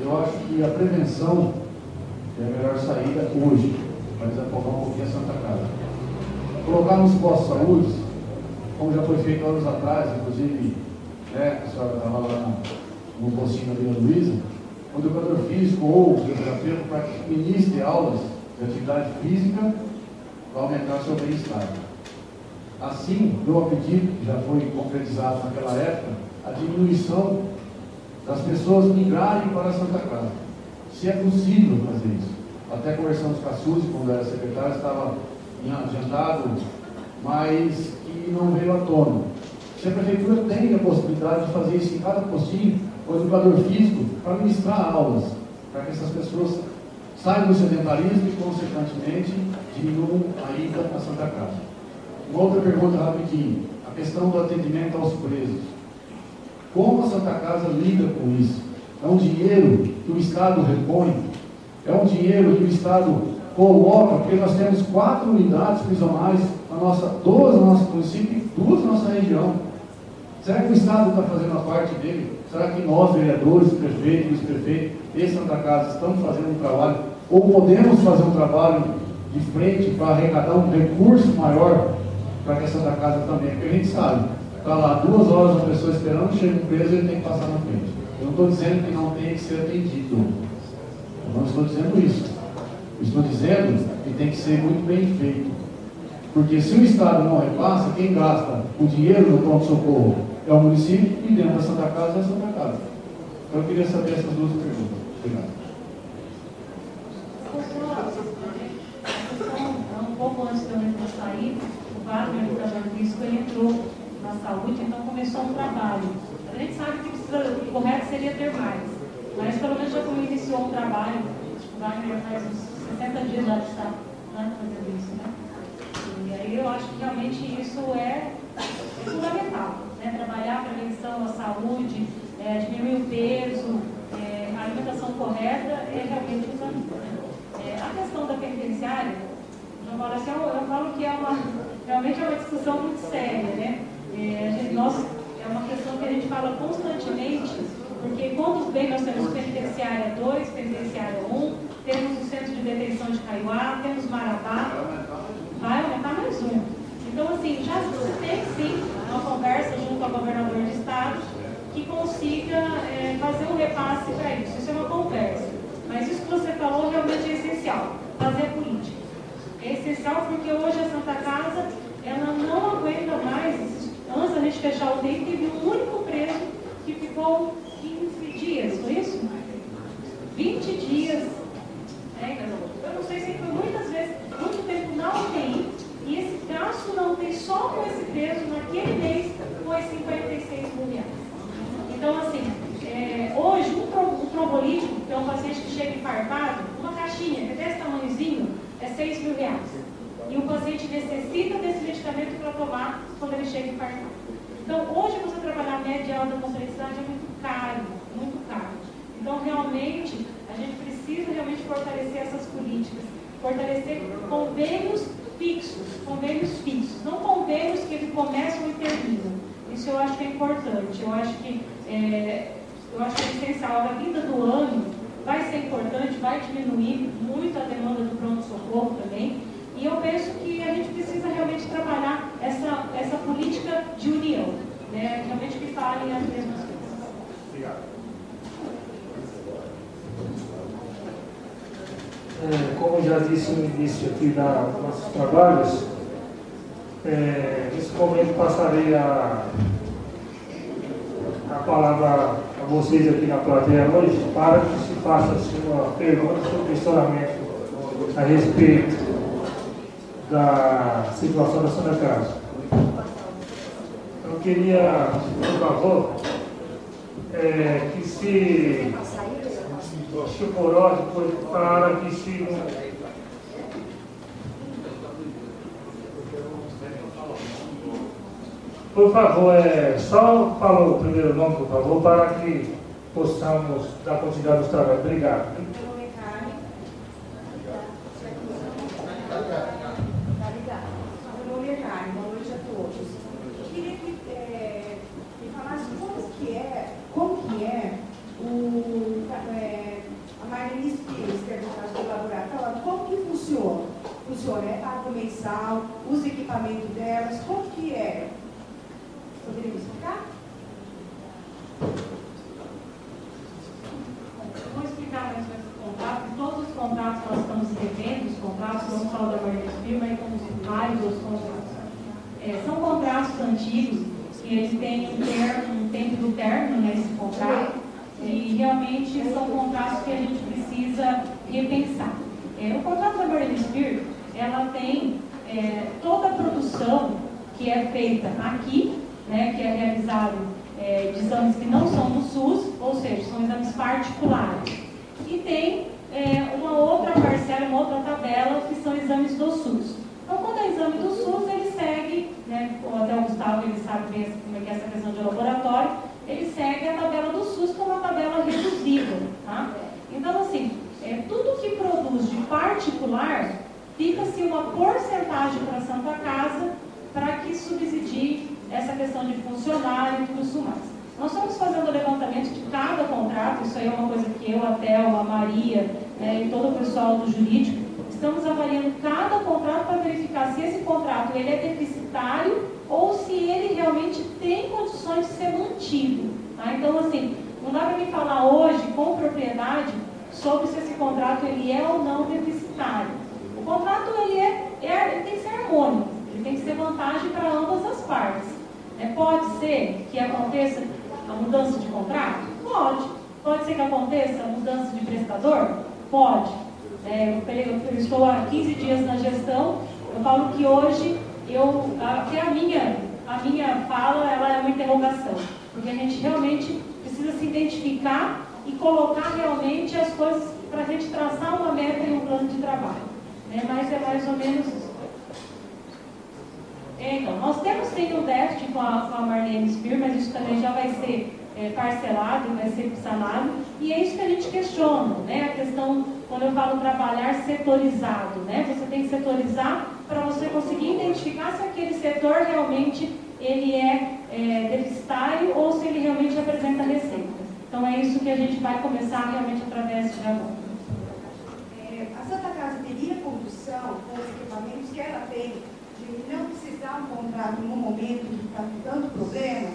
Eu acho que a prevenção é a melhor saída hoje, mas é focar um pouquinho a Santa Casa. Colocar nos postos de saúde, como já foi feito anos atrás, inclusive, né, a senhora estava lá no postinho da Vila Luísa, o educador físico ou o fisioterapeuta para que ministre aulas de atividade física para aumentar seu bem-estar. Assim, deu a pedido, que já foi concretizado naquela época, a diminuição das pessoas migrarem para Santa Casa. Se é possível fazer isso. Até conversamos com a Suzy, quando era secretária, estava adiantado, mas que não veio à tona. Se a prefeitura tem a possibilidade de fazer isso em cada postinho, o educador físico para ministrar aulas, para que essas pessoas saiam do sedentarismo e, consequentemente, diminuam a ida à Santa Casa. Uma outra pergunta rapidinho, a questão do atendimento aos presos. Como a Santa Casa lida com isso? É um dinheiro que o Estado repõe? É um dinheiro que o Estado coloca, porque nós temos quatro unidades prisionais na nossa, duas no nosso município e duas na nossa região. Será que o Estado está fazendo a parte dele? Será que nós, vereadores, prefeitos, vice-prefeitos e Santa Casa estamos fazendo um trabalho? Ou podemos fazer um trabalho de frente para arrecadar um recurso maior para que a Santa Casa também? Porque a gente sabe, está lá duas horas a pessoa esperando, chega um preso e ele tem que passar na frente. Eu não estou dizendo que não tem que ser atendido. Eu não estou dizendo isso. Eu estou dizendo que tem que ser muito bem feito. Porque se o Estado não repassa, quem gasta o dinheiro no pronto-socorro é o município e dentro da Santa Casa é a Santa Casa. Então eu queria saber essas duas perguntas. Obrigado. Um pouco antes de eu sair, o Wagner, que risco, ele entrou na saúde, então começou um trabalho. A gente sabe que o correto seria ter mais, mas pelo menos já iniciou um trabalho. O Wagner faz uns 60 dias já está né, fazendo isso, né? E aí eu acho que realmente isso é, é fundamental, né? Trabalhar a prevenção, a saúde, é, diminuir o peso, é, a alimentação correta é realmente fundamental. Né? É, a questão da penitenciária, eu falo, assim, eu, eu falo que é uma, realmente é uma discussão muito séria, né? É, gente, nós, é uma questão que a gente fala constantemente, porque quantos bem nós temos penitenciária 2, penitenciária 1, temos o centro de detenção de Caiuá, temos Marabá, vai aumentar mais um. Então, assim, já tem sim uma conversa junto ao governador de estado que consiga é, fazer um repasse para isso. Isso é uma conversa. Mas isso que você falou realmente é essencial, fazer política. É essencial porque hoje a Santa Casa, ela não aguenta mais, antes da gente fechar o UTI, teve um único preso que ficou 15 dias, foi isso? 20 dias. É, eu não sei se foi muitas vezes, muito tempo na UTI, e esse gasto não tem só com esse preso naquele mês foi 56 mil reais. Então, assim, é, hoje, um, um trombolítico, que é um paciente que chega infartado, uma caixinha, que é desse tamanhozinho, é 6 mil reais. E o paciente necessita desse medicamento para tomar quando ele chega infartado. Então, hoje, você trabalhar média e alta complexidade é muito caro, muito caro. Então, realmente, a gente precisa realmente fortalecer essas políticas, fortalecer convênios fixos, convênios fixos, não convênios que eles começam e terminam. Isso eu acho que é importante. Eu acho que é, eu acho que é essencial. A vida do ano vai ser importante, vai diminuir muito a demanda do pronto-socorro também. E eu penso que a gente precisa realmente trabalhar essa, essa política de união, né? realmente que falem as mesmas coisas. Obrigado. É, como já disse no início aqui dos nossos trabalhos, é, nesse momento passarei a, a palavra a vocês aqui na plateia hoje para que se faça assim, uma pergunta sobre questionamento a respeito da situação da Santa Casa. Eu queria, por favor, é, que se osteoporótico para que se Por favor, é, só fala o primeiro nome, por favor, para que possamos dar continuidade aos trabalhos. Obrigado. funciona? É pago mensal, usa equipamento delas, como que é? Poderia me explicar? Vou explicar mais sobre esse contrato. Todos os contratos que nós estamos revendo, os contratos, não só da Marines Firma, mas como vários outros contratos. É, são contratos antigos que eles têm um, termo, um tempo do término nesse contrato e realmente são contratos que a gente precisa repensar. É, o contrato da Marines Firma ela tem é, toda a produção que é feita aqui, né, que é realizado é, de exames que não são do SUS, ou seja, são exames particulares. E tem é, uma outra parcela, uma outra tabela, que são exames do SUS. Então, quando é exame do SUS, ele segue, né, até o Gustavo ele sabe bem como é que é essa questão de laboratório, ele segue a tabela do SUS, que é uma tabela reduzida. Tá? Então, assim, é, tudo que produz de particular fica-se uma porcentagem para a Santa Casa para que subsidie essa questão de funcionário e tudo mais. Nós estamos fazendo o levantamento de cada contrato, isso aí é uma coisa que eu, a Thelma, a Maria né, e todo o pessoal do jurídico, estamos avaliando cada contrato para verificar se esse contrato ele é deficitário ou se ele realmente tem condições de ser mantido. Tá? Então, assim, não dá para me falar hoje com propriedade sobre se esse contrato ele é ou não deficitário. Contrato ele é, é ele tem que ser harmônico, ele tem que ser vantagem para ambas as partes. É, pode ser que aconteça a mudança de contrato? Pode. Pode ser que aconteça a mudança de prestador? Pode. É, eu, eu, estou há 15 dias na gestão, eu falo que hoje eu, a, que a minha, a minha fala ela é uma interrogação, porque a gente realmente precisa se identificar e colocar realmente as coisas para a gente traçar uma meta e um plano de trabalho. Né? Mas é mais ou menos isso. É, então, nós temos sim um déficit com a, com a Marlene Spear, mas isso também já vai ser é, parcelado, vai ser sanado, e é isso que a gente questiona, né? A questão, quando eu falo trabalhar setorizado, né? Você tem que setorizar para você conseguir identificar se aquele setor realmente ele é, é deficitário ou se ele realmente apresenta receita. Então é isso que a gente vai começar realmente através de agora. É, a Santa Casa teria condição, com os equipamentos que ela tem, de não precisar um contrato no momento que está com tanto problema,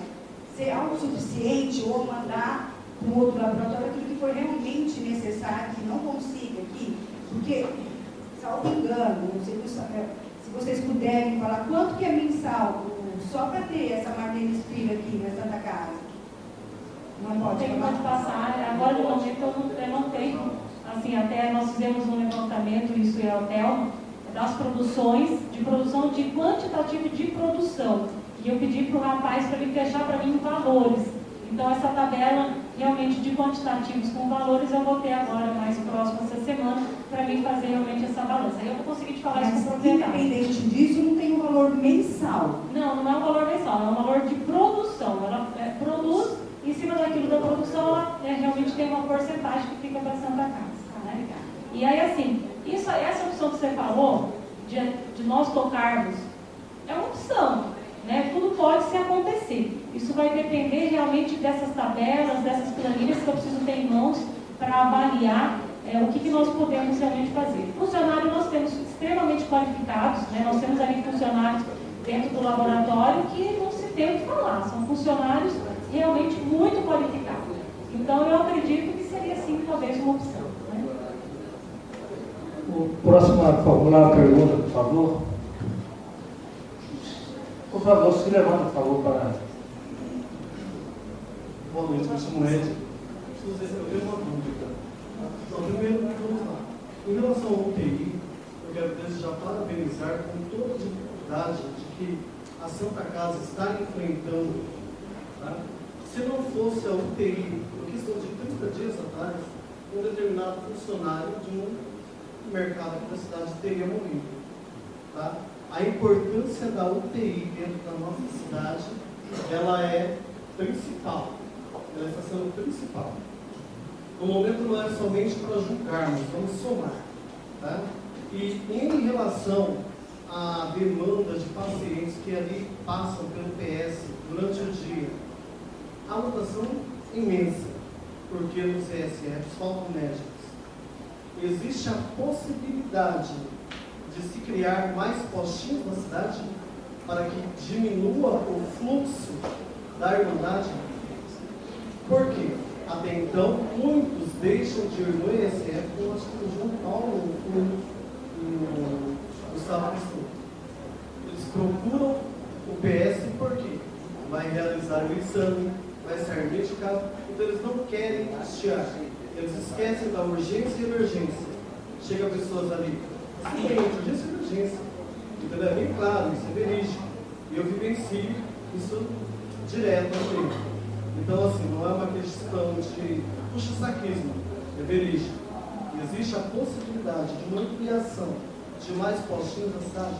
ser autossuficiente ou mandar para um outro laboratório aquilo que for realmente necessário, que não consiga aqui, porque, salvo engano, não sei se vocês puderem falar quanto que é mensal, só para ter essa Marlene Espira aqui na Santa Casa. Não pode tem como passar. Agora, de momento, eu não, eu não tenho. Assim, até nós fizemos um levantamento, isso é o Telmo, das produções, de produção de quantitativo de produção. E eu pedi para o rapaz para ele fechar para mim valores. Então, essa tabela realmente de quantitativos com valores eu vou ter agora mais próximo essa semana para mim fazer realmente essa balança. Aí eu vou conseguir te falar Mas, isso com propriedade. Independente disso, não tem um valor mensal. Não, não é um valor mensal, é um valor de produção. Ela é, produz em cima daquilo da produção, ela é, realmente tem uma porcentagem que fica para Santa Casa. E aí, assim, isso, essa opção que você falou, de, de nós tocarmos, é uma opção. Né? Tudo pode se acontecer. Isso vai depender realmente dessas tabelas, dessas planilhas que eu preciso ter em mãos para avaliar é, o que, que, nós podemos realmente fazer. Funcionários nós temos extremamente qualificados, né? nós temos ali funcionários dentro do laboratório que não se tem o que falar, são funcionários realmente muito qualificado. Então, eu acredito que seria, sim, talvez uma opção. O próximo formular a pergunta, por favor. Por favor, se levanta, por favor, para. Boa noite, meu Samuel. Eu tenho uma dúvida. Então, primeiro, vamos lá. Em relação ao UTI, eu quero desde já parabenizar com toda a dificuldade de que a Santa Casa está enfrentando. Tá? Se não fosse a UTI, por questão de 30 dias atrás, um determinado funcionário de um mercado aqui da cidade teria morrido. Tá? A importância da UTI dentro da nossa cidade, ela é principal. Ela está sendo principal. No momento não é somente para julgarmos, vamos somar. Tá? E em relação à demanda de pacientes que ali passam pelo PS durante o dia, a lotação imensa, porque no CSF faltam médicos. Existe a possibilidade de se criar mais postinhos na cidade para que diminua o fluxo da Irmandade? Por quê? Até então, muitos deixam de ir no ESF, eu acho que o João Paulo e o Gustavo Eles procuram o PS por quê? Vai realizar o exame, vai ser medicado, então eles não querem hastear. Eles esquecem da urgência e emergência. Chega pessoas ali, sim, tem urgência e emergência. Então é bem claro, isso é verídico. E eu vivencio isso direto aqui. Então, assim, não é uma questão de puxa-saquismo, é verídico. Existe a possibilidade de uma ampliação de mais postinhos na cidade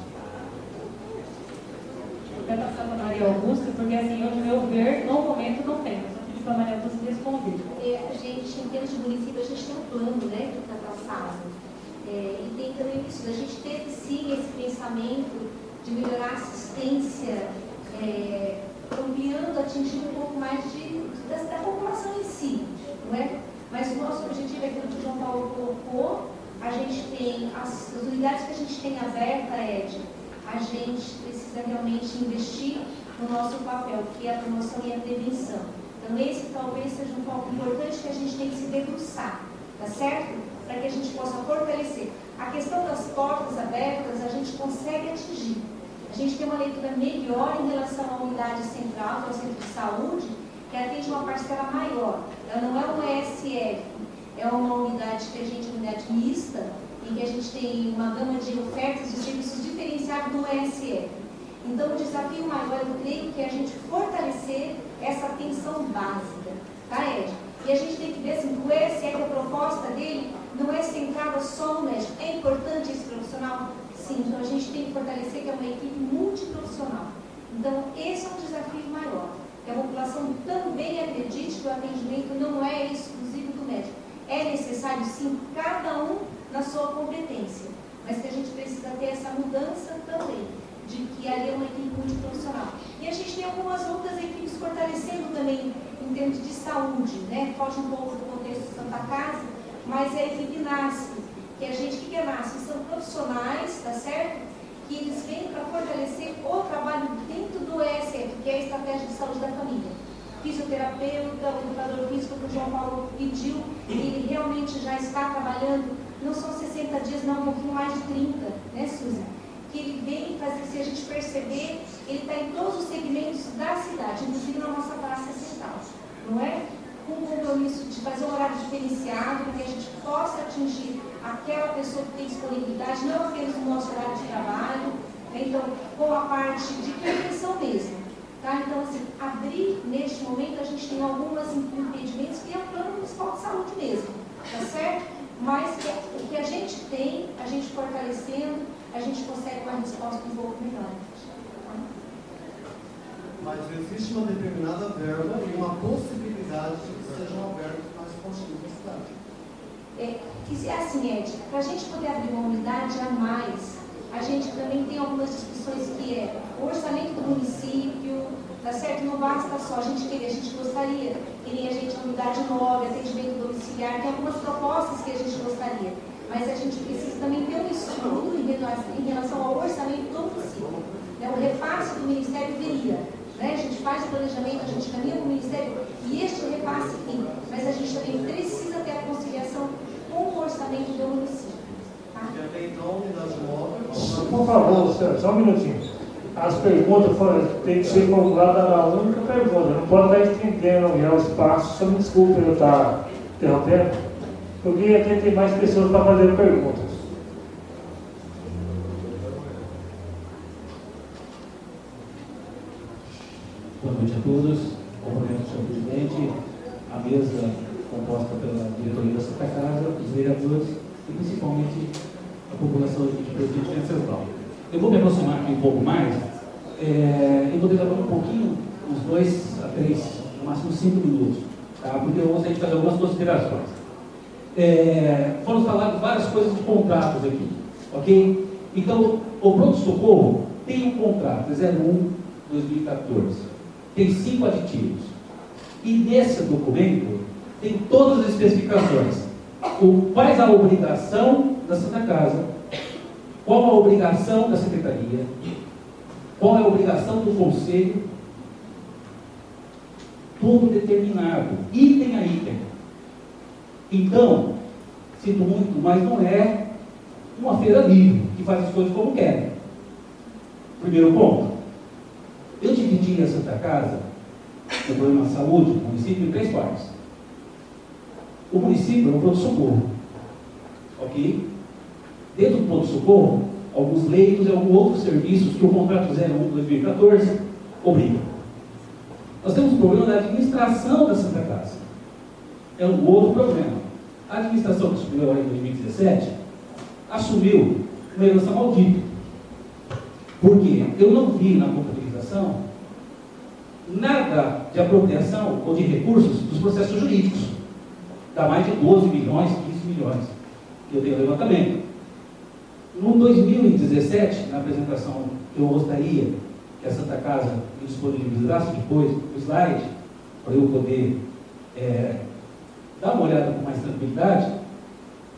Vai passar para Maria Augusta, porque assim, no meu ver, no momento não tem. Para a Maria Augusta responder. É, a gente, em termos de município, a gente tem um plano né, que está traçado. É, e tem também isso. A gente teve sim esse pensamento de melhorar a assistência é, ampliando, atingindo um pouco mais de, da, da população em si, não é? Mas o nosso objetivo é aquilo que o João Paulo colocou, a gente tem, as, as unidades que a gente tem aberta, Ed, a gente precisa realmente investir no nosso papel, que é a promoção e a prevenção. Então, esse talvez seja um foco importante que a gente tem que se debruçar, tá certo? Para que a gente possa fortalecer. A questão das portas abertas, a gente consegue atingir. A gente tem uma leitura melhor em relação à unidade central, que é o centro de saúde, que atende uma parcela maior. Ela não é uma ESF, é uma unidade que a gente, uma unidade mista, em que a gente tem uma gama de ofertas de serviços diferenciados do ESF. Então, o desafio maior, eu creio, que é a gente fortalecer essa atenção básica, tá, Ed? E a gente tem que ver assim, o ESF, a proposta dele não é centrada só no médico. É importante esse profissional? Sim, então a gente tem que fortalecer que é uma equipe multiprofissional. Então, esse é um desafio maior. Que a população também acredite que o atendimento não é exclusivo do médico. É necessário, sim, cada um na sua competência. Mas que a gente precisa ter essa mudança também de que ali é uma equipe multiprofissional. E a gente tem algumas outras equipes fortalecendo também em termos de saúde, né? Foge um pouco do contexto de Santa Casa, mas é a equipe NASC, que a gente, que é NASC? São profissionais, tá certo? Que eles vêm para fortalecer o trabalho dentro do ESF, que é a Estratégia de Saúde da Família. Fisioterapeuta, o educador físico que o João Paulo pediu, ele realmente já está trabalhando, não são 60 dias, não, um pouquinho mais de 30, né, Suzy? Que ele vem fazer, se a gente perceber, ele está em todos os segmentos da cidade, inclusive na nossa praça central, não é? Com o compromisso de fazer um horário diferenciado, para que a gente possa atingir aquela pessoa que tem disponibilidade, não apenas no nosso horário de trabalho, né? então, com a parte de prevenção mesmo. Tá? Então, assim, abrir neste momento, a gente tem alguns impedimentos que é o plano municipal de saúde mesmo, tá certo? Mas o que a gente tem, a gente fortalecendo, a gente consegue uma resposta um pouco melhor. Mas existe uma determinada verba e uma possibilidade de que sejam abertos mais postos na cidade. É, que, é assim, Ed, para a gente poder abrir uma unidade a mais, a gente também tem algumas discussões que é o orçamento do município, tá certo? Não basta só a gente querer, a gente gostaria, que nem a gente, unidade nova, atendimento domiciliar, tem algumas propostas que a gente gostaria mas a gente precisa também ter um estudo em relação ao orçamento do município. Né? O repasse do Ministério viria. Né? A gente faz o planejamento, a gente caminha para o Ministério e este repasse vem. Mas a gente também precisa ter a conciliação com o orçamento do município. Tá? Por favor, Luciano, só um minutinho. As perguntas têm que ser formuladas na única pergunta. Não pode estar estendendo o espaço. Só me desculpe eu estar interrompendo porque até tem mais pessoas para fazer perguntas. Boa noite a todos. Cumprimento o senhor presidente, a mesa composta pela diretoria da Santa Casa, os vereadores e principalmente a população de Presidente Venceslau. Eu vou me aproximar aqui um pouco mais é, e vou demorar um pouquinho, uns dois a três, no máximo cinco minutos, tá? porque eu gostaria de fazer algumas considerações é, foram faladas várias coisas de contratos aqui, ok? Então, o pronto-socorro tem um contrato, 01 2014, tem cinco aditivos. E nesse documento tem todas as especificações. O, quais a obrigação da Santa Casa, qual a obrigação da Secretaria, qual é a obrigação do Conselho, tudo determinado, item a item. Então, sinto muito, mas não é uma feira livre que faz as coisas como quer. Primeiro ponto. Eu dividi a Santa Casa, no problema de saúde, o município, em três partes. O município é um pronto-socorro. Ok? Dentro do pronto-socorro, alguns leitos e alguns outros serviços que o contrato 01 de 2014 obriga. Nós temos um problema da administração da Santa Casa é um outro problema. A administração que assumiu em 2017 assumiu uma herança maldita. Porque eu não vi na contabilização nada de apropriação ou de recursos dos processos jurídicos. Dá mais de 12 milhões, 15 milhões, que eu tenho levantamento. No 2017, na apresentação que eu gostaria que a Santa Casa me disponibilizasse depois o slide, para eu poder é, dar uma olhada com mais tranquilidade,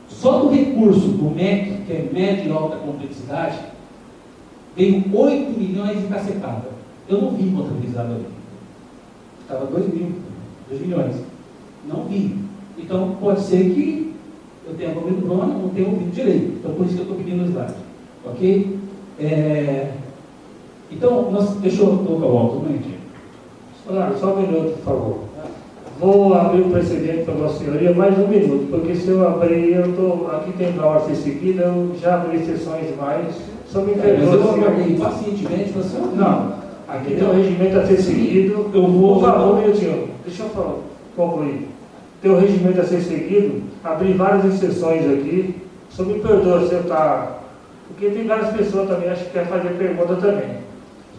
só do recurso do MEC, que é médio e alta complexidade, veio 8 milhões de cacetada. Eu não vi contabilizado ali. Estava 2 mil, 2 milhões. Não vi. Então pode ser que eu tenha comido drone, não tenha ouvido direito. Então por isso que eu estou pedindo o slide. Ok? É... Então, nós... deixa eu colocar o alto, um momentinho. Só um minuto, por favor. Vou abrir o precedente para Vossa Senhoria mais um minuto, porque se eu abrir, eu tô, aqui tem hora a ser seguida, eu já abri sessões demais. Só me perdoe. Mas pacientemente, você Não, aqui tem um regimento a ser seguido. Eu vou. Por favor, minutinho, deixa eu falar, concluir. Tem um regimento a ser seguido, abri várias exceções aqui. Só me perdoa se eu estar. Porque tem várias pessoas também, acho que quer fazer pergunta também.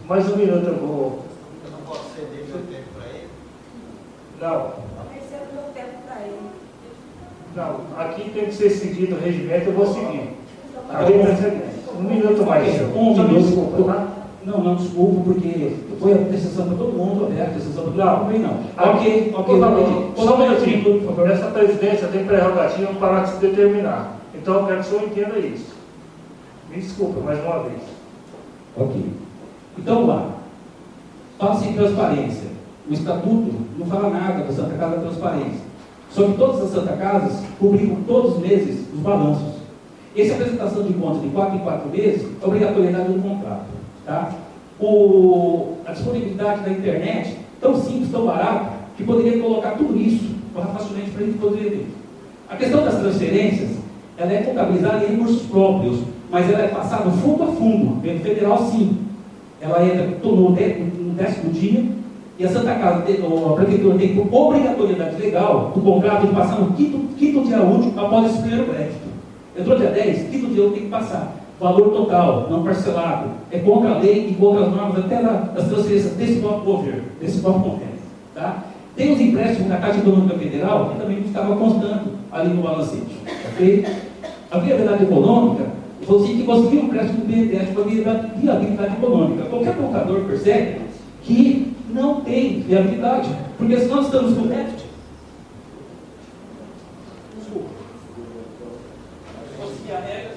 Mais um minuto eu vou. Eu não posso ceder meu tempo para ele? Não. Oferecendo meu tempo para ele. Não, aqui tem que ser seguido o regimento, eu vou seguir. Ser- Um minuto mais. Um minuto. desculpa, tá? Não, não, desculpa, porque foi a sessão para todo mundo, aberta, a sessão para todo mundo, não. Ok, ok, só um minutinho. Essa presidência tem prerrogativa para se determinar. Então eu quero que o senhor entenda isso. Me desculpa mais uma vez. Ok. Então, vamos lá. Fala-se em transparência. O estatuto não fala nada da Santa Casa da Transparência. Só que todas as Santa Casas publicam todos os meses os balanços. Essa apresentação de contas de 4 em 4 meses é obrigatoriedade do contrato. Tá? O, a disponibilidade da internet, tão simples, tão barata, que poderia colocar tudo isso facilmente para a gente poder ver. A questão das transferências, ela é contabilizada em recursos próprios, mas ela é passada fundo a fundo, pelo federal sim. Ela entra no, dé- no décimo dia, e a Santa Casa, a Prefeitura tem por obrigatoriedade legal do contrato de passar no quinto, quinto dia útil após esse primeiro crédito. Entrou dia 10, quinto dia útil tem que passar. Valor total, não parcelado. É contra a lei e contra as normas até da- das transferências desse próprio governo, desse próprio Congresso. Tá? Tem os empréstimos da Caixa Econômica Federal que também estava constando ali no balancete. Ok? A viabilidade econômica, você que conseguir um empréstimo do BNDES para viabilidade econômica. Qualquer contador percebe que não tem viabilidade, porque se nós estamos com déficit, desculpa, a regra,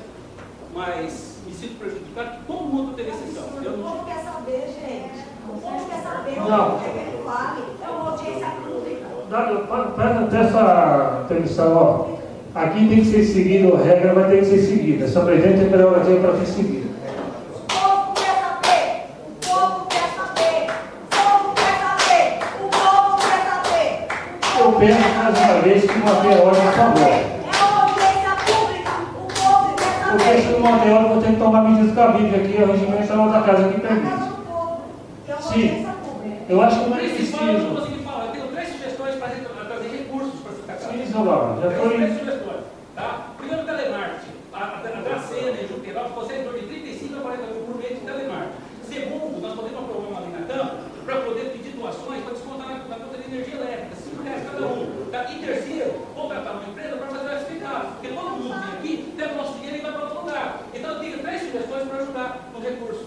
mas me sinto prejudicado, porque todo mundo teve exceção. Eu O povo quer saber, gente. O povo quer saber. Não. O que é que ele fale. É uma audiência pública. Presta presta atenção, ó. Aqui tem que ser seguido, a regra vai ter que ser seguida. Essa presidente tem prerrogativa para ser seguida. Eu peço mais uma vez que mantenha a ordem, por favor. É uma audiência pública. O povo quer Porque se não manter a ordem, eu vou ter que tomar medidas cabíveis aqui, o regimento da outra casa que permite. É uma Sim. Eu acho que não é preciso. Eu tenho três sugestões para trazer recursos para essa casa. Sim, senhor Laura, já Três- foi- Três sugestões. Tá? Primeiro, telemarketing. A, a, a Dracena e Juqueiral ficou em torno de 35 a 40 mil por mês de telemarketing. Segundo, nós podemos aprovar uma lei na Câmara para poder pedir doações para descontar na, na conta de energia elétrica, 5 reais cada um. Tá? E terceiro, contratar uma empresa para fazer o certificado. Porque todo mundo vem aqui, pega o nosso dinheiro e vai para outro lugar. Então, eu tenho três sugestões para ajudar nos recursos.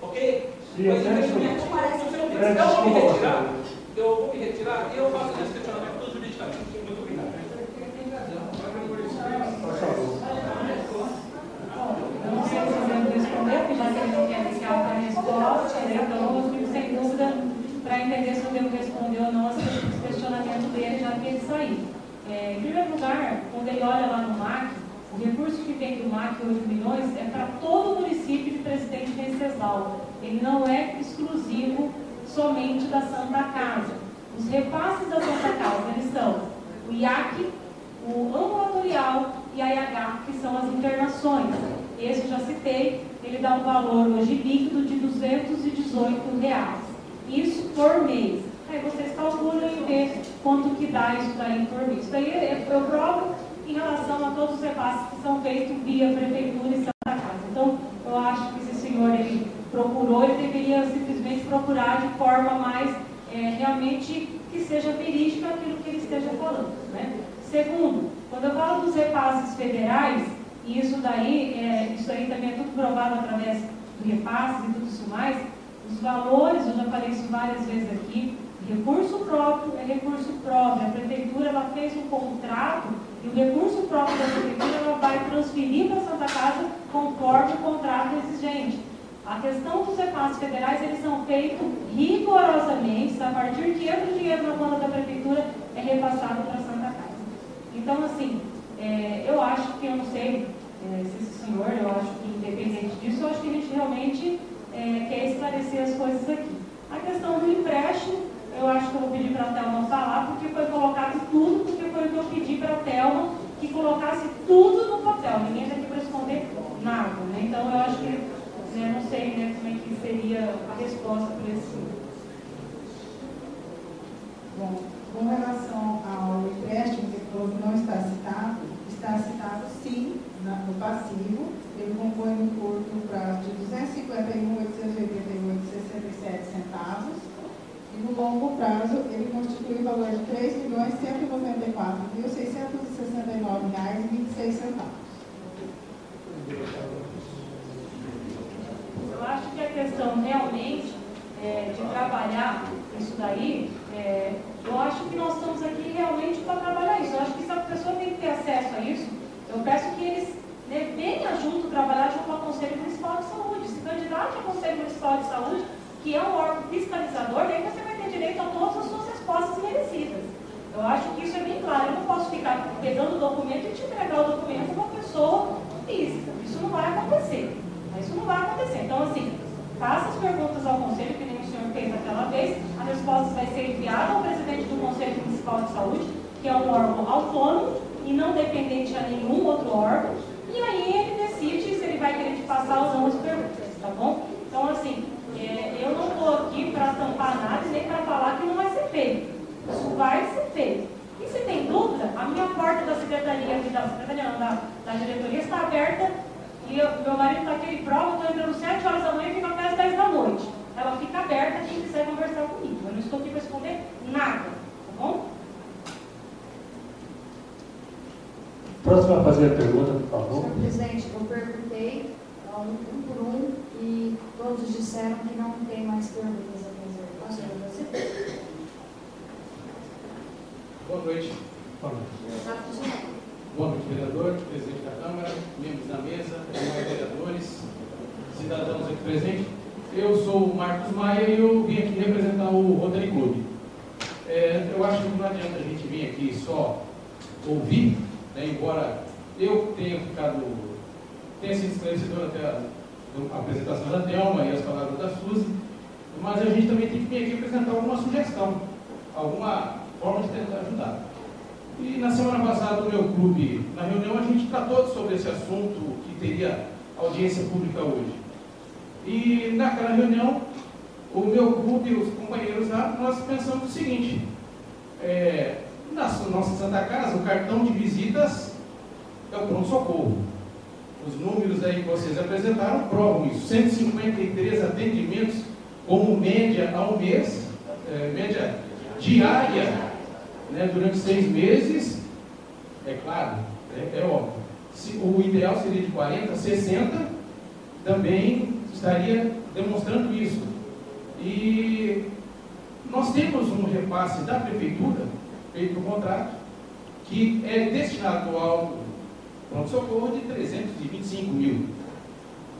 Ok? Sim, eu Mas, infelizmente, você não me- É, eu vou me retirar. Eu vou me retirar e eu faço esse questionamento tudo juridicamente. Muito obrigado. Eu não sei se você deve responder, porque já que ele não quer iniciar a resposta, né? então eu fico sem dúvida para entender se eu devo responder ou não questionamento dele, já que ele saiu. É, em primeiro lugar, quando ele olha lá no MAC, o recurso que tem do MAC, 8 milhões, é para todo o município de Presidente Venceslau. Ele não é exclusivo somente da Santa Casa. Os repasses da Santa Casa, eles são o IAC, o ambulatorial e a IH, que são as internações. Esse já citei, ele dá um valor hoje líquido de 218 reais. Isso por mês. Aí vocês calculam e vê quanto que dá isso daí por mês. Isso daí é- eu provo em relação a todos os repasses que são feitos via Prefeitura e Santa Casa. Então, eu acho que se o senhor ele procurou, ele deveria simplesmente procurar de forma mais é, realmente que seja verídica aquilo que ele esteja falando. Né? Segundo, quando eu falo dos repasses federais, e isso daí, é, isso aí também é tudo provado através de repasses e tudo isso mais, os valores, eu já falei isso várias vezes aqui, recurso próprio é recurso próprio. A prefeitura ela fez um contrato e o recurso próprio da prefeitura ela vai transferir para a Santa Casa conforme o contrato exigente. A questão dos repasses federais, eles são feitos rigorosamente, a partir de entra o dinheiro na conta da prefeitura, é repassado para a Santa Casa. Então, assim, é, eu acho que, eu não sei é, se esse senhor, eu acho que independente disso, eu acho que a gente realmente é, quer esclarecer as coisas aqui. A questão do empréstimo, eu acho que eu vou pedir para a Thelma falar, porque foi colocado tudo, porque foi o que eu pedi para a Thelma que colocasse tudo no papel. Ninguém está aqui para responder nada. Né? Então, eu acho que, né, não sei né, como é que seria a resposta para esse. Bom, com relação ao empréstimo que não está citado, está citado sim no passivo, ele compõe no curto prazo de 251.888,67 centavos e no longo prazo ele constitui o valor de R$ 3.194.669,26 Eu acho que a questão realmente é, de trabalhar isso daí, é, eu acho que nós estamos aqui realmente para trabalhar isso. Eu acho que se a pessoa tem que ter acesso a isso, eu peço que eles né, venham junto trabalhar junto ao Conselho Municipal de Saúde. Se candidate ao Conselho Municipal de Saúde, que é um órgão fiscalizador, daí você vai ter direito a todas as suas respostas merecidas. Eu acho que isso é bem claro. Eu não posso ficar pegando o documento e te entregar o documento para uma pessoa física. Isso não vai acontecer. Isso não vai acontecer. Então, assim, faça as perguntas ao Conselho, que nem o senhor fez aquela vez. A resposta vai ser enviada ao presidente do Conselho Municipal de Saúde, que é um órgão autônomo e não dependente a nenhum outro órgão. E aí ele decide se ele vai querer te passar ou não as perguntas, tá bom? Então, assim, é, eu não estou aqui para tampar nada nem para falar que não vai ser feito. Isso vai ser feito. E se tem dúvida, a minha porta da secretaria, da secretaria não, da, da diretoria está aberta e eu, meu marido está aqui, ele prova, eu estou entrando 7 horas da manhã e fico até as 10 da noite. Ela fica aberta, quem quiser conversar comigo. Eu não estou aqui para responder nada, tá bom? Próximo a fazer a pergunta, por favor. Senhor presidente, eu perguntei um, um por um e todos disseram que não tem mais perguntas a fazer. Posso fazer? Boa noite. Boa noite. Boa noite, vereador, presidente da Câmara, membros da mesa, vereadores, cidadãos aqui presentes. Eu sou o Marcos Maia e eu vim aqui representar o Rotary Club. É, eu acho que não adianta a gente vir aqui só ouvir, né, embora eu tenha ficado, tenha sido esclarecedor até a, a apresentação da Thelma e as palavras da Suzy, mas a gente também tem que vir aqui apresentar alguma sugestão, alguma forma de tentar ajudar. E na semana passada, no meu clube, na reunião, a gente tratou sobre esse assunto que teria audiência pública hoje. E naquela reunião, o meu clube e os companheiros lá, nós pensamos o seguinte: é, na nossa Santa Casa, o cartão de visitas é o pronto-socorro. Os números aí que vocês apresentaram provam isso: 153 atendimentos como média ao mês, é, média diária né, durante seis meses, é claro, é, é óbvio. Se, o ideal seria de 40, 60, também estaria demonstrando isso. E nós temos um repasse da prefeitura, feito no contrato, que é destinado ao pronto-socorro de 325 mil.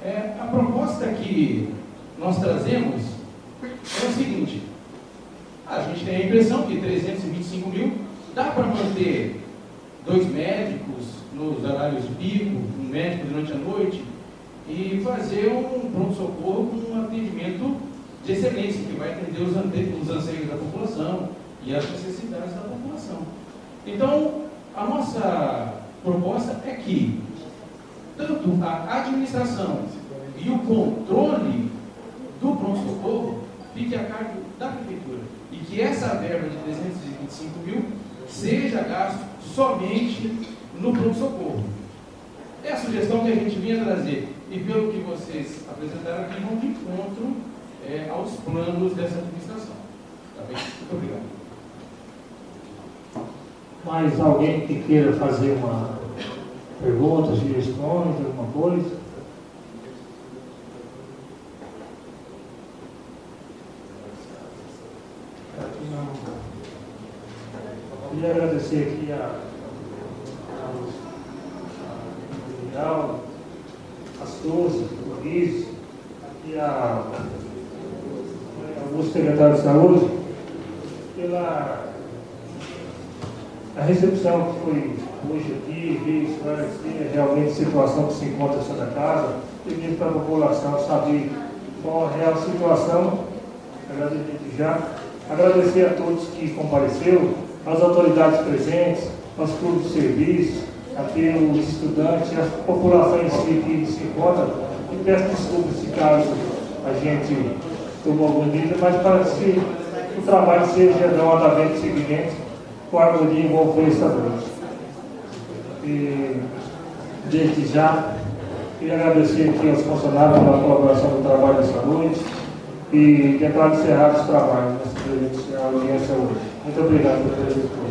É, a proposta que nós trazemos é o seguinte: a gente tem a impressão que 325 mil dá para manter dois médicos nos horários pico, um médico durante a noite, e fazer um pronto-socorro com um atendimento de excelência, que vai atender os, os anseios da população e as necessidades da população. Então, a nossa proposta é que tanto a administração e o controle do pronto-socorro fique a cargo da prefeitura e que essa verba de 325 mil seja gasto somente no pronto-socorro. É a sugestão que a gente vinha trazer e pelo que vocês apresentaram aqui, de encontro é, aos planos dessa administração. Tá bem? Muito obrigado. Mais alguém que queira fazer uma pergunta, sugestões, alguma coisa? Queria agradecer aqui a, a, a, a Souza, o Luiz, aqui a, o secretário de saúde, pela a recepção que foi hoje aqui, veio esclarecer realmente a situação que se encontra em Santa Casa, e para a população saber qual a real situação. Agradecer já. Agradecer a todos que compareceram, às autoridades presentes, aos clubes de serviço, aqui os estudantes, a população em si que se encontra. E peço desculpas se caso a gente tomou alguma medida, mas para que o trabalho seja novamente seguimento com a harmonia envolver esta noite. E desde já, queria agradecer aqui aos funcionários pela colaboração do trabalho dessa noite e declaro encerrado os trabalhos nessa audiência hoje. Muito obrigado.